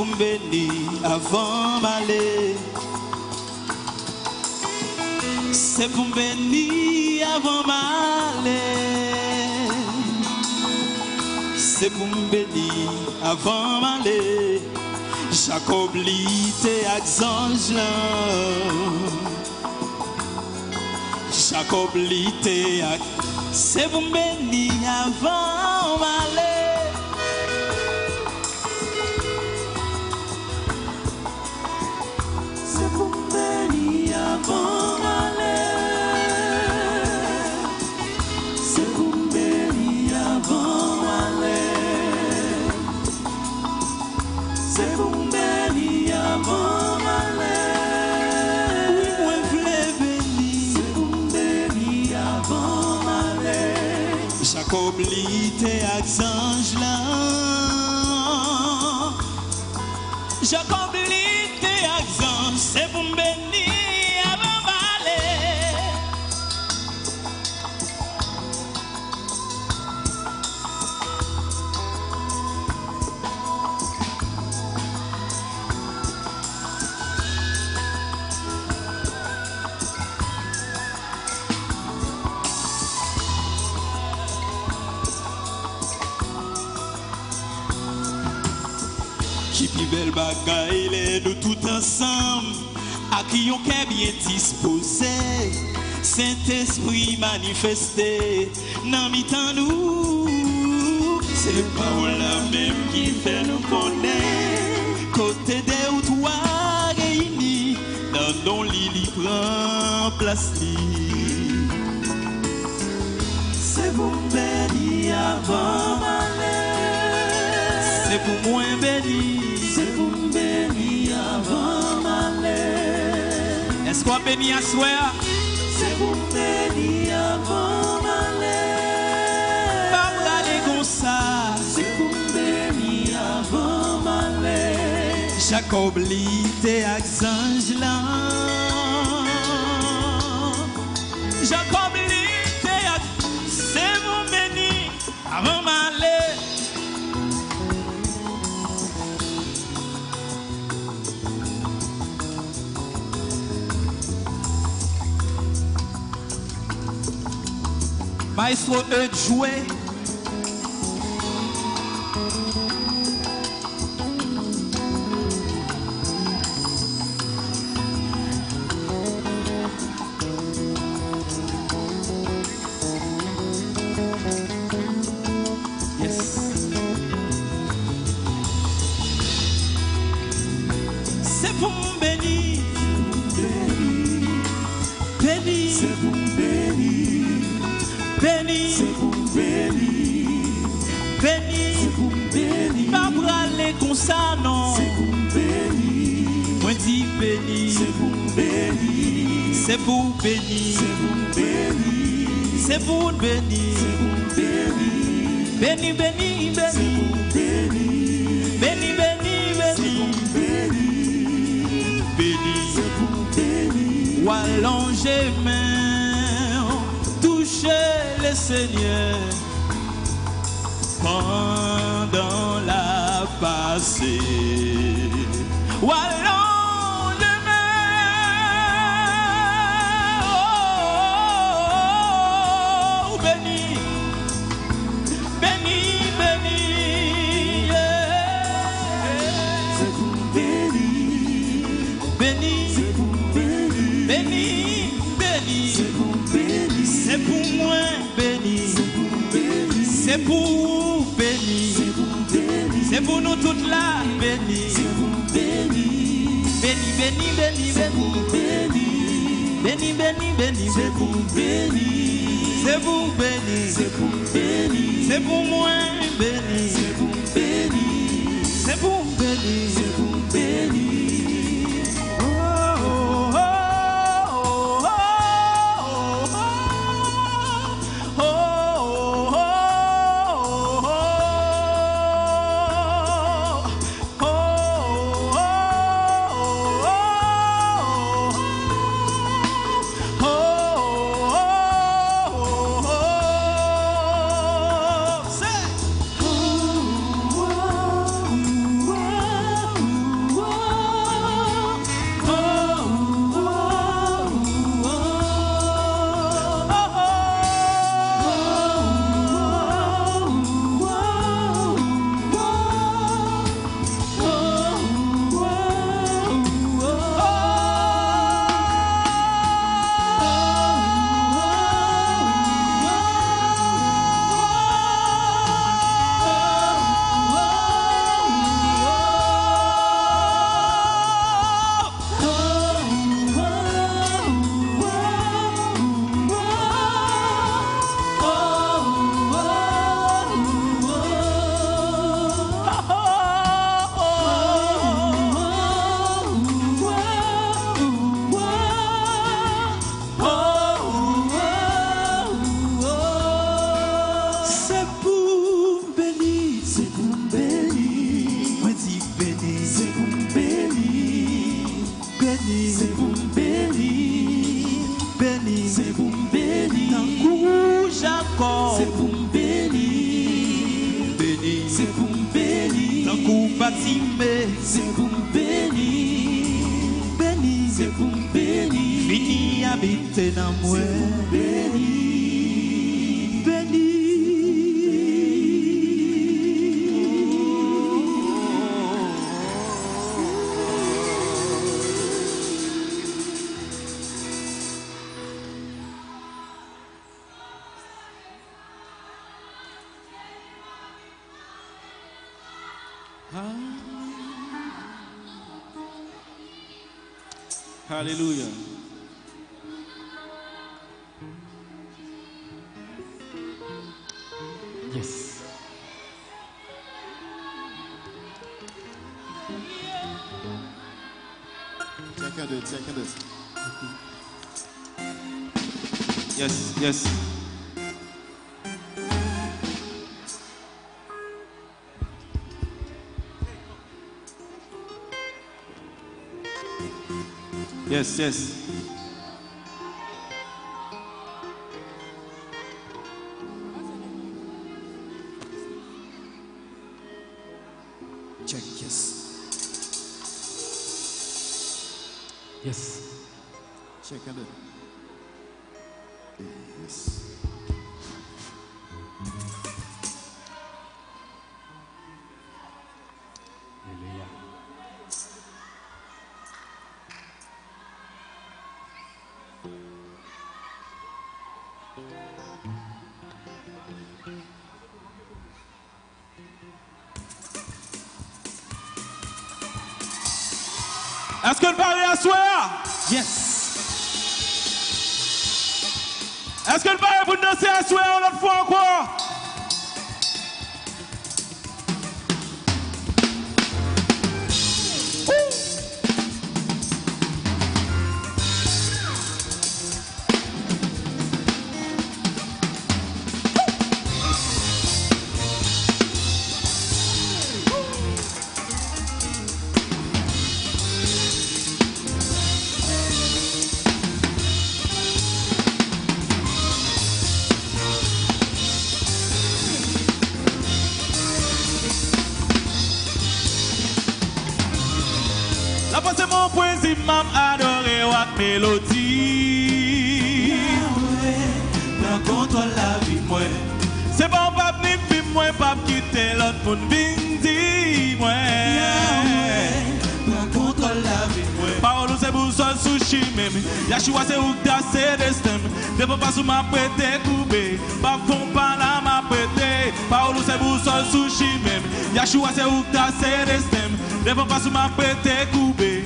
vous me bénir avant m'aller. C'est pour me avant m'aller. C'est pour me bénir avant m'aller. Jacob l'ité ange Jacob l'ité C'est pour me ensemble, à qui on est bien disposé, Saint-Esprit manifesté, nan mi tan nou. Se pa ou la mèm ki fè nou konè, kote de ou twa reyni, nan don li li pran plasti. Se pou mbeni avan manè, se pou mwen beni, Sois béni à soi. C'est pour avant malheur. Pas. C'est pour avant. Jacob. Mas foi eu jouer béni. Alléluia. Yes. Check un deux, check un deux. Yes, yes. Yes, pari pour quitter l'autre monde, vin dit moi. Prends contrôle la vie, moi. Parole c'est pour ça sushi même. Yashua c'est où t'as c'est destin. De pas sous ma prêté coupé. Pas fond pas la ma prêté. Parole c'est pour ça sushi même. Yashua c'est où t'as c'est destin. De pas sous ma prêté coupé.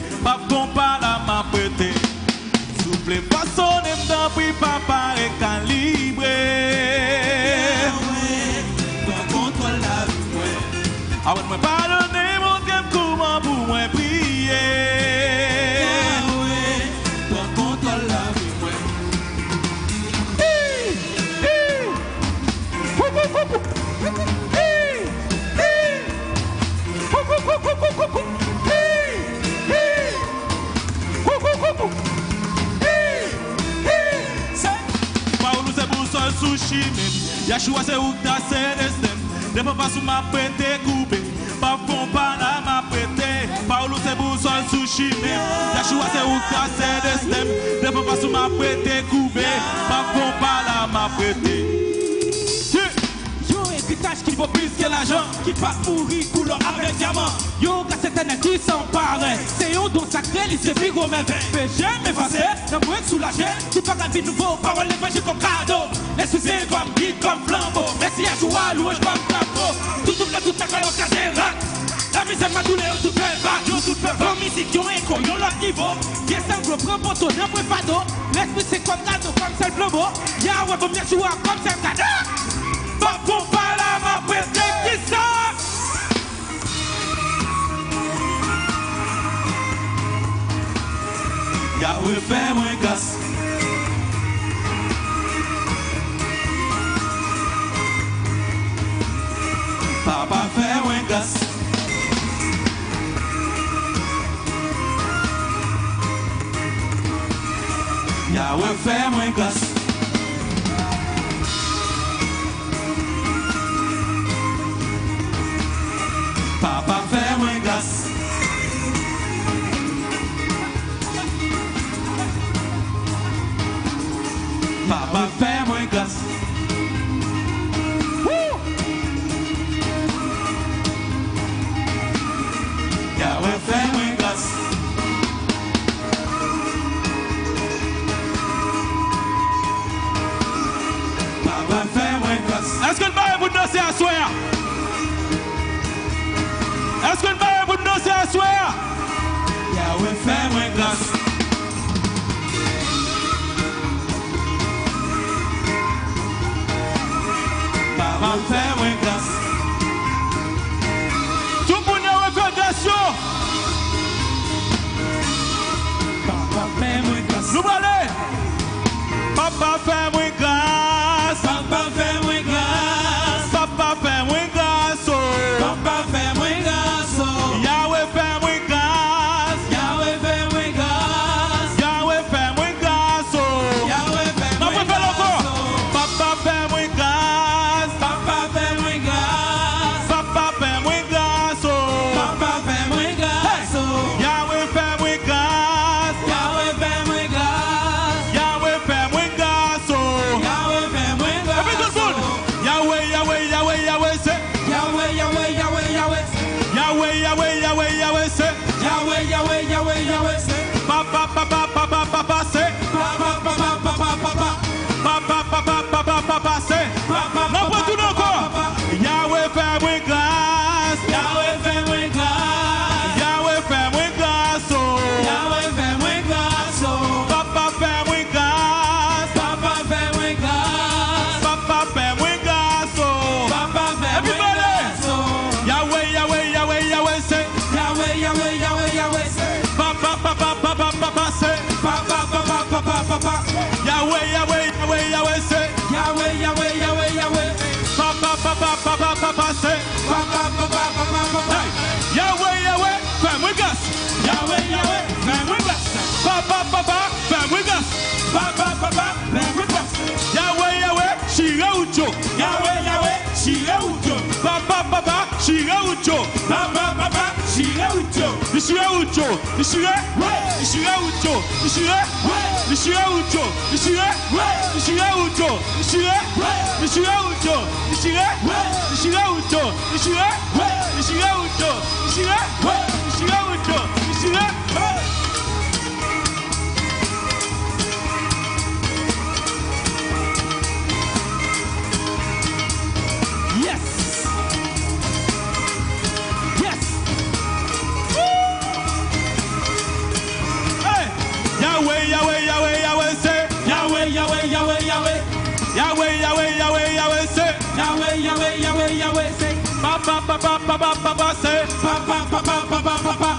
Même. Yashua c'est où t'as c'est destin. De pas sous ma prêté coupé. Pas fond pas la ma prêté. Paulo c'est pour ça sushi même. Yashua c'est où t'as c'est destin. De pas sous ma prêté coupé. Pas fond pas la ma héritage qui vaut plus que l'argent, qui passe pourri, couleur avec diamant. Yo, gars, c'est un qui s'empare. C'est un don sacré, il se fait gros même. Péché, m'effacer, d'un moins soulagé. Tu pas la vie nouveau, parole l'évangile comme cadeau. Les soucis comme guide, comme flambeau. Merci à joie, louange comme tableau. Tout double, tout à racks. La misère m'a doulé, tout fait bac, yo tout fait bac. musique, yo écho, yo leur niveau. Yes, un gros prend poteau, d'un point fado. L'esprit c'est comme comme c'est le flambeau. Bien comme c'est le. Pas pour la ma prêté qui ça. Yahweh Papa Fairwind Gus. Yeah, we're Fairwind class. ba ba ba ba ba ba ba say ba ba ba ba ba ba ba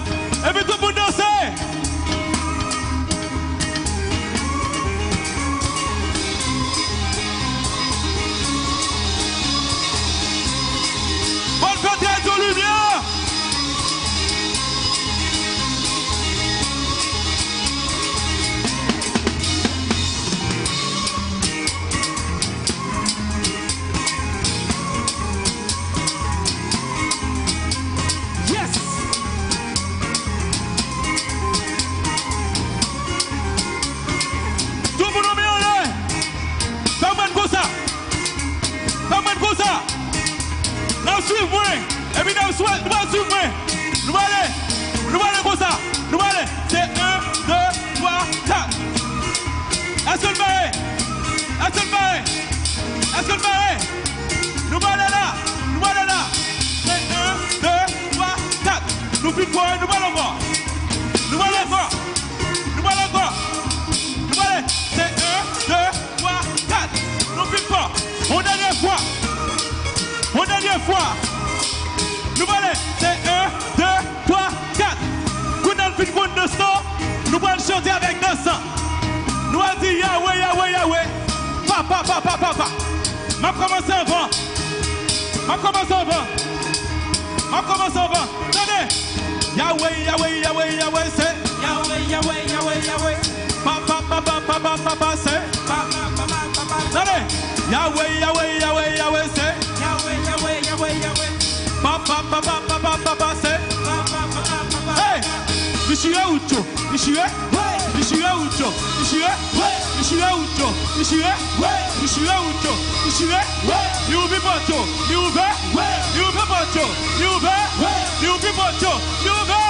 commencer en bas. On commence en bas. On commence en bas. Tenez. Yahweh, Yahweh, Yahweh, Yahweh, c'est. Yahweh, Yahweh, Yahweh, Yahweh. Papa, papa, papa, papa, c'est. Papa, papa, papa. Tenez. Yahweh, Yahweh, Yahweh, Yahweh, c'est. Yahweh, Yahweh, Yahweh, Yahweh. Papa, papa, papa, papa, c'est. Papa, papa, papa. Hey! Mishiye Ucho. Mishiye. Mishiye Ucho. Mishiye. Ishiwe uto, Ishiwe, Ishiwe uto, Ishiwe, Niubi boto, Niube, Niube you be Niubi you be.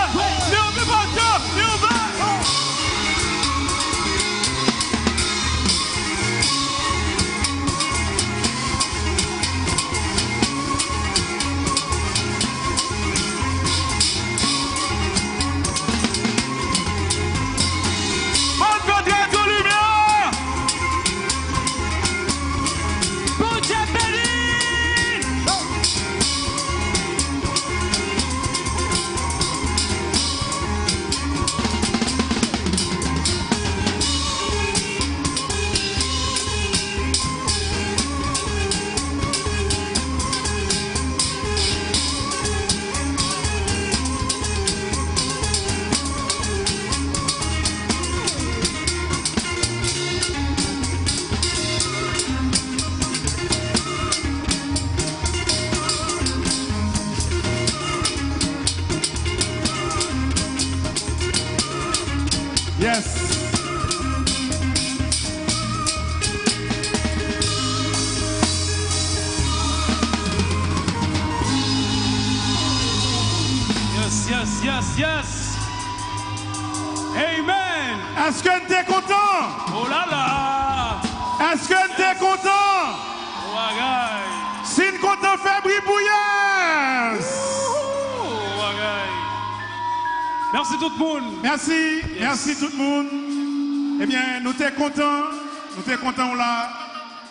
Là.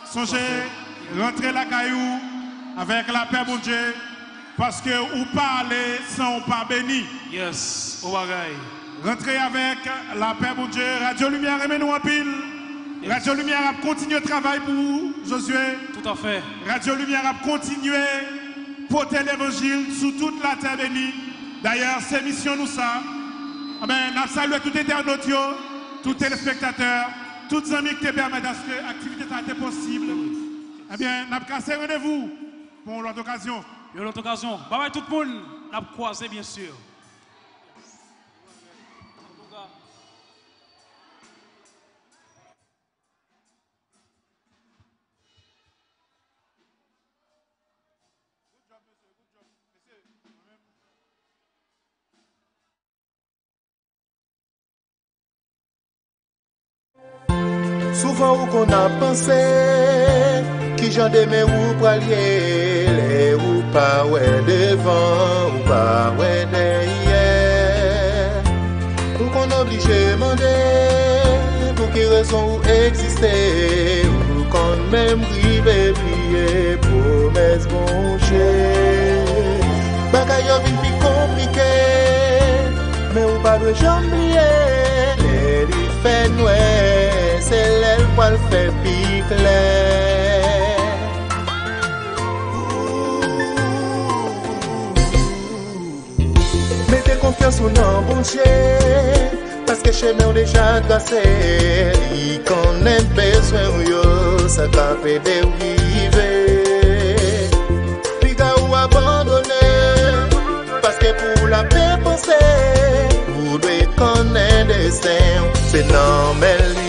Songez, rentrer la caillou avec la paix, mon Dieu, parce que ou parler sans ou pas béni. Yes, oh bagaille. Rentrez avec la paix, mon Dieu. Radio Lumière, aimez-nous en pile. Radio Lumière a continué le travail pour vous, Josué. Tout à fait. Radio Lumière a continué porter l'évangile sous toute la terre bénie. D'ailleurs, c'est mission nous ça. Ben, nous saluons tout internaute, tout téléspectateur, tous les amis qui te permettent à ce que l'activité soit possible? Eh bien, nous avons cassé rendez-vous pour l'autre occasion. Pour l'autre occasion. Bye bye tout le monde. Nous croisé, bien sûr. Soufan ou kon ap panse, Ki jan deme ou pralye, Le ou pa we devan, Ou pa we deye. Ou kon oblige mande, Pou ki rezon ou eksiste, Ou kon mem rive pliye, Promes bonche. Bagay yo vin pi komplike, Men ou pa dwe jambliye, fè nouè, se lèl pou al fè pi klè. Mète konfians ou nan bonche, paske chèmè ou deja gase, li konen beswen ou yo, sa kapè de ou li. vous devez connaître destin, c'est normal.